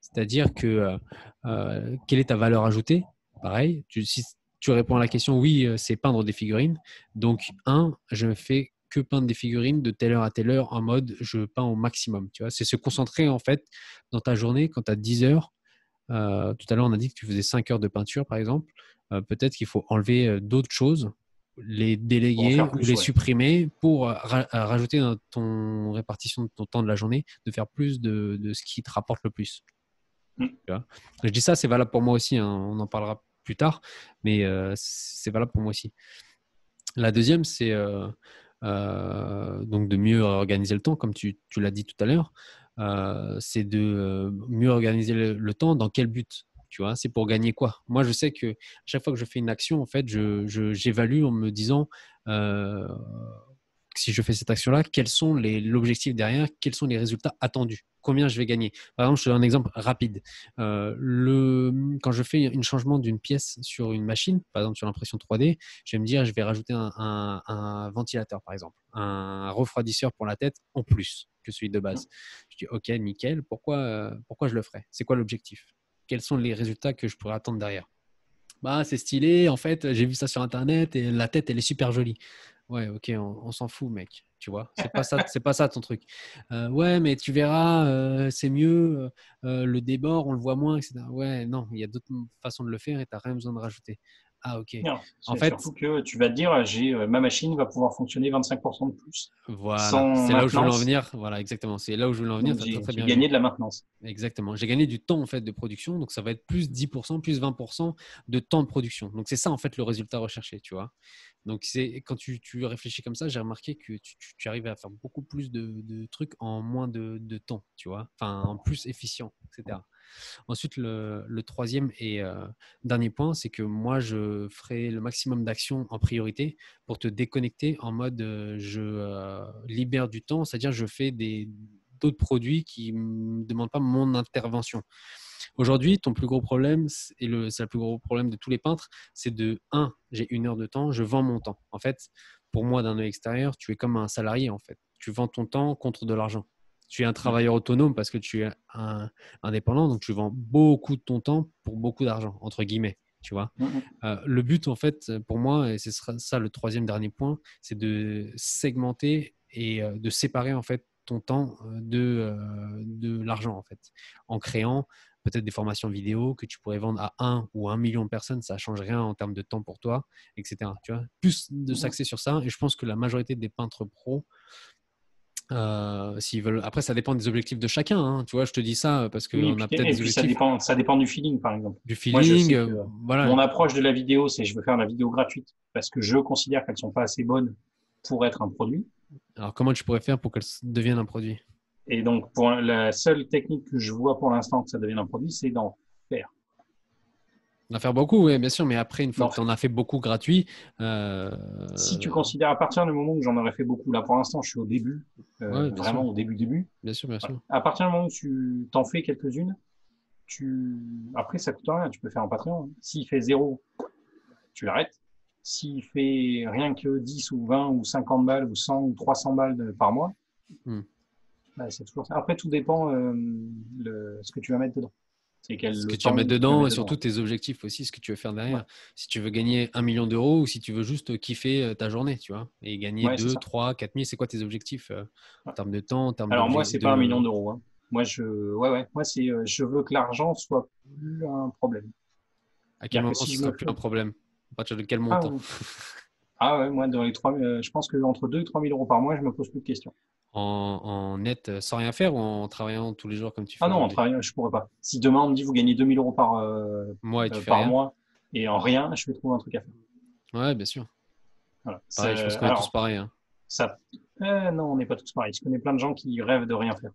C'est-à-dire que euh, euh, quelle est ta valeur ajoutée? Pareil, tu, si tu réponds à la question oui, euh, c'est peindre des figurines. Donc, un, je ne fais que peindre des figurines de telle heure à telle heure en mode je peins au maximum. Tu vois, c'est se concentrer en fait dans ta journée quand tu as 10 heures. euh, tout à l'heure, on a dit que tu faisais 5 heures de peinture, par exemple. Euh, peut-être qu'il faut enlever euh, d'autres choses, les déléguer ou les ouais. supprimer pour ra- rajouter dans ton répartition de ton temps de la journée, de faire plus de, de ce qui te rapporte le plus. Mm. Tu vois Je dis ça, c'est valable pour moi aussi. hein, On en parlera plus tard, mais euh, c'est valable pour moi aussi. La deuxième, c'est euh, donc de mieux organiser le temps, comme tu, l'as dit tout à l'heure. Euh, c'est de euh, mieux organiser le, temps. Dans quel but Tu vois, c'est pour gagner quoi? Moi, je sais que chaque fois que je fais une action, en fait, je, je- j'évalue en me disant euh, si je fais cette action-là, quels sont l'objectif derrière, quels sont les résultats attendus, combien je vais gagner. Par exemple, je te donne un exemple rapide. Euh, le, quand je fais un changement d'une pièce sur une machine, par exemple sur l'impression 3D, je vais me dire je vais rajouter un, ventilateur, par exemple, un refroidisseur pour la tête en plus que celui de base. Je dis ok, nickel. Pourquoi, euh, pourquoi je le ferais? C'est quoi l'objectif? Quels sont les résultats que je pourrais attendre derrière? Bah, c'est stylé. En fait, j'ai vu ça sur internet et la tête, elle est super jolie. Ouais, ok, on, on s'en fout, mec. Tu vois, c'est pas ça, <laughs> c'est pas ça ton truc. Euh, ouais, mais tu verras, euh, c'est mieux. euh, le débord, on le voit moins, etc. Ouais, non, il y a d'autres façons de le faire et t'as rien besoin de rajouter. Ah, ok. Non, En fait- surtout que tu vas te dire, j'ai euh, ma machine va pouvoir fonctionner 25% de plus. Voilà, c'est là où je voulais en venir. Voilà, exactement. C'est là où je voulais en venir. J'ai gagné vu. de la maintenance. Exactement. J'ai gagné du temps en fait de production, donc ça va être plus 10%, plus 20% de temps de production. Donc c'est ça en fait le résultat recherché, tu vois. Donc c'est quand tu, tu réfléchis comme ça, j'ai remarqué que tu, tu- tu arrives à faire beaucoup plus de, de trucs en moins de, de temps, tu vois. Enfin, en plus efficient, etc. Ensuite, le, troisième et euh, dernier point, c'est que moi, je ferai le maximum d'actions en priorité pour te déconnecter en mode euh, je euh, libère du temps, c'est-à-dire je fais d'autres produits qui ne demandent pas mon intervention. Aujourd'hui, ton plus gros problème, et c'est le plus gros problème de tous les peintres, c'est de 1, j'ai une heure de temps, je vends mon temps. En fait, pour moi, d'un œil extérieur, tu es comme un salarié, en fait. Tu vends ton temps contre de l'argent. Tu es un travailleur autonome parce que tu es un indépendant, donc tu vends beaucoup de ton temps pour beaucoup d'argent, entre guillemets, tu vois. Mhm. Euh, le but, en fait, pour moi, et ce sera ça le troisième dernier point, c'est de segmenter et euh, de séparer en fait ton temps euh, de, de l'argent en fait, en créant peut-être des formations vidéo que tu pourrais vendre à un ou un million de personnes, ça change rien en termes de temps pour toi, etc. Tu vois, plus de s'axer sur ça. Et je pense que la majorité des peintres pros euh, s'ils veulent. Après, ça dépend des objectifs de chacun. hein. Tu vois, je te dis ça parce qu'on Oui, a puis- peut-être des ça dépend, ça dépend du feeling, par exemple. du Moi, feeling. que euh, voilà. Mon approche de la vidéo, c'est je veux faire la vidéo gratuite parce que je considère qu'elles sont pas assez bonnes pour être un produit. Alors, comment tu pourrais faire pour qu'elle devienne un produit? Et donc, pour la seule technique que je vois pour l'instant que ça devienne un produit, c'est d'en On va faire beaucoup, oui, bien sûr, mais après, une fois Non. que tu en as fait beaucoup gratuit, euh, Si tu considères à partir du moment où j'en aurais fait beaucoup, là pour l'instant je suis au début, euh, Ouais, vraiment sûr. au début début. bien sûr, bien sûr. À partir du moment où tu t'en fais quelques-unes, tu après ça coûte rien, tu peux faire un Patreon. S'il fait zéro, tu l'arrêtes. S'il fait rien que 10 ou 20 ou 50 balles ou 100 ou 300 balles par mois, Hmm. bah, c'est toujours ça. Après tout dépend euh, le, ce que tu vas mettre dedans. C'est Ce que tu vas temps mettre que dedans et surtout tes objectifs aussi, ce que tu veux faire derrière. Si tu veux gagner un million d'euros ou si tu veux juste kiffer euh, ta journée, tu vois, et gagner Ouais, c'est 2, ça. 3, 4 000, c'est quoi tes objectifs euh, en termes de temps, en termes Alors moi, c'est pas un de- million d'euros. hein. Moi, je, ouais, ouais. Moi, c'est, euh, je veux que l'argent soit plus un problème. À quel moment que si sera plus un problème? À partir de quel Ah, montant? <laughs> Ah ouais, moi, dans les 3 000, je pense que entre 2 et 3 000 euros par mois, je me pose plus de questions. En, en net euh, sans rien faire ou en travaillant tous les jours comme tu fais Ah non, en travaillant, je pourrais pas. Si demain on me dit vous gagnez 2 000 euros par, euh, Moi, et tu euh, par mois et en rien, je vais trouver un truc à faire. Ouais, bien sûr. Voilà. Pareil, je pense qu'on est tous pareils. hein. ça, non, on n'est pas tous pareils. Je connais plein de gens qui rêvent de rien faire.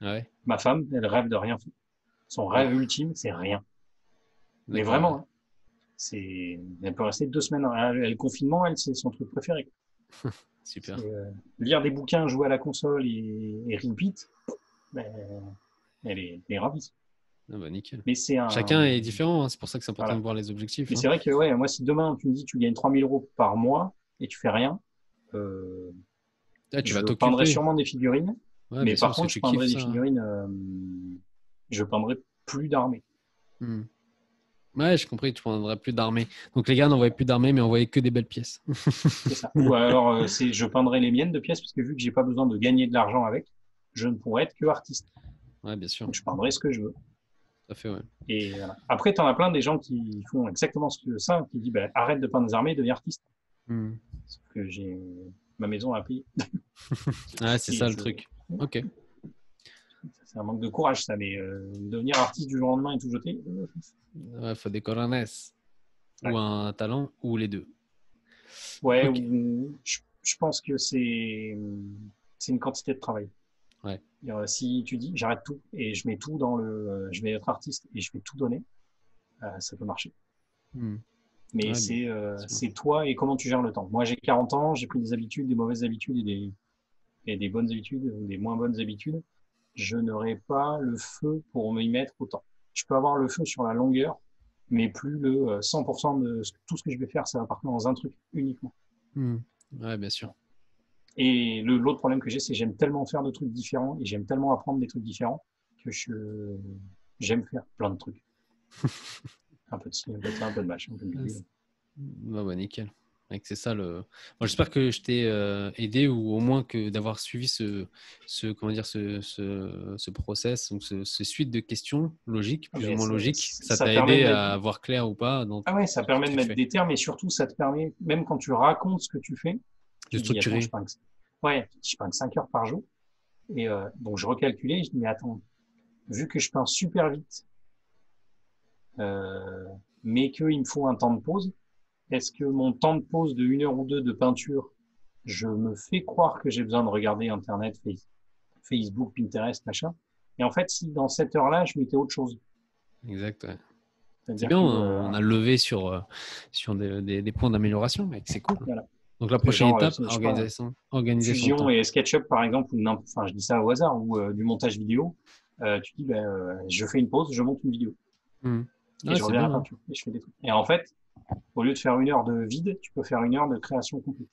Ouais. Ma femme, elle rêve de rien faire. Son rêve ultime, c'est rien. Mais vraiment, hein. c'est, elle peut rester deux semaines. Elle, le confinement, elle, c'est son truc préféré. <laughs> Super. Euh, lire des bouquins, jouer à la console et, et repeat, ben, elle, est, elle est ravie. Ah bah, nickel. Mais c'est un. Chacun est différent, hein, c'est pour ça que c'est important Voilà. de voir les objectifs. Mais hein. c'est vrai que ouais, moi, si demain tu me dis tu gagnes 3000 euros par mois et tu fais rien, euh, Ah, tu je vas peindrai sûrement des figurines. Ouais, mais sûr, par que contre, je peindrai des ça. figurines. euh, je peindrai plus d'armées. Hmm. Ouais, j'ai compris, tu prendrais plus d'armée. Donc les gars n'envoyaient plus d'armée, mais envoyaient que des belles pièces. Ça. Ou alors, euh, c'est, je peindrai les miennes de pièces parce que vu que j'ai pas besoin de gagner de l'argent avec, je ne pourrais être que artiste. Ouais, bien sûr. Donc, je peindrai ce que je veux. à fait, ouais. Et après, tu en as plein des gens qui font exactement ce que ça, qui disent bah, arrête de peindre des armées, deviens artiste. Hmm. Sauf que j'ai ma maison à payer. <laughs> Ouais, c'est ça le truc. Ok. C'est un manque de courage, ça, mais euh, devenir artiste du jour au lendemain et tout jeter, euh, Ouais, faut des corones. Ouais. Ou un talent, ou les deux. ouais, ou- je, je pense que c'est c'est une quantité de travail. Ouais. C'est-à-dire, Si tu dis j'arrête tout et je mets tout dans le, euh, je vais être artiste et je vais tout donner, euh, ça peut marcher. Hmm. Mais Ouais, euh, c'est toi et comment tu gères le temps. Moi, j'ai 40 ans, j'ai pris des habitudes, des mauvaises habitudes et des, et des bonnes habitudes ou des moins bonnes habitudes. Je n'aurai pas le feu pour m'y mettre autant. Je peux avoir le feu sur la longueur, mais plus le euh, 100% de ce- tout ce que je vais faire, ça va partir dans un truc uniquement. Hmm. Ouais, bien sûr. Et le- l'autre problème que j'ai, c'est que j'aime tellement faire de trucs différents et j'aime tellement apprendre des trucs différents que je j'aime faire plein de trucs. <laughs> un peu de un peu de ça, un peu de de. Bah, bah, nickel. C'est ça le. J'espère que je t'ai euh, aidé ou au moins que d'avoir suivi ce, ce comment dire ce, ce, ce process, donc ce, ce suite de questions logiques, plus ou moins logiques. ça t'a aidé à voir clair ou pas dans Ah ouais, ça permet de mettre fais. des termes et surtout, ça te permet, même quand tu racontes ce que tu fais, de structurer. je Ouais, je peins que 5 heures par jour. Et euh, donc, je recalculais, et je dis, mais attends, vu que je peins super vite, euh, mais qu'il me faut un temps de pause, est-ce que mon temps de pause de une heure ou deux de peinture, je me fais croire que j'ai besoin de regarder Internet, Face- Facebook, Pinterest, machin Et en fait, si dans cette heure-là, je mettais autre chose. Exact. ouais. C'est bien, on euh, a levé sur, euh, sur des, des- des points d'amélioration, mec. C'est cool. Voilà. Donc la prochaine genre, euh, étape, pas, organisation, organisation. Fusion et SketchUp par exemple, ou enfin je dis ça au hasard, ou euh, du montage vidéo, euh, tu dis euh, je fais une pause, je monte une vidéo Hmm. et je reviens à la hein. peinture et je fais des trucs. Et en fait, au lieu de faire une heure de vide, tu peux faire une heure de création complète.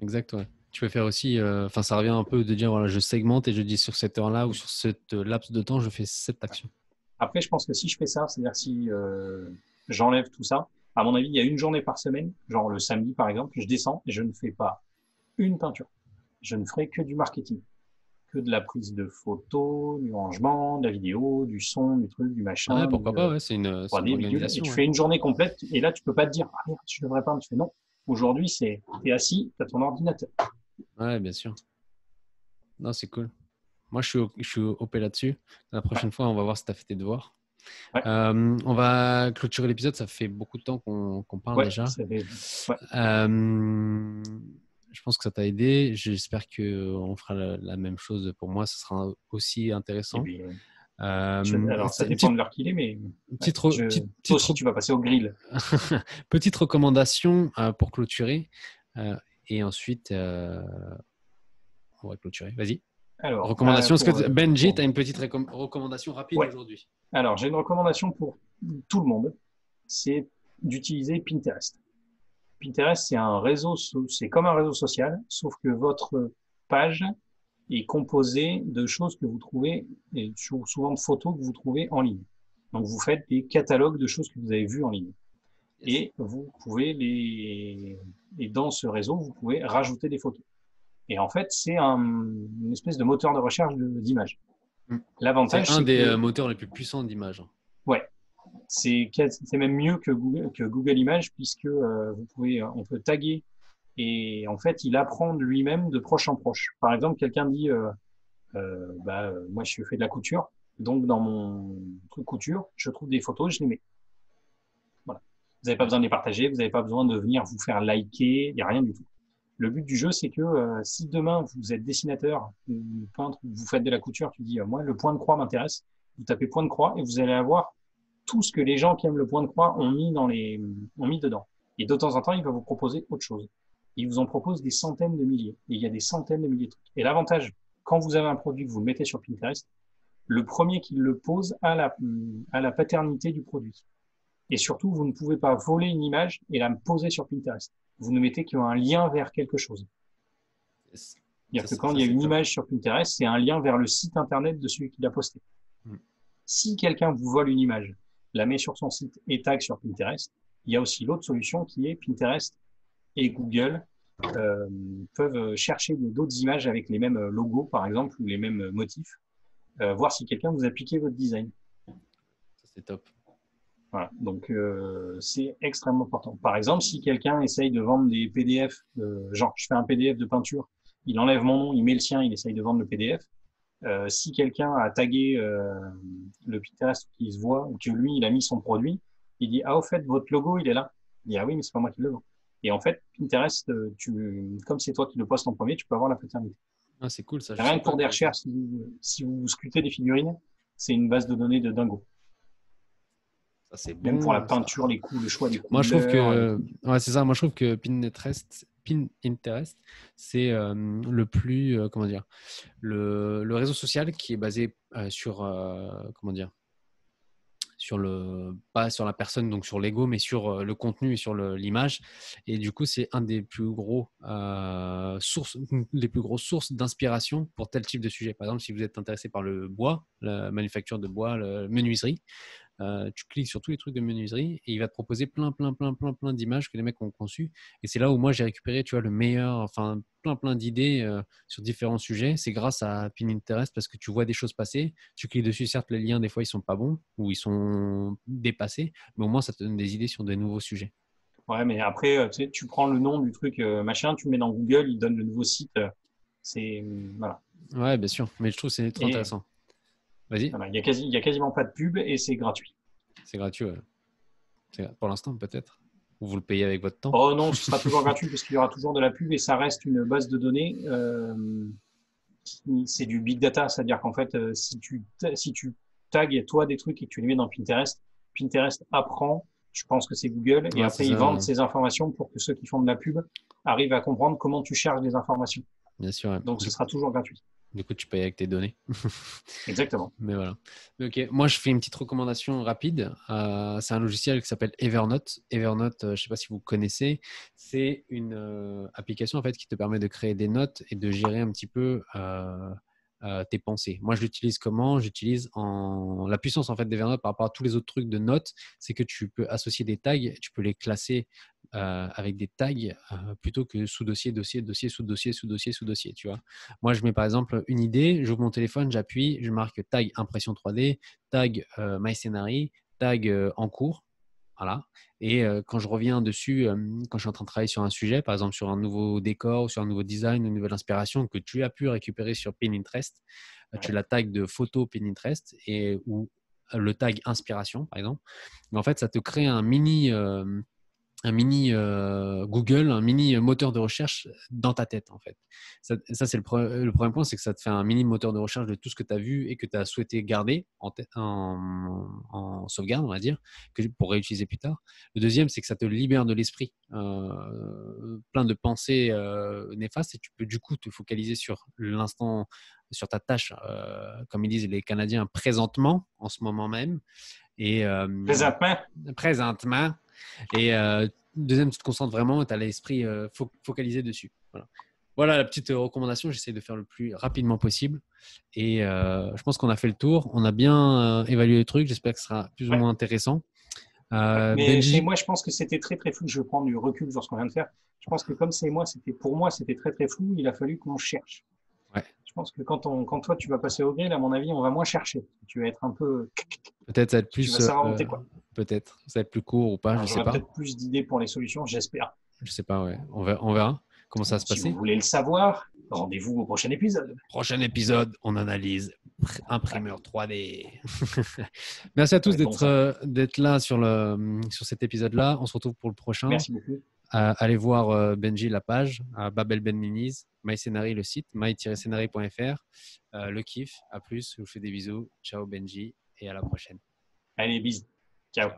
Exact, ouais. Tu peux faire aussi, euh, enfin, ça revient un peu de dire, voilà, je segmente et je dis sur cette heure-là ou sur cette euh, laps de temps, je fais cette action. Après, je pense que si je fais ça, c'est-à-dire si euh, j'enlève tout ça, à mon avis, il y a une journée par semaine, genre le samedi par exemple, je descends et je ne fais pas une peinture. Je ne ferai que du marketing, que de la prise de photos, du rangement, de la vidéo, du son, du truc, du machin. Ouais, pourquoi du- pas, ouais, c'est une, c'est 3D, une et tu ouais. fais une journée complète et là tu peux pas te dire ah merde je devrais pas tu fais non aujourd'hui c'est t'es assis t'as ton ordinateur Ouais, bien sûr. Non, c'est cool. Moi, je suis, je suis OP là-dessus. La prochaine fois, on va voir si tu as fait tes devoirs. Ouais. Euh, on va clôturer l'épisode. Ça fait beaucoup de temps qu'on parle ouais, déjà. ouais. Euh, je pense que ça t'a aidé. J'espère qu'on fera la, la même chose pour moi. Ce sera aussi Et intéressant. puis, euh, Euh, je- alors ça dépend de l'heure qu'il est mais petite, ouais, re- je- petite- aussi tu vas passer au grill <laughs> petite recommandation euh, pour clôturer. Euh, et ensuite, euh, on va clôturer. Vas-y. alors Recommandation. euh, Est-ce que euh, Benji, tu as une petite récom- recommandation rapide Ouais. aujourd'hui alors j'ai une recommandation pour tout le monde c'est d'utiliser Pinterest Pinterest c'est un réseau c'est comme un réseau social sauf que votre page est composée de choses que vous trouvez et souvent de photos que vous trouvez en ligne. Donc vous faites des catalogues de choses que vous avez vues en ligne. Et vous pouvez les et dans ce réseau vous pouvez rajouter des photos. Et en fait c'est un, une espèce de moteur de recherche d'images Mm. l'avantage C'est un des que euh, moteurs les plus puissants d'image. c'est quasi- c'est même mieux que Google Images puisque euh, vous pouvez euh, on peut taguer. Et en fait il apprend lui-même de proche en proche. Par exemple quelqu'un dit euh, euh, bah euh, moi je fais de la couture. Donc dans mon truc couture je trouve des photos je les mets. Voilà. Vous n'avez pas besoin de les partager vous n'avez pas besoin de venir vous faire liker il n'y a rien du tout. Le but du jeu c'est que si demain vous êtes dessinateur ou peintre ou vous faites de la couture tu dis moi le point de croix m'intéresse. Vous tapez point de croix et vous allez avoir tout ce que les gens qui aiment le point de croix ont mis dans les ont mis dedans. Et de temps en temps il va vous proposer autre chose. Il vous en propose des centaines de milliers. Et il y a des centaines de milliers de trucs. Et l'avantage quand vous avez un produit que vous le mettez sur Pinterest le premier qui le pose a la à la paternité du produit. Et surtout vous ne pouvez pas voler une image et la poser sur Pinterest. Vous ne mettez qu'un lien vers quelque chose. Yes. c'est-à-dire que quand il y a une image sur Pinterest, c'est un lien vers le site internet de celui qui l'a posté. Mm. Si quelqu'un vous vole une image, la met sur son site et tag sur Pinterest, il y a aussi l'autre solution qui est Pinterest et Google euh, peuvent chercher d'autres images avec les mêmes logos, par exemple, ou les mêmes motifs, euh, voir si quelqu'un vous a piqué votre design. Ça, C'est top. Voilà. Donc, euh, c'est extrêmement important. Par exemple, si quelqu'un essaye de vendre des PDF, genre, je fais un PDF de peinture, il enlève mon nom, il met le sien, il essaye de vendre le PDF. Euh, si quelqu'un a tagué euh, le Pinterest qui se voit, ou que lui, il a mis son produit, il dit, ah, au fait, votre logo, il est là. Il dit, ah oui, mais c'est pas moi qui le vends. Et en fait, Pinterest, euh, tu, comme c'est toi qui le postes en premier, tu peux avoir la paternité. Ah, c'est cool ça. Rien que pour des recherches, si vous, si vous scrutez des figurines, c'est une base de données de dingo. Même pour la peinture, les coups, le choix des couleurs. Moi, je trouve que, ouais, c'est ça. Moi, je trouve que Pinterest, Pinterest, c'est euh, le plus, euh, comment dire, le, réseau social qui est basé euh, sur, comment dire, sur le pas sur la personne donc sur l'ego mais sur le contenu et sur l'image. Et du coup c'est un des plus gros sources <laughs> les plus grosses sources d'inspiration pour tel type de sujet. Par exemple si vous êtes intéressé par le bois la manufacture de bois la menuiserie euh, tu cliques sur tous les trucs de menuiserie et il va te proposer plein, plein, plein, plein, plein d'images que les mecs ont conçues. Et c'est là où moi j'ai récupéré, tu vois, le meilleur, enfin, plein, plein d'idées euh, sur différents sujets. C'est grâce à Pinterest parce que tu vois des choses passer. Tu cliques dessus, certes, les liens, des fois, ils sont pas bons ou ils sont dépassés, mais au moins, ça te donne des idées sur des nouveaux sujets. Ouais, mais après, euh, tu, sais, tu prends le nom du truc machin, tu mets dans Google, il donne le nouveau site. c'est voilà. Ouais, bien sûr, mais je trouve que c'est trop intéressant. Il n'y a, quasi, a quasiment pas de pub et c'est gratuit. C'est gratuit, Pour l'instant, peut-être. Ou vous le payez avec votre temps Oh non, ce sera toujours <laughs> gratuit parce qu'il y aura toujours de la pub et ça reste une base de données. Euh, c'est du big data, c'est-à-dire qu'en fait, euh, si tu, si tu tags toi des trucs et que tu les mets dans Pinterest, Pinterest apprend, je pense que c'est Google, et après ils vendent ces informations pour que ceux qui font de la pub arrivent à comprendre comment tu charges des informations. Bien sûr. Donc ce sera toujours gratuit. Du coup, tu payes avec tes données. <laughs> Exactement. Mais voilà. Ok, moi je fais une petite recommandation rapide. Euh, c'est un logiciel qui s'appelle Evernote. Evernote, euh, je ne sais pas si vous connaissez, c'est une euh, application en fait qui te permet de créer des notes et de gérer un petit peu euh, tes pensées. Moi, je l'utilise comment? J'utilise en la puissance en fait d'Evernote par rapport à tous les autres trucs de notes, c'est que tu peux associer des tags, tu peux les classer euh, avec des tags euh, plutôt que sous dossier, dossier, dossier, sous dossier, sous dossier, sous dossier. Tu vois Moi, je mets par exemple une idée, j'ouvre mon téléphone, j'appuie, je marque tag impression 3D, tag my scenario, tag en cours voilà. Et quand je reviens dessus, quand je suis en train de travailler sur un sujet, par exemple sur un nouveau décor, sur un nouveau design, une nouvelle inspiration que tu as pu récupérer sur Pinterest, tu la tag de photo Pinterest et ou le tag inspiration, par exemple. Mais en fait, ça te crée un mini, un mini euh, Google, un mini moteur de recherche dans ta tête, en fait. Ça, c'est le, le, premier point, c'est que ça te fait un mini moteur de recherche de tout ce que tu as vu et que tu as souhaité garder en, en, sauvegarde, on va dire, que, pour réutiliser plus tard. Le deuxième, c'est que ça te libère de l'esprit, euh, plein de pensées euh, néfastes, et tu peux du coup te focaliser sur l'instant, sur ta tâche, comme ils disent les Canadiens, présentement, en ce moment même. Et, présentement? Présentement. Et euh, deuxième, tu te concentres vraiment, tu as l'esprit euh, focalisé dessus. Voilà. la petite recommandation. J'essaie de faire le plus rapidement possible. Et euh, je pense qu'on a fait le tour. On a bien évalué le truc. J'espère que ce sera plus ou moins intéressant. mais moi, je pense que c'était très très flou. Je vais prendre du recul sur ce qu'on vient de faire. Je pense que comme c'est moi, c'était pour moi, c'était très très flou. Il a fallu qu'on cherche. Je pense que quand, on, quand toi tu vas passer au grill, à mon avis, on va moins chercher. Tu vas être un peu. Peut-être ça va être plus. Peut-être. Ça va être plus court ou pas, je sais pas. Peut-être plus d'idées pour les solutions, j'espère. Je sais pas, ouais. On verra, on verra comment ça va se passer. Si vous voulez le savoir, rendez-vous au prochain épisode. Prochain épisode, on analyse imprimeur 3D. <laughs> Merci à tous d'être euh, d'être là sur, le, sur cet épisode-là. On se retrouve pour le prochain. Merci beaucoup. Euh, allez voir euh, Benji la page, à Babel Ben Minis, MyScenary le site, my-scenary.fr. le kiff, à plus, je vous fais des bisous. Ciao Benji et à la prochaine. Allez, bisous. Ciao.